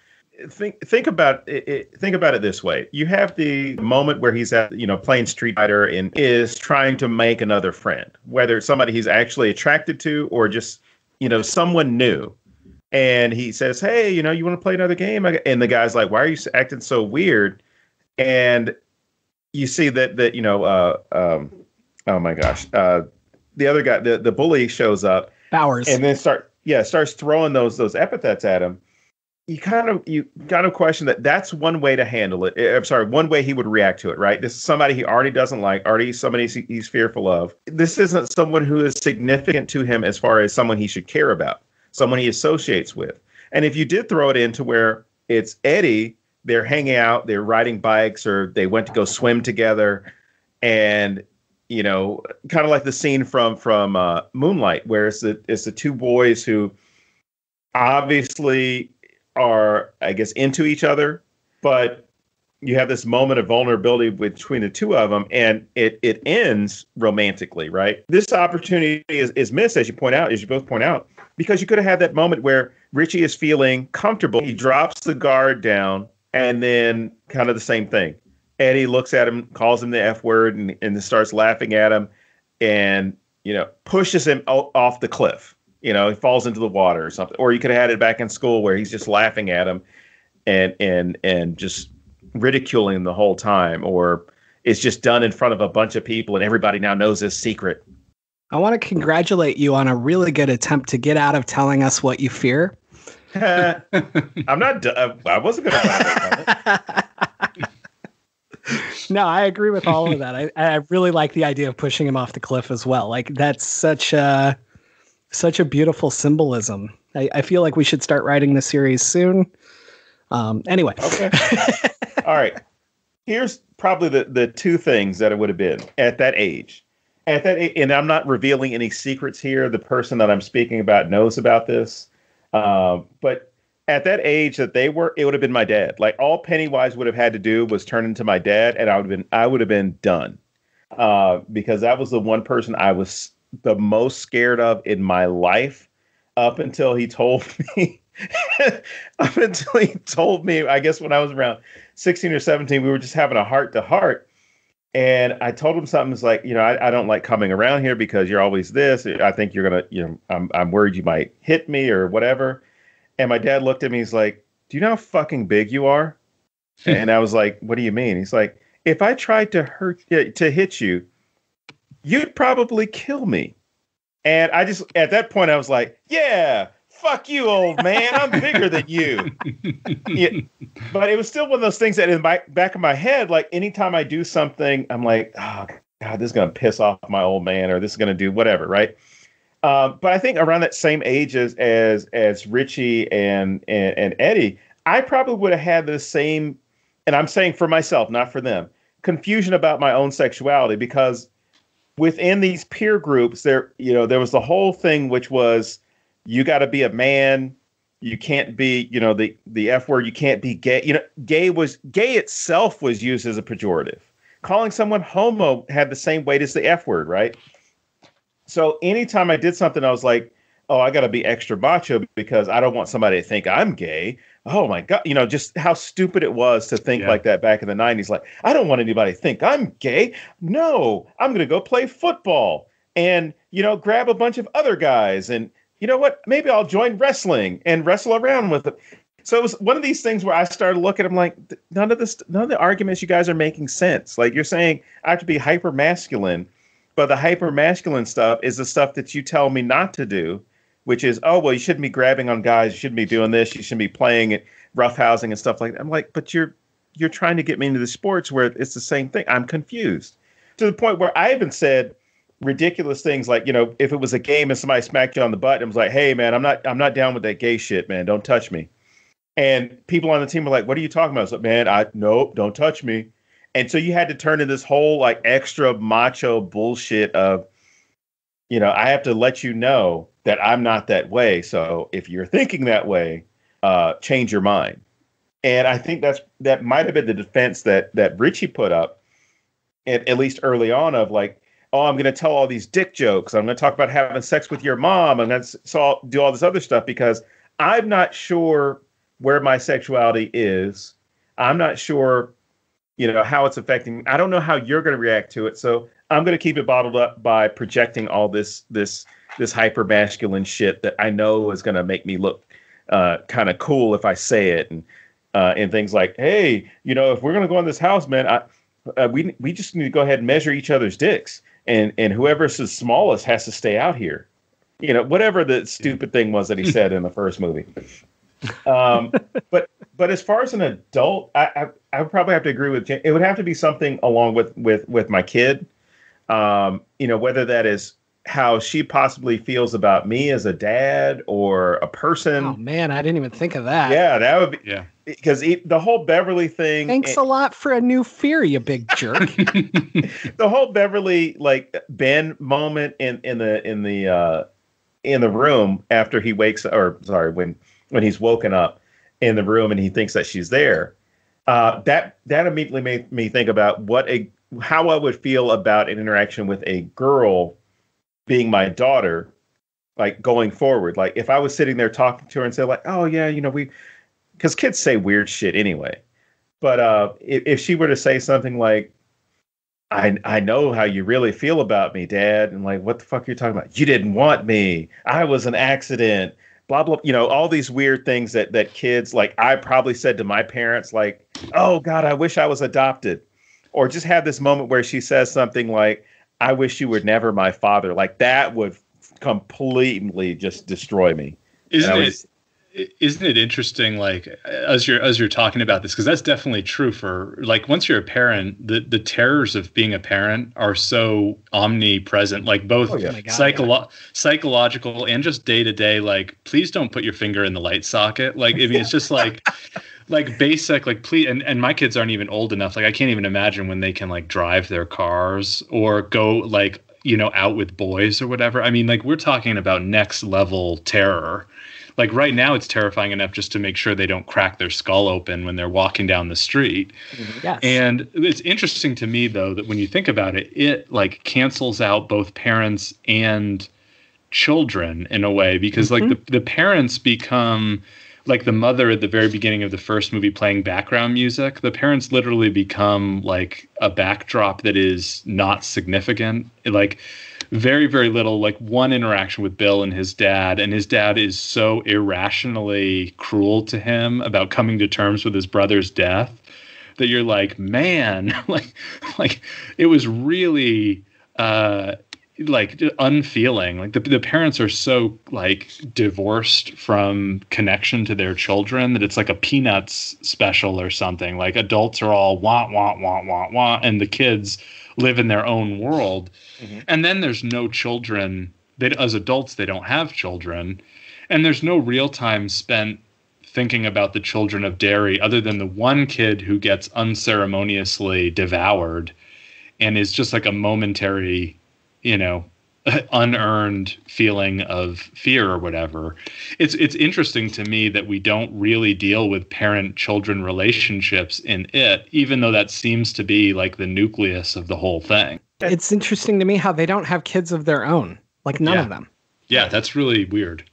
think think about it, it- think about it this way. You have the moment where he's at you know playing Street Fighter and is trying to make another friend, whether it's somebody he's actually attracted to or just you know someone new. And he says, "Hey, you know, you want to play another game?" And the guy's like, "Why are you acting so weird?" And you see that that you know, uh, um, oh my gosh, uh, the other guy, the the bully shows up Bowers. and then start yeah starts throwing those those epithets at him you kind of you kind of question that that's one way to handle it Eh, i'm sorry one way he would react to it right? This is somebody he already doesn't like already somebody he's, he's fearful of. This isn't someone who is significant to him as far as someone he should care about someone he associates with. And if you did throw it into where it's eddie they're hanging out they're riding bikes or they went to go swim together and you know, kind of like the scene from from uh, Moonlight, where it's the it's the two boys who obviously are, I guess, into each other, but you have this moment of vulnerability between the two of them, and it it ends romantically, right? This opportunity is, is missed, as you point out, as you both point out, because you could have had that moment where Richie is feeling comfortable, he drops the guard down, and then kind of the same thing. Eddie looks at him, calls him the F word, and, and starts laughing at him and, you know, pushes him o- off the cliff. You know, he falls into the water or something. Or you could have had it back in school where he's just laughing at him and and and just ridiculing him the whole time. Or it's just done in front of a bunch of people and everybody now knows his secret. I want to congratulate you on a really good attempt to get out of telling us what you fear. (laughs) I'm not. uh, I wasn't going to. (laughs) (laughs) no, I agree with all of that. I, I really like the idea of pushing him off the cliff as well. Like that's such a such a beautiful symbolism. I, I feel like we should start writing the series soon. Um, anyway, Okay. (laughs) All right. Here's probably the, the two things that it would have been at that age. At that age, and I'm not revealing any secrets here. The person that I'm speaking about knows about this. Um, but at that age that they were, it would have been my dad. Like all Pennywise would have had to do was turn into my dad, and I would have been I would have been done. Uh, because that was the one person I was the most scared of in my life up until he told (laughs) me up until he told me, I guess when I was around 16 or 17, we were just having a heart to heart. And I told him something like, you know, I, I don't like coming around here because you're always this. I think you're gonna, you know, I'm I'm worried you might hit me or whatever. And my dad looked at me, he's like, Do you know how fucking big you are? (laughs) and I was like, What do you mean? He's like, if I tried to hurt uh, to hit you, you'd probably kill me. And I just at that point I was like, Yeah, fuck you, old man. I'm bigger than you. (laughs) yeah. But it was still one of those things that in my back of my head, like anytime I do something, I'm like, oh God, this is gonna piss off my old man, or this is gonna do whatever, right? Um, but I think around that same age as as as Richie and and, and Eddie, I probably would have had the same, and I'm saying for myself, not for them, confusion about my own sexuality because within these peer groups, there you know there was the whole thing which was you got to be a man you can't be you know the the f word you can't be gay you know gay was gay itself was used as a pejorative. Calling someone homo had the same weight as the f word right so anytime i did something i was like oh i got to be extra macho because i don't want somebody to think i'm gay. Oh my god you know just how stupid it was to think Yeah. like that back in the 90s like i don't want anybody to think i'm gay. No i'm going to go play football and you know grab a bunch of other guys and you know what maybe i'll join wrestling and wrestle around with it. So it was one of these things where i started looking i'm like none of this none of the arguments you guys are making sense. Like you're saying i have to be hyper masculine but the hyper masculine stuff is the stuff that you tell me not to do which is oh well you shouldn't be grabbing on guys. You shouldn't be doing this. You shouldn't be playing it roughhousing and stuff like that. I'm like but you're you're trying to get me into the sports where it's the same thing. I'm confused. To the point where i even said ridiculous things like you know if it was a game and somebody smacked you on the butt and was like hey man i'm not i'm not down with that gay shit man. Don't touch me. And people on the team were like what are you talking about? I was like, man i nope don't touch me and so you had to turn in this whole like extra macho bullshit of, you know, I have to let you know that I'm not that way. So if you're thinking that way, uh, change your mind. And I think that's that might have been the defense that that Richie put up, at, at least early on, of like, oh, I'm going to tell all these dick jokes. I'm going to talk about having sex with your mom. and I'm going to do all this other stuff because I'm not sure where my sexuality is. I'm not sure, you know, how it's affecting. I don't know how you're going to react to it. So I'm going to keep it bottled up by projecting all this this this hyper masculine shit that I know is going to make me look uh, kind of cool if I say it and uh, and things like, hey, you know, if we're going to go in this house, man, I, uh, we we just need to go ahead and measure each other's dicks, and and whoever's the smallest has to stay out here. You know, whatever the stupid thing was that he said in the first movie. (laughs) Um, but but as far as an adult, I, I, I would probably have to agree with Jim. It would have to be something along with with with my kid. Um, you know, whether that is how she possibly feels about me as a dad or a person. Oh man, I didn't even think of that. Yeah, that would be yeah. Because the whole Beverly thing. Thanks a lot for a new fear, you big jerk. (laughs) (laughs) the whole Beverly like Ben moment in in the in the uh in the room after he wakes or sorry when when he's woken up in the room and he thinks that she's there. Uh, that that immediately made me think about what a how I would feel about an interaction with a girl being my daughter, like going forward. Like if I was sitting there talking to her and say like, "Oh yeah, you know we," because kids say weird shit anyway. But uh, if, if she were to say something like, I I know how you really feel about me, Dad, and like, what the fuck are you talking about? You didn't want me. I was an accident. Blah blah. You know all these weird things that that kids like. I probably said to my parents like, "Oh God, I wish I was adopted," or just have this moment where she says something like, I wish you were never my father. Like that would completely just destroy me. Isn't was, it? Isn't it interesting? Like as you're as you're talking about this, because that's definitely true for like once you're a parent, the the terrors of being a parent are so omnipresent. Like both oh, yeah. Oh psycholo- yeah. psychological and just day to day. Like please don't put your finger in the light socket. Like I mean, it's just like. (laughs) like basic like please and, and my kids aren't even old enough like i can't even imagine when they can like drive their cars or go like you know out with boys or whatever i mean like we're talking about next level terror like right now it's terrifying enough just to make sure they don't crack their skull open when they're walking down the street mm-hmm. yes. and it's interesting to me though that when you think about it it like cancels out both parents and children in a way because mm-hmm. like the, the parents become like the mother at the very beginning of the first movie playing background music, the parents literally become like a backdrop that is not significant. Like very very little like one interaction with Bill and his dad and his dad is so irrationally cruel to him about coming to terms with his brother's death that you're like, man, (laughs) like like it was really uh like unfeeling. Like the, the parents are so like divorced from connection to their children that it's like a peanuts special or something. Like adults are all want want want want want and the kids live in their own world. Mm-hmm. and then there's no children. That as adults they don't have children. And there's no real time spent thinking about the children of Derry other than the one kid who gets unceremoniously devoured and is just like a momentary you know (laughs) unearned feeling of fear or whatever. It's it's interesting to me that we don't really deal with parent children relationships in it even though that seems to be like the nucleus of the whole thing. It's interesting to me how they don't have kids of their own. Like none yeah. of them. Yeah, that's really weird.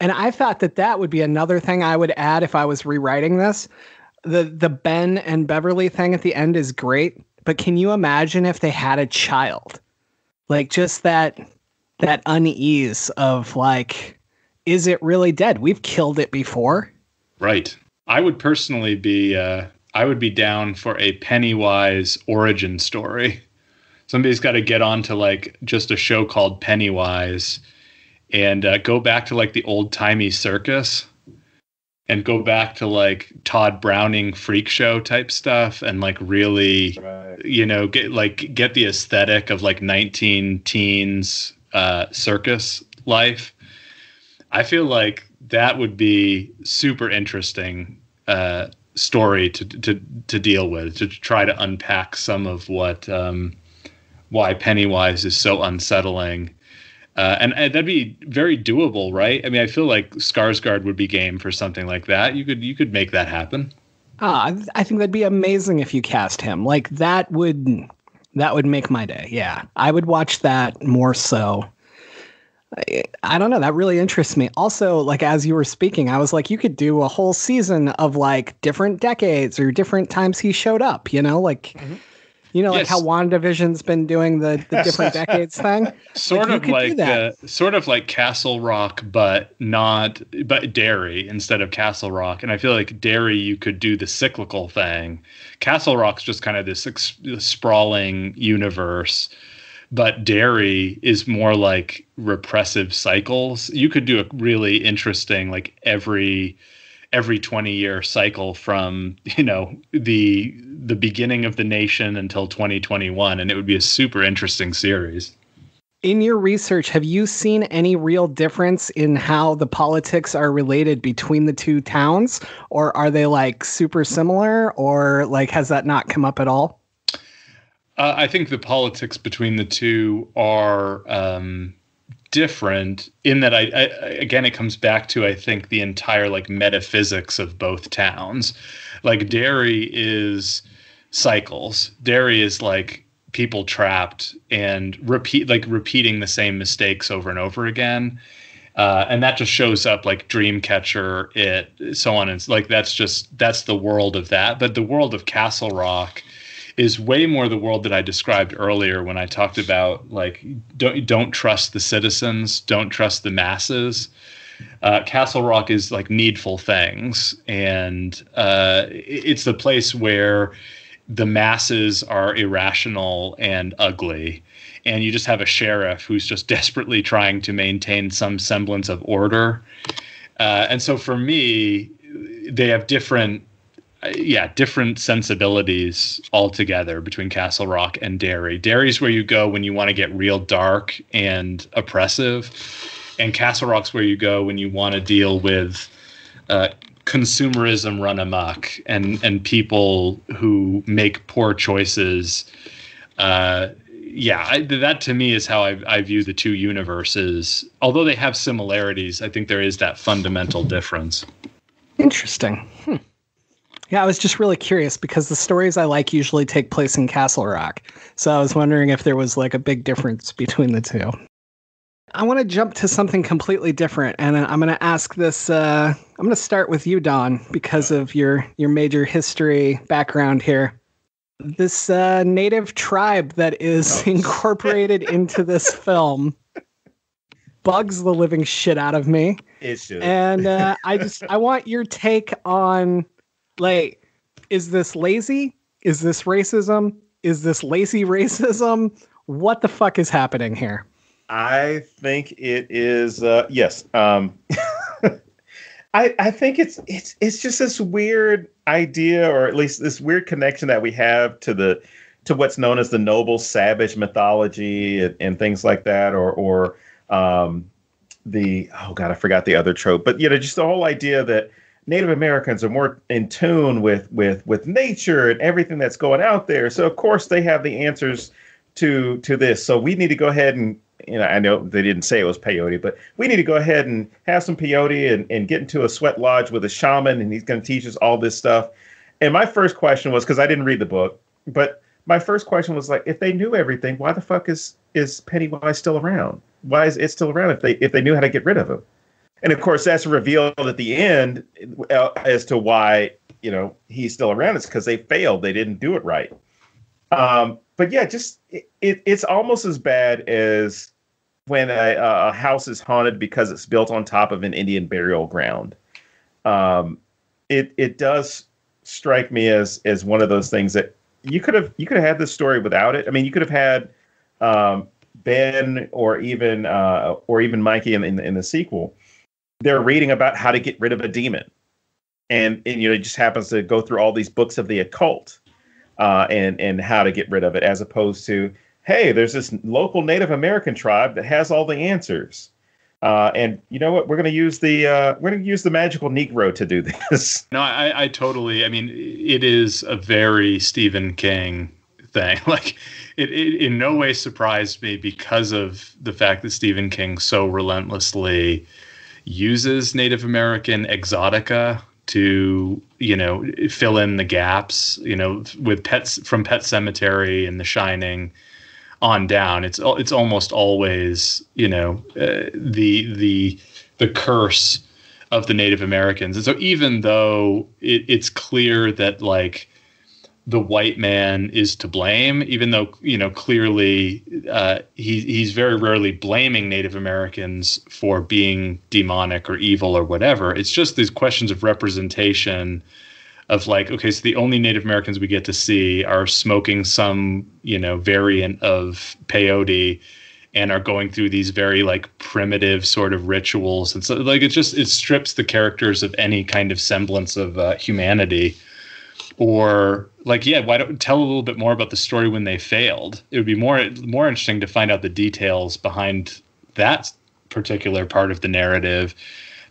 And I thought that that would be another thing I would add if I was rewriting this. The the Ben and Beverly thing at the end is great, but can you imagine if they had a child? like just that that unease of like is it really dead? We've killed it before. Right. I would personally be uh i would be down for a pennywise origin story. Somebody's got to get on to like just a show called pennywise and uh, go back to like the old timey circus and go back to like Tod Browning freak show type stuff and like really right. you know get like get the aesthetic of like 19 teens uh, circus life. I feel like that would be super interesting uh, story to to to deal with to try to unpack some of what um, why Pennywise is so unsettling. Uh, and, and, that'd be very doable, right? I mean, I feel like Skarsgård would be game for something like that. You could you could make that happen. Ah, I think that'd be amazing if you cast him. Like that would that would make my day. Yeah, I would watch that more so. I, I don't know. That really interests me. Also, like as you were speaking, I was like, you could do a whole season of like different decades or different times he showed up. You know, like. Mm-hmm you know, yes. like how WandaVision's been doing the, the different (laughs) decades thing. Sort like, of like uh, sort of like Castle Rock, but not but Derry instead of Castle Rock. And I feel like Derry, you could do the cyclical thing. Castle Rock's just kind of this ex- sprawling universe but Derry is more like repressive cycles. You could do a really interesting like every every 20 year cycle from you know the the beginning of the nation until 2021 and it would be a super interesting series. In your research have you seen any real difference in how the politics are related between the two towns? Or are they like super similar? Or like has that not come up at all? Uh, i think the politics between the two are um, different in that I, I, again it comes back to I think the entire like metaphysics of both towns. Like Derry is cycles. Derry is like people trapped and repeat like repeating the same mistakes over and over again. Uh, and that just shows up like Dreamcatcher, it so on and like that's just that's the world of that. But the world of Castle Rock is way more the world that I described earlier when I talked about like don't don't trust the citizens, don't trust the masses. Uh, Castle Rock is like needful things, and uh, it's the place where the masses are irrational and ugly, and you just have a sheriff who's just (laughs) desperately trying to maintain some semblance of order. Uh, and so for me, they have different yeah, different sensibilities altogether between Castle Rock and Derry. Derry's where you go when you want to get real dark and oppressive, and Castle Rock's where you go when you want to deal with uh, consumerism run amok and and people who make poor choices. Uh, yeah, I, that to me is how I, I view the two universes. Although they have similarities, I think there is that fundamental difference. Interesting. Hmm. Yeah, I was just really curious because the stories I like usually take place in Castle Rock. So I was wondering if there was like a big difference between the two. I want to jump to something completely different, and I'm going to ask this. Uh, I'm going to start with you, Don, because of your your major history background here. This uh, native tribe that is oh. (laughs) incorporated into this (laughs) film bugs the living shit out of me. It should. And uh, I (laughs) just I want your take on like, is this lazy? Is this racism? Is this lazy (laughs) racism? What the fuck is happening here? I think it is. Uh, yes. Um, (laughs) I I think it's it's it's just this weird idea, or at least this weird connection that we have to the to what's known as the noble savage mythology and, and things like that, or or um, the oh god, I forgot the other trope, but you know, just the whole idea that Native Americans are more in tune with with with nature and everything that's going out there. So of course they have the answers to to this. So we need to go ahead and you know I know they didn't say it was peyote, but we need to go ahead and have some peyote and, and get into a sweat lodge with a shaman and he's going to teach us all this stuff. And my first question was because I didn't read the book, but my first question was like, if they knew everything, why the fuck is is Pennywise still around? Why is it still around if they if they knew how to get rid of him? And of course that's revealed at the end uh, as to why you know he's still around. It's because they failed. They didn't do it right. Um, but yeah just it, it, it's almost as bad as when a, a, house is haunted because it's built on top of an indian burial ground. Um, it it does strike me as as one of those things that you could have you could have had this story without it. I mean you could have had um, ben or even uh, or even mikey in, in, in the sequel they're reading about how to get rid of a demon, and, and you know it just happens to go through all these books of the occult, uh, and and how to get rid of it, as opposed to hey, there's this local Native American tribe that has all the answers. Uh, and you know what? We're going to use the uh, we're going to use the magical Negro to do (laughs) this. No, I, I totally. I mean, it is a very Stephen King thing. (laughs) Like, it, it in no way surprised me because of the fact that Stephen King so relentlessly uses Native American exotica to you know fill in the gaps. You know, with pets from Pet Sematary and The Shining on down. It's it's almost always you know uh, the the the curse of the Native Americans. And so even though it, it's clear that like the white man is to blame, even though you know clearly uh, he he's very rarely blaming Native Americans for being demonic or evil or whatever. It's just these questions of representation of like okay so the only native americans we get to see are smoking some you know variant of peyote and are going through these very like primitive sort of rituals and so like it just it strips the characters of any kind of semblance of uh, humanity or like yeah why don't tell a little bit more about the story when they failed it would be more more interesting to find out the details behind that particular part of the narrative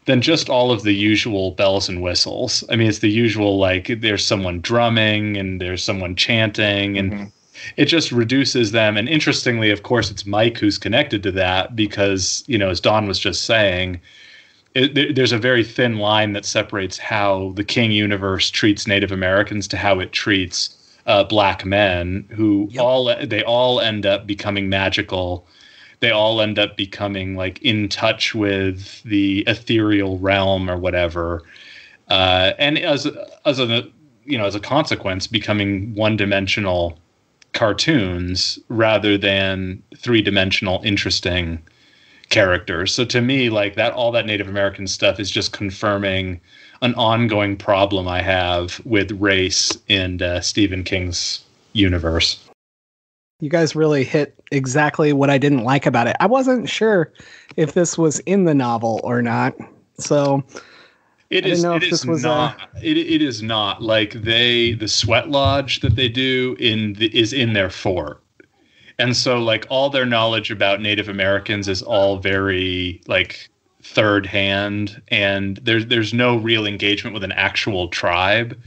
than just all of the usual bells and whistles. I mean, it's the usual like there's someone drumming and there's someone chanting and mm-hmm. it just reduces them. And interestingly, of course, it's Mike who's connected to that because, you know, as Don was just saying, it, there's a very thin line that separates how the King universe treats Native Americans to how it treats uh, black men who yep. all they all end up becoming magical they all end up becoming like in touch with the ethereal realm or whatever, uh, and as as a you know as a consequence, becoming one dimensional cartoons rather than three dimensional interesting characters. So to me, like that, all that Native American stuff is just confirming an ongoing problem I have with race in uh, Stephen King's universe you guys really hit exactly what I didn't like about it. I wasn't sure if this was in the novel or not. So it is, it is not. A... It, it is not like they the sweat lodge that they do in the, is in their fort, and so like all their knowledge about Native Americans is all very like third hand, and there's there's no real engagement with an actual tribe.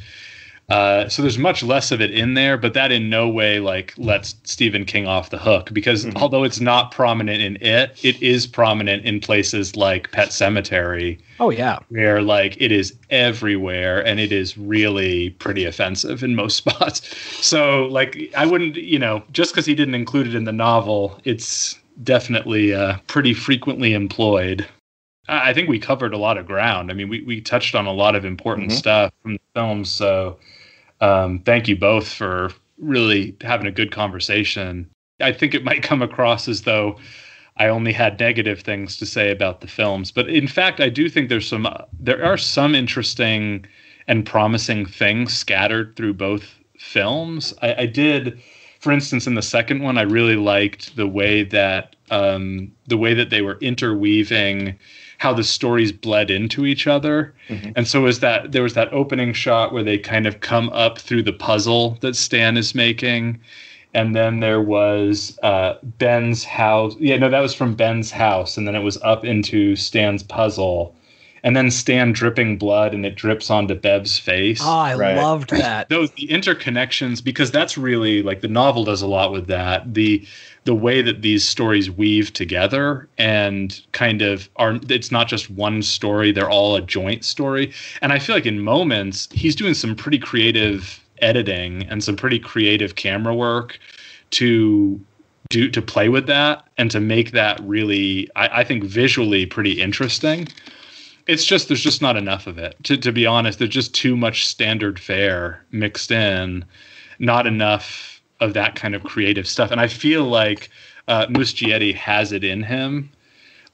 Uh, so there's much less of it in there, but that in no way like lets Stephen King off the hook because mm-hmm. although it's not prominent in it, it is prominent in places like Pet Sematary. Oh yeah, where like it is everywhere and it is really pretty offensive in most (laughs) spots. So like I wouldn't, you know, just because he didn't include it in the novel, it's definitely uh, pretty frequently employed. I think we covered a lot of ground. I mean, we, we touched on a lot of important mm-hmm. stuff from the film. So um, thank you both for really having a good conversation. I think it might come across as though I only had negative things to say about the films, but in fact, I do think there's some there are some interesting and promising things scattered through both films. I, I did, for instance, in the second one, I really liked the way that um, the way that they were interweaving how the stories bled into each other. Mm-hmm. And so was that there was that opening shot where they kind of come up through the puzzle that Stan is making. And then there was uh, Ben's house. Yeah, no, that was from Ben's house. And then it was up into Stan's puzzle and then Stan dripping blood and it drips onto Bev's face. Oh, I right. loved (laughs) that. Those the interconnections because that's really like the novel does a lot with that. The the way that these stories weave together and kind of are it's not just one story, they're all a joint story. And I feel like in moments he's doing some pretty creative editing and some pretty creative camera work to do to play with that and to make that really I, I think visually pretty interesting it's just there's just not enough of it. To to be honest, there's just too much standard fare mixed in, not enough of that kind of creative stuff. And I feel like uh, Muschietti has it in him.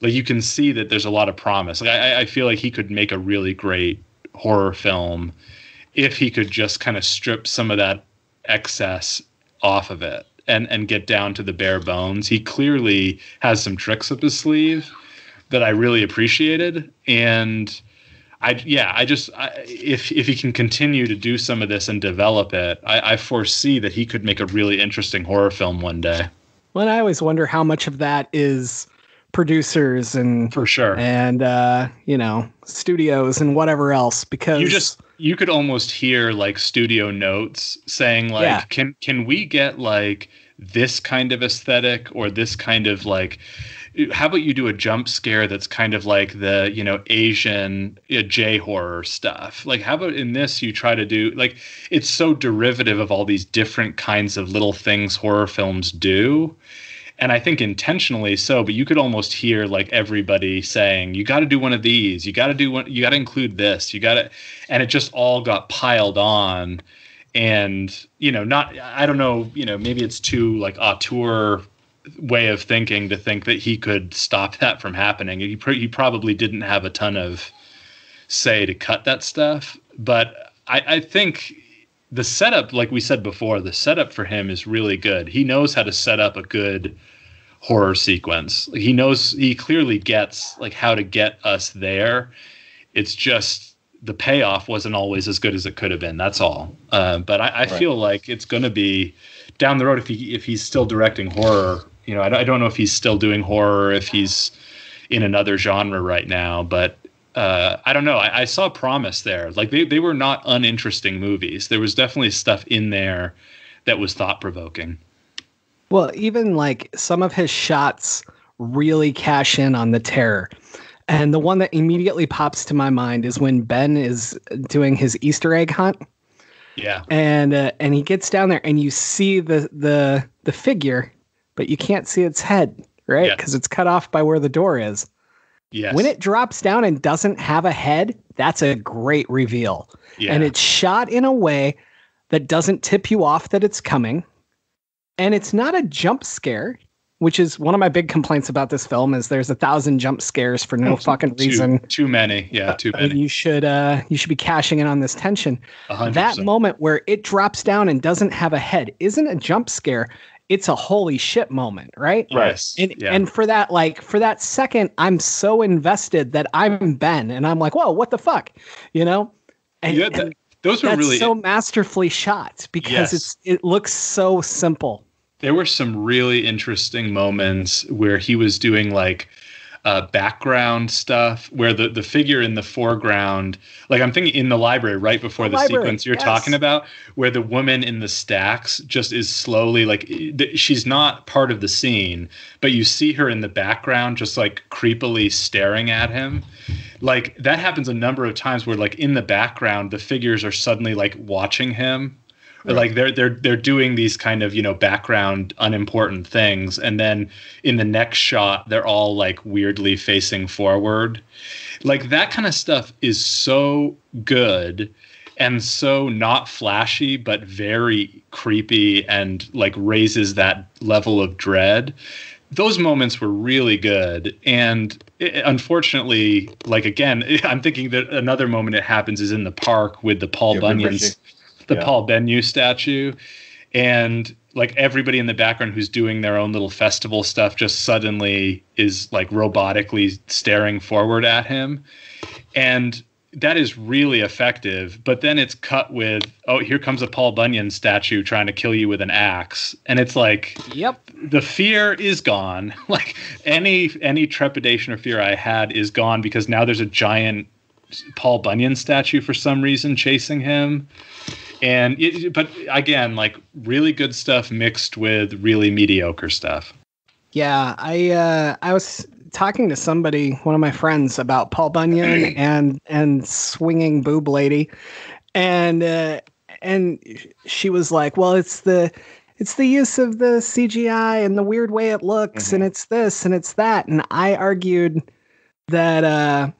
Like you can see that there's a lot of promise. Like I, I feel like he could make a really great horror film if he could just kind of strip some of that excess off of it and and get down to the bare bones. He clearly has some tricks up his sleeve that I really appreciated. And I yeah, I just I, if if he can continue to do some of this and develop it, I, I foresee that he could make a really interesting horror film one day. Well, I always wonder how much of that is producers and for sure and uh, you know studios and whatever else because you just you could almost hear like studio notes saying like Yeah. can can we get like this kind of aesthetic or this kind of like how about you do a jump scare that's kind of like the you know asian uh, j horror stuff like how about in this you try to do like it's so derivative of all these different kinds of little things horror films do and I think intentionally so, but you could almost hear like everybody saying, "You got to do one of these. You got to do one. You got to include this. You got to," and it just all got piled on, and you know, not I don't know, you know, maybe it's too like auteur way of thinking to think that he could stop that from happening. He pr- he probably didn't have a ton of say to cut that stuff, but I, I think the setup, like we said before, the setup for him is really good. He knows how to set up a good horror sequence. He knows he clearly gets like how to get us there. It's just the payoff wasn't always as good as it could have been. That's all. Uh, but I, I Right. feel like it's going to be down the road if he if he's still directing horror. You know, I, don't- I don't know if he's still doing horror, or if he's in another genre right now, but uh, I don't know. I, I saw promise there. Like they, they were not uninteresting movies. There was definitely stuff in there that was thought provoking. Well, even like some of his shots really cash in on the terror. And the one that immediately pops to my mind is when Ben is doing his Easter egg hunt Yeah. and uh, and he gets down there and you see the the the figure but you can't see its head, right? Yeah. Cuz it's cut off by where the door is. Yes. When it drops down and doesn't have a head, that's a great reveal. yeah. and it's shot in a way that doesn't tip you off that it's coming and it's not a jump scare which is one of my big complaints about this film is there's a thousand jump scares for no fucking reason too too many. Yeah. Too and many. you should uh you should be cashing in on this tension A hundred that moment where it drops down and doesn't have a head isn't a jump scare it's a holy shit moment right Yes. and yeah. and for that like for that second i'm so invested that i'm ben and i'm like whoa what the fuck you know and, Yeah, and that- those were that's really so masterfully shot because Yes. it's it looks so simple. there were some really interesting moments where he was doing like uh, background stuff where the, the figure in the foreground like i'm thinking in the library right before The the, library, sequence you're yes. talking about where the woman in the stacks just is slowly like she's not part of the scene but you see her in the background just like creepily staring at him like that happens a number of times where like in the background the figures are suddenly like watching him or, like they're they're they're doing these kind of you know background unimportant things. And then in the next shot they're all like weirdly facing forward. Like that kind of stuff is so good and so not flashy but very creepy and like raises that level of dread. Those moments were really good. And it, unfortunately like again (laughs) i'm thinking that another moment it happens is in the park with the paul Yeah, bunyan's. The Yeah. paul bunyan statue and like everybody in the background who's doing their own little festival stuff just suddenly is like robotically staring forward at him and that is really effective but then it's cut with oh here comes a paul bunyan statue trying to kill you with an axe and it's like Yep. the fear is gone (laughs) like any any trepidation or fear i had is gone because now there's a giant paul bunyan statue for some reason chasing him and it, but again like really good stuff mixed with really mediocre stuff. Yeah, I uh, I was talking to somebody, one of my friends, about Paul Bunyan (clears throat) and and swinging boob lady, and uh, and she was like, "Well, it's the it's the use of the CGI and the weird way it looks, and it's this and it's that." And I argued that uh,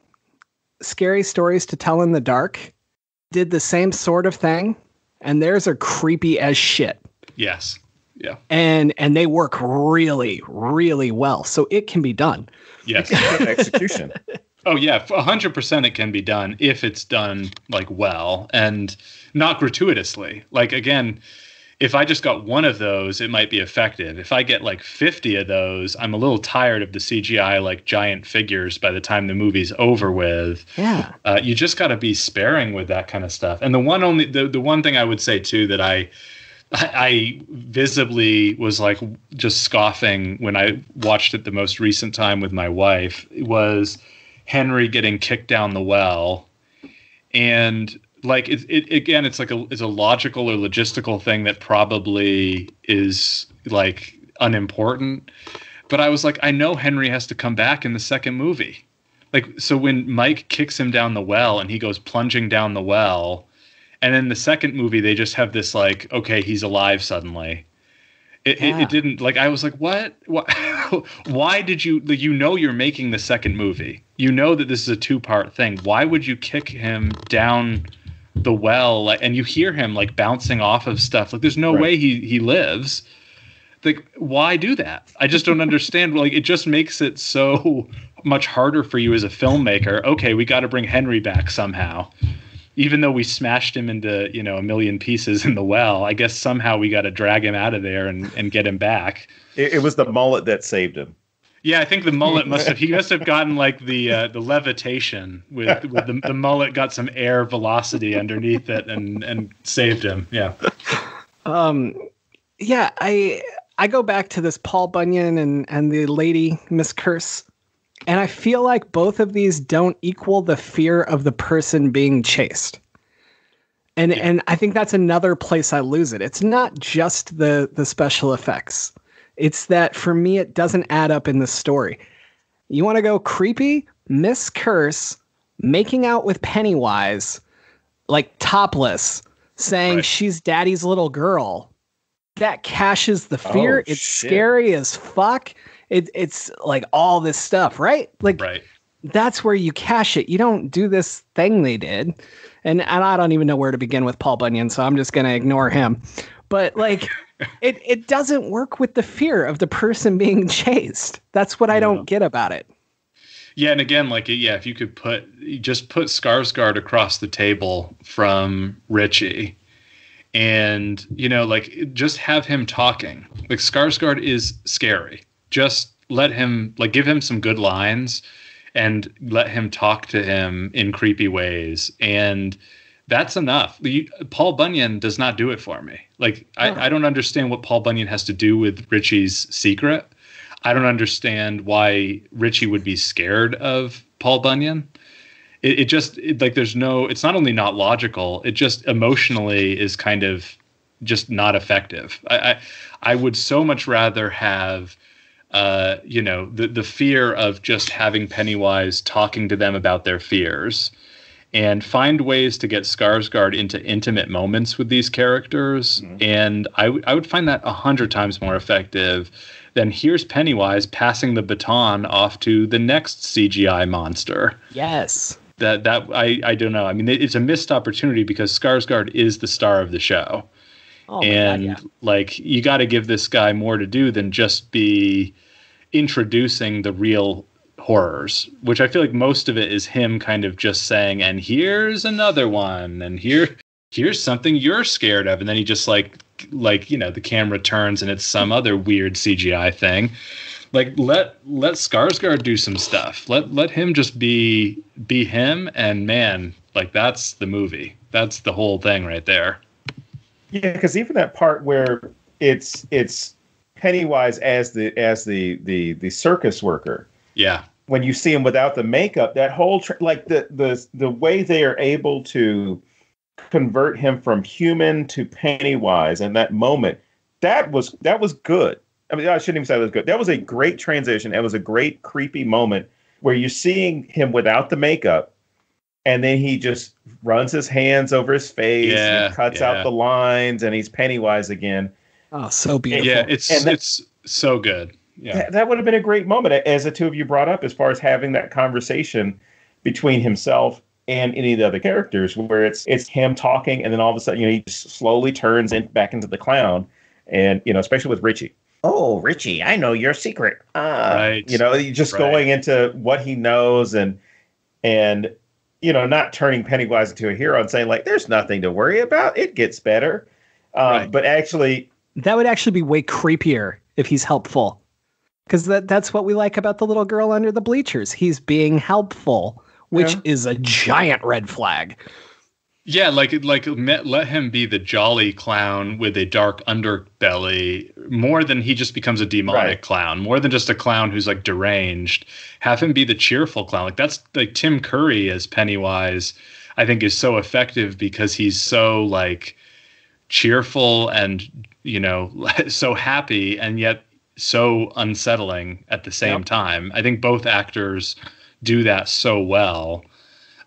scary stories to tell in the dark did the same sort of thing, and theirs are creepy as shit yes yeah and and they work really really well so it can be done yes execution. (laughs) Oh yeah, a hundred percent. It can be done if it's done like well and not gratuitously. Like again, if I just got one of those, it might be effective. If I get like fifty of those, I'm a little tired of the CGI like giant figures by the time the movie's over with. yeah Uh, you just got to be sparing with that kind of stuff. And the one only the, the one thing I would say too that I I, I visibly was like just scoffing when I watched it the most recent time with my wife was Henry getting kicked down the well, and like it, it again, it's like a it's a logical or logistical thing that probably is like unimportant. But I was like, I know Henry has to come back in the second movie. Like, so when Mike kicks him down the well and he goes plunging down the well, and then the second movie they just have this like, okay, he's alive suddenly. It, yeah. it, it, didn't like I was like, what? what? (laughs) Why did you? Like, you know, you're making the second movie. You know that this is a two part thing. Why would you kick him down? The well like and you hear him like bouncing off of stuff. Like there's no right. way he he lives. Like why do that? I just don't understand. (laughs) Like it just makes it so much harder for you as a filmmaker. Okay we got to bring henry back somehow. Even though we smashed him into you know a million pieces in the well i guess somehow we got to drag him out of there and, and get him back. It, it was the mullet that saved him yeah, I think the mullet must have. He (laughs) must have gotten like the uh, the levitation with with the, the mullet got some air velocity underneath it and and saved him. Yeah. Um, yeah, I I go back to this Paul Bunyan and and the lady Miss Kersh, and I feel like both of these don't equal the fear of the person being chased. And yeah. and I think that's another place I lose it. It's not just the the special effects it's that for me, it doesn't add up in the story. You want to go creepy? Miss Kersh making out with Pennywise, like topless, saying right. she's daddy's little girl. That caches the oh, fear. Oh, it's shit. scary as fuck. It, it's like all this stuff, right? Like, right. that's where you cash it. You don't do this thing they did. And, and I don't even know where to begin with Paul Bunyan, so I'm just going to ignore him. But like, (laughs) it it doesn't work with the fear of the person being (laughs) chased. That's what I don't get about it. Yeah, and again, like yeah, if you could put just put Skarsgård across the table from Richie, and you know, like just have him talking. Like Skarsgård is scary. Just let him like give him some good lines, and let him talk to him in creepy ways, and that's enough. The, Paul Bunyan does not do it for me. Like oh. I, I don't understand what Paul Bunyan has to do with Richie's secret. I don't understand why Richie would be scared of Paul Bunyan. It, it just it, like there's no. It's not only not logical. It just emotionally is kind of just not effective. I I, I would so much rather have. Uh, you know the the fear of just having Pennywise talking to them about their fears, and find ways to get Skarsgård into intimate moments with these characters. Mm-hmm. And I, w- I would find that a hundred times more effective than here's Pennywise passing the baton off to the next CGI monster. Yes. That that I I don't know. I mean, it's a missed opportunity because Skarsgård is the star of the show, oh and God, yeah. like you got to give this guy more to do than just be introducing the real horrors, which I feel like most of it is him kind of just saying, and here's another one, and here here's something you're scared of, and then he just like like you know the camera turns and it's some other weird CGI thing. Like let let Skarsgård do some stuff. Let let him just be be him, and man, like that's the movie. That's the whole thing right there. Yeah, because even that part where it's it's Pennywise as the as the the the circus worker. Yeah when you see him without the makeup, that whole tra- like the the the way they are able to convert him from human to Pennywise and that moment, that was that was good. I mean, I shouldn't even say that was good. That was a great transition. It was a great creepy moment where you're seeing him without the makeup, and then he just runs his hands over his face yeah, and cuts yeah. out the lines, and he's Pennywise again. Oh, so beautiful! Yeah, it's that, it's so good yeah. That, that would have been a great moment, as the two of you brought up, as far as having that conversation between himself and any of the other characters, where it's it's him talking, and then all of a sudden, you know, he slowly turns in, back into the clown, and you know, especially with Richie. Oh, Richie, I know your secret. Uh, right. You know, just right. going into what he knows and and you know, not turning Pennywise into a hero and saying like, "There's nothing to worry about. It gets better." Um, right. But actually, that would actually be way creepier if he's helpful because that that's what we like about the little girl under the bleachers. He's being helpful, which yeah. is a giant red flag. Yeah, like like let him be the jolly clown with a dark underbelly more than he just becomes a demonic right. clown, more than just a clown who's like deranged. Have him be the cheerful clown. Like that's like Tim Curry as Pennywise. I think is so effective because he's so like cheerful and you know (laughs) so happy and yet so unsettling at the same yep. time. I think both actors do that so well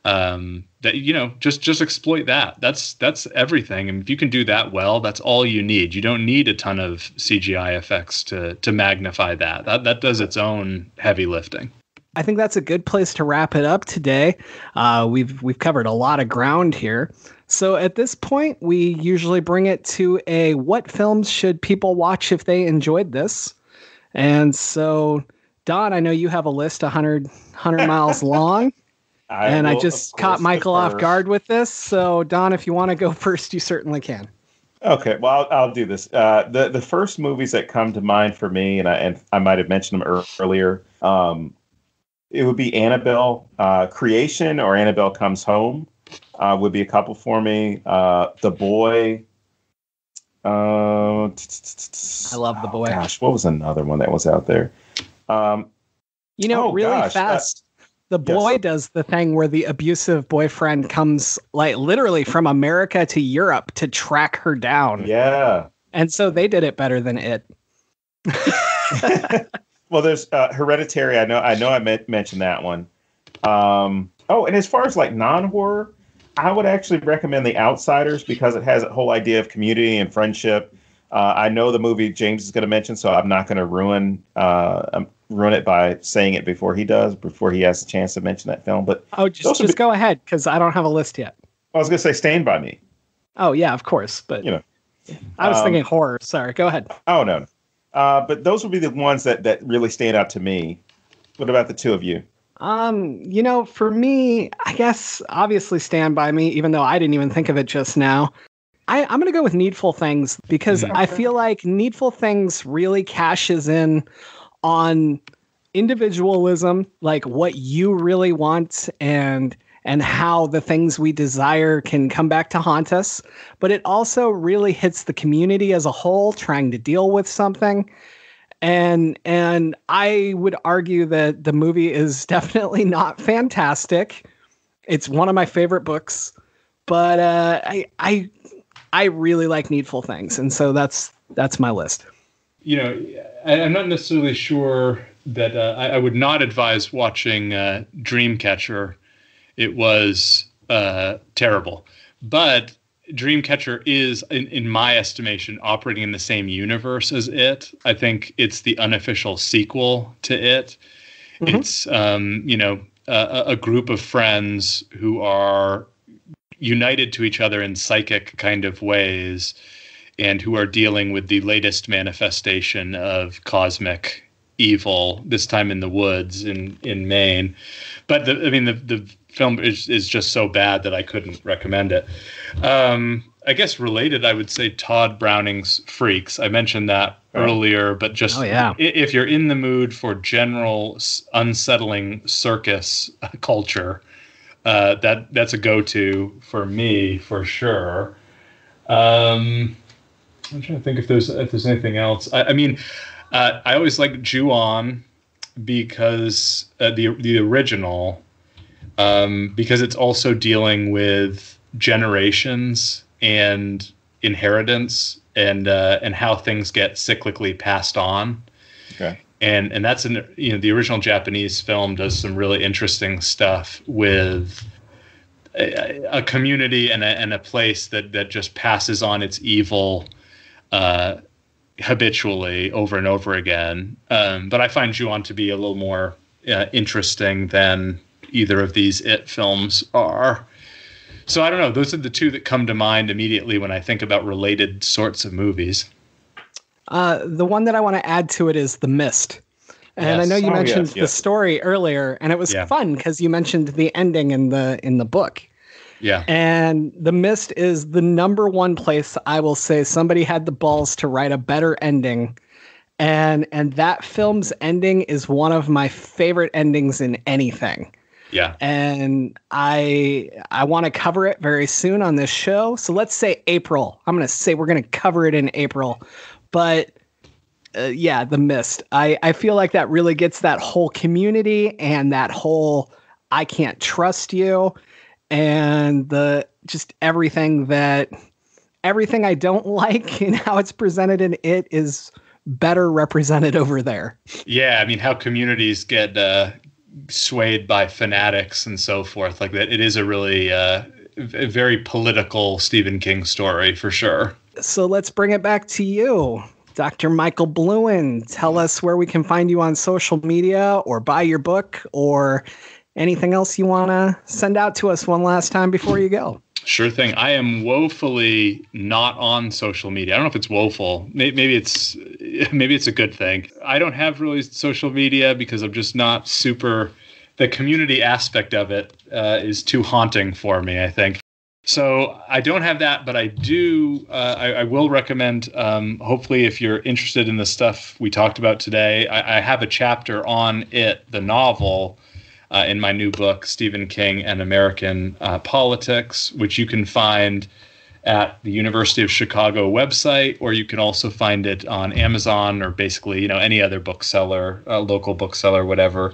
um, that you know just just exploit that that's that's everything and if you can do that well that's all you need you don't need a ton of cgi effects to to magnify that that that does its own heavy lifting I think that's a good place to wrap it up today. Uh, we've we've covered a lot of ground here. So at this point, we usually bring it to a what films should people watch if they enjoyed this? And so, Don, I know you have a list 100, 100 (laughs) miles long. I and I just caught Michael off guard with this. So, Don, if you want to go (laughs) first, you certainly can. Okay, well, I'll, I'll do this. Uh, the the first movies that come to mind for me, and I and I might have mentioned them earlier. Um, it would be Annabelle uh, Creation or Annabelle Comes Home. Uh, would be a couple for me. Uh, the Boy. Uh, I love the boy. Gosh, what was another one that was out there? Um, you know, oh, really fast the boy does the thing where the abusive boyfriend comes like literally from America to Europe to track her down. Yeah. And so they did it better than it. (laughs) well, there's uh, Hereditary. I know. I know. I mentioned that one. Um, oh, and as far as like non-horror, I would actually recommend The Outsiders because it has a whole idea of community and friendship. Uh, I know the movie James is going to mention, so I'm not going to ruin uh, um, ruin it by saying it before he does, before he has a chance to mention that film. But oh, just just be- go ahead because I don't have a list yet. I was going to say Stand by Me. Oh yeah, of course, but you know, I was um, thinking horror. Sorry, go ahead. Oh no, no. Uh, but those would be the ones that that really stand out to me. What about the two of you? Um, you know, for me, I guess obviously Stand by Me, even though I didn't even think of it just now. I, am going to go with Needful Things because mm-hmm. I feel like Needful Things really cashes in on individualism, like what you really want and and how the things we desire can come back to haunt us. But it also really hits the community as a whole trying to deal with something. And and I would argue that the movie is (laughs) definitely not fantastic. It's one of my favorite books, but uh, I I I really like Needful Things, and so that's that's my list. You know, I, am not necessarily sure that uh, I, I, would not advise watching uh, Dreamcatcher. It was uh, terrible, but Dreamcatcher is, in, in my estimation, operating in the same universe as it. I think it's the unofficial sequel to it. Mm-hmm. It's um, you know a, a group of friends who are united to each other in psychic kind of ways and who are dealing with the latest manifestation of cosmic evil this time in the woods in in Maine but the, I mean the the film is is just so bad that I couldn't recommend it um, I guess related I would say Tod Browning's Freaks I mentioned that oh. earlier but just oh, yeah. if you're in the mood for general unsettling circus (laughs) culture uh, that that's a go-to for me for sure. Um, I'm trying to think if there's if there's anything else. I, I mean, uh, I always like Ju-on because uh, the the original um, because it's also dealing with generations and inheritance and uh, and how things get cyclically passed on. Okay and and that's an you know the original Japanese film does some really interesting stuff with a, a community and a, and a place that that just passes on its evil uh, habitually over and over again. Um, but I find Ju-on to be a little more uh, interesting than either of these It films are. So I don't know. Those are the two that come to mind immediately when I think about related sorts of movies. Uh, the one that I want to add to it is The Mist. And yes. I know you oh, mentioned yes, yes. the story earlier, and it was yeah. fun because you mentioned the ending in the in the book. Yeah. And The Mist is the number one place I will say somebody had the balls to write a better ending. And and that film's ending is one of my favorite endings in anything. Yeah. And I I want to cover it very soon on this show. So let's say April. I'm going to say we're going to cover it in April. But uh, yeah, The Mist. I I feel like that really gets that whole community and that whole I can't trust you and the just everything that everything I don't like (laughs) and how it's presented in it is better represented over there. Yeah, I mean how communities get uh, swayed by fanatics and so forth. Like that, it is a really uh, very political Stephen King story for sure. So let's bring it back to you. Dr. Michael Blouin, tell us where we can find you on social media or buy your book or anything else you want to send out to us one last time before you go. Sure thing. I am woefully not on social media. I don't know if it's woeful. Maybe it's (laughs) maybe it's a good thing. I don't have really social media because I'm just not super. The community aspect of it uh, is too haunting for me. I think. So I don't have that, but I do. Uh, I, I, will recommend. Um, hopefully, if you're interested in the stuff we talked about today, I, I have a chapter on it, the novel, uh, in my new book, Stephen King and American uh, Politics, which you can find at the University of Chicago website, or you can also find it on Amazon or basically, you know, any other bookseller, uh, local bookseller, whatever.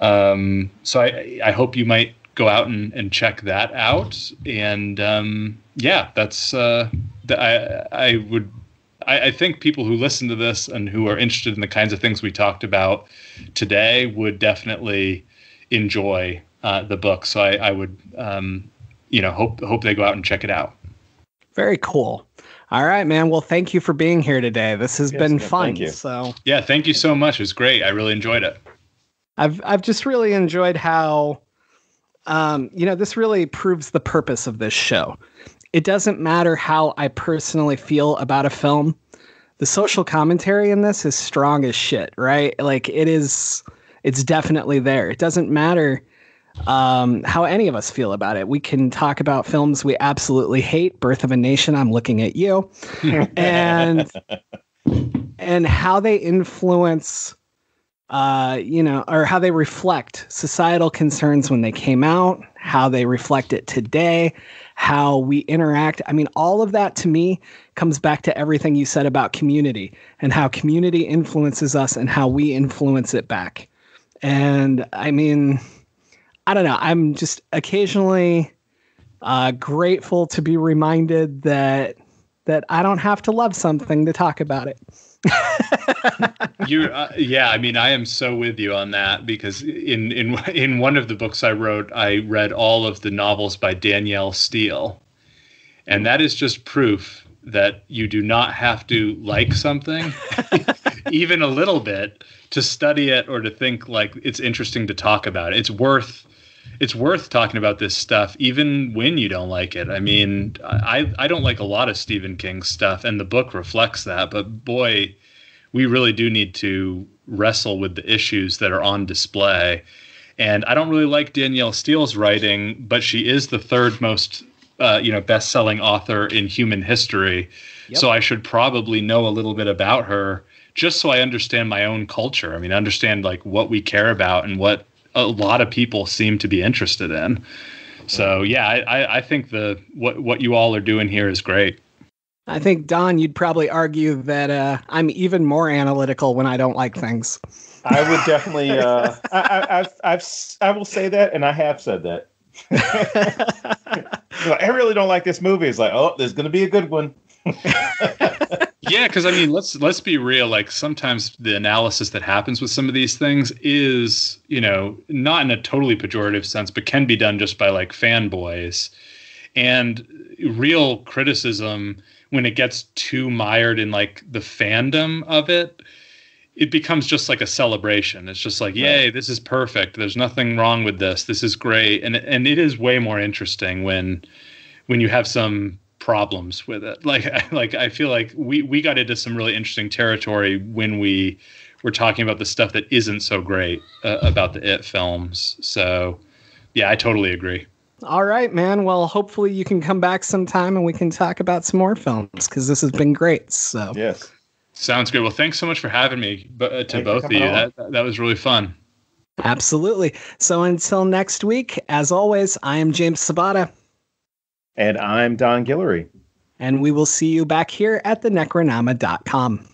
Um, so I, I hope you might go out and, and check that out. And um, yeah, that's uh, I I would I, I, think people who listen to this and who are interested in the kinds of things we talked about today would definitely enjoy uh, the book. So I, I would, um, you know, hope hope they go out and check it out. Very cool. All right, man. Well, thank you for being here today. This has yes, been fun. So yeah, thank you so much. It was great. I really enjoyed it. I've I've just really enjoyed how, um, you know, this really proves the purpose of this show. It doesn't matter how I personally feel about a film. The social commentary in this is strong as shit, right? Like it is it's definitely there. It doesn't matter um, how any of us feel about it. We can talk about films we absolutely hate. Birth of a Nation. I'm looking at you, (laughs) and and how they influence, uh, you know, or how they reflect societal concerns when they came out. How they reflect it today. How we interact. I mean, all of that to me comes back to everything you said about community and how community influences us and how we influence it back. And I mean, I don't know. I'm just occasionally uh, grateful to be reminded that that I don't have to love something to talk about it. (laughs) you uh, yeah i mean i am so with you on that because in in in one of the books i wrote i read all of the novels by danielle steel and that is just proof that you do not have to like something (laughs) even a little bit to study it or to think like it's interesting to talk about it. It's worth it's worth talking about this stuff even when you don't like it. I mean, I I don't like a lot of Stephen King stuff and the book reflects that, but boy, we really do need to wrestle with the issues that are on display. And I don't really like Danielle Steel's writing, but she is the third most uh, you know best-selling author in human history. Yep. So I should probably know a little bit about her just so I understand my own culture. I mean, understand like what we care about and what a lot of people seem to be interested in. So yeah, I, I think the what what you all are doing here is great. I think Don, you'd probably argue that uh, I'm even more analytical when I don't like things. I would definitely. (laughs) Uh, I, I've, I've, I will say that, and I have said that. (laughs) (laughs) I really don't like this movie. It's like, oh, there's going to be a good one yeah, because I mean, let's let's be real. Like sometimes the analysis that happens with some of these things is, you know, not in a totally pejorative sense, but can be done just by like fanboys. And real criticism, when it gets too mired in like the fandom of it, it becomes just like a celebration. It's just like, yay, right. this is perfect. There's nothing wrong with this. This is great. And and it is way more interesting when when you have some problems with it. Like (laughs) like I feel like we we got into some really interesting territory when we were talking about the stuff that isn't so great uh, about the It films. So yeah, I totally agree. All right, man. Well, hopefully you can come back sometime and we can talk about some more films because this has been great. So yes, sounds good. Well, thanks so much for having me, uh, to thanks both of you. That, that was really fun. Absolutely. So until next week, as always, I am James Sabata. And I'm Don Guillory. And we will see you back here at the NecronomiCom.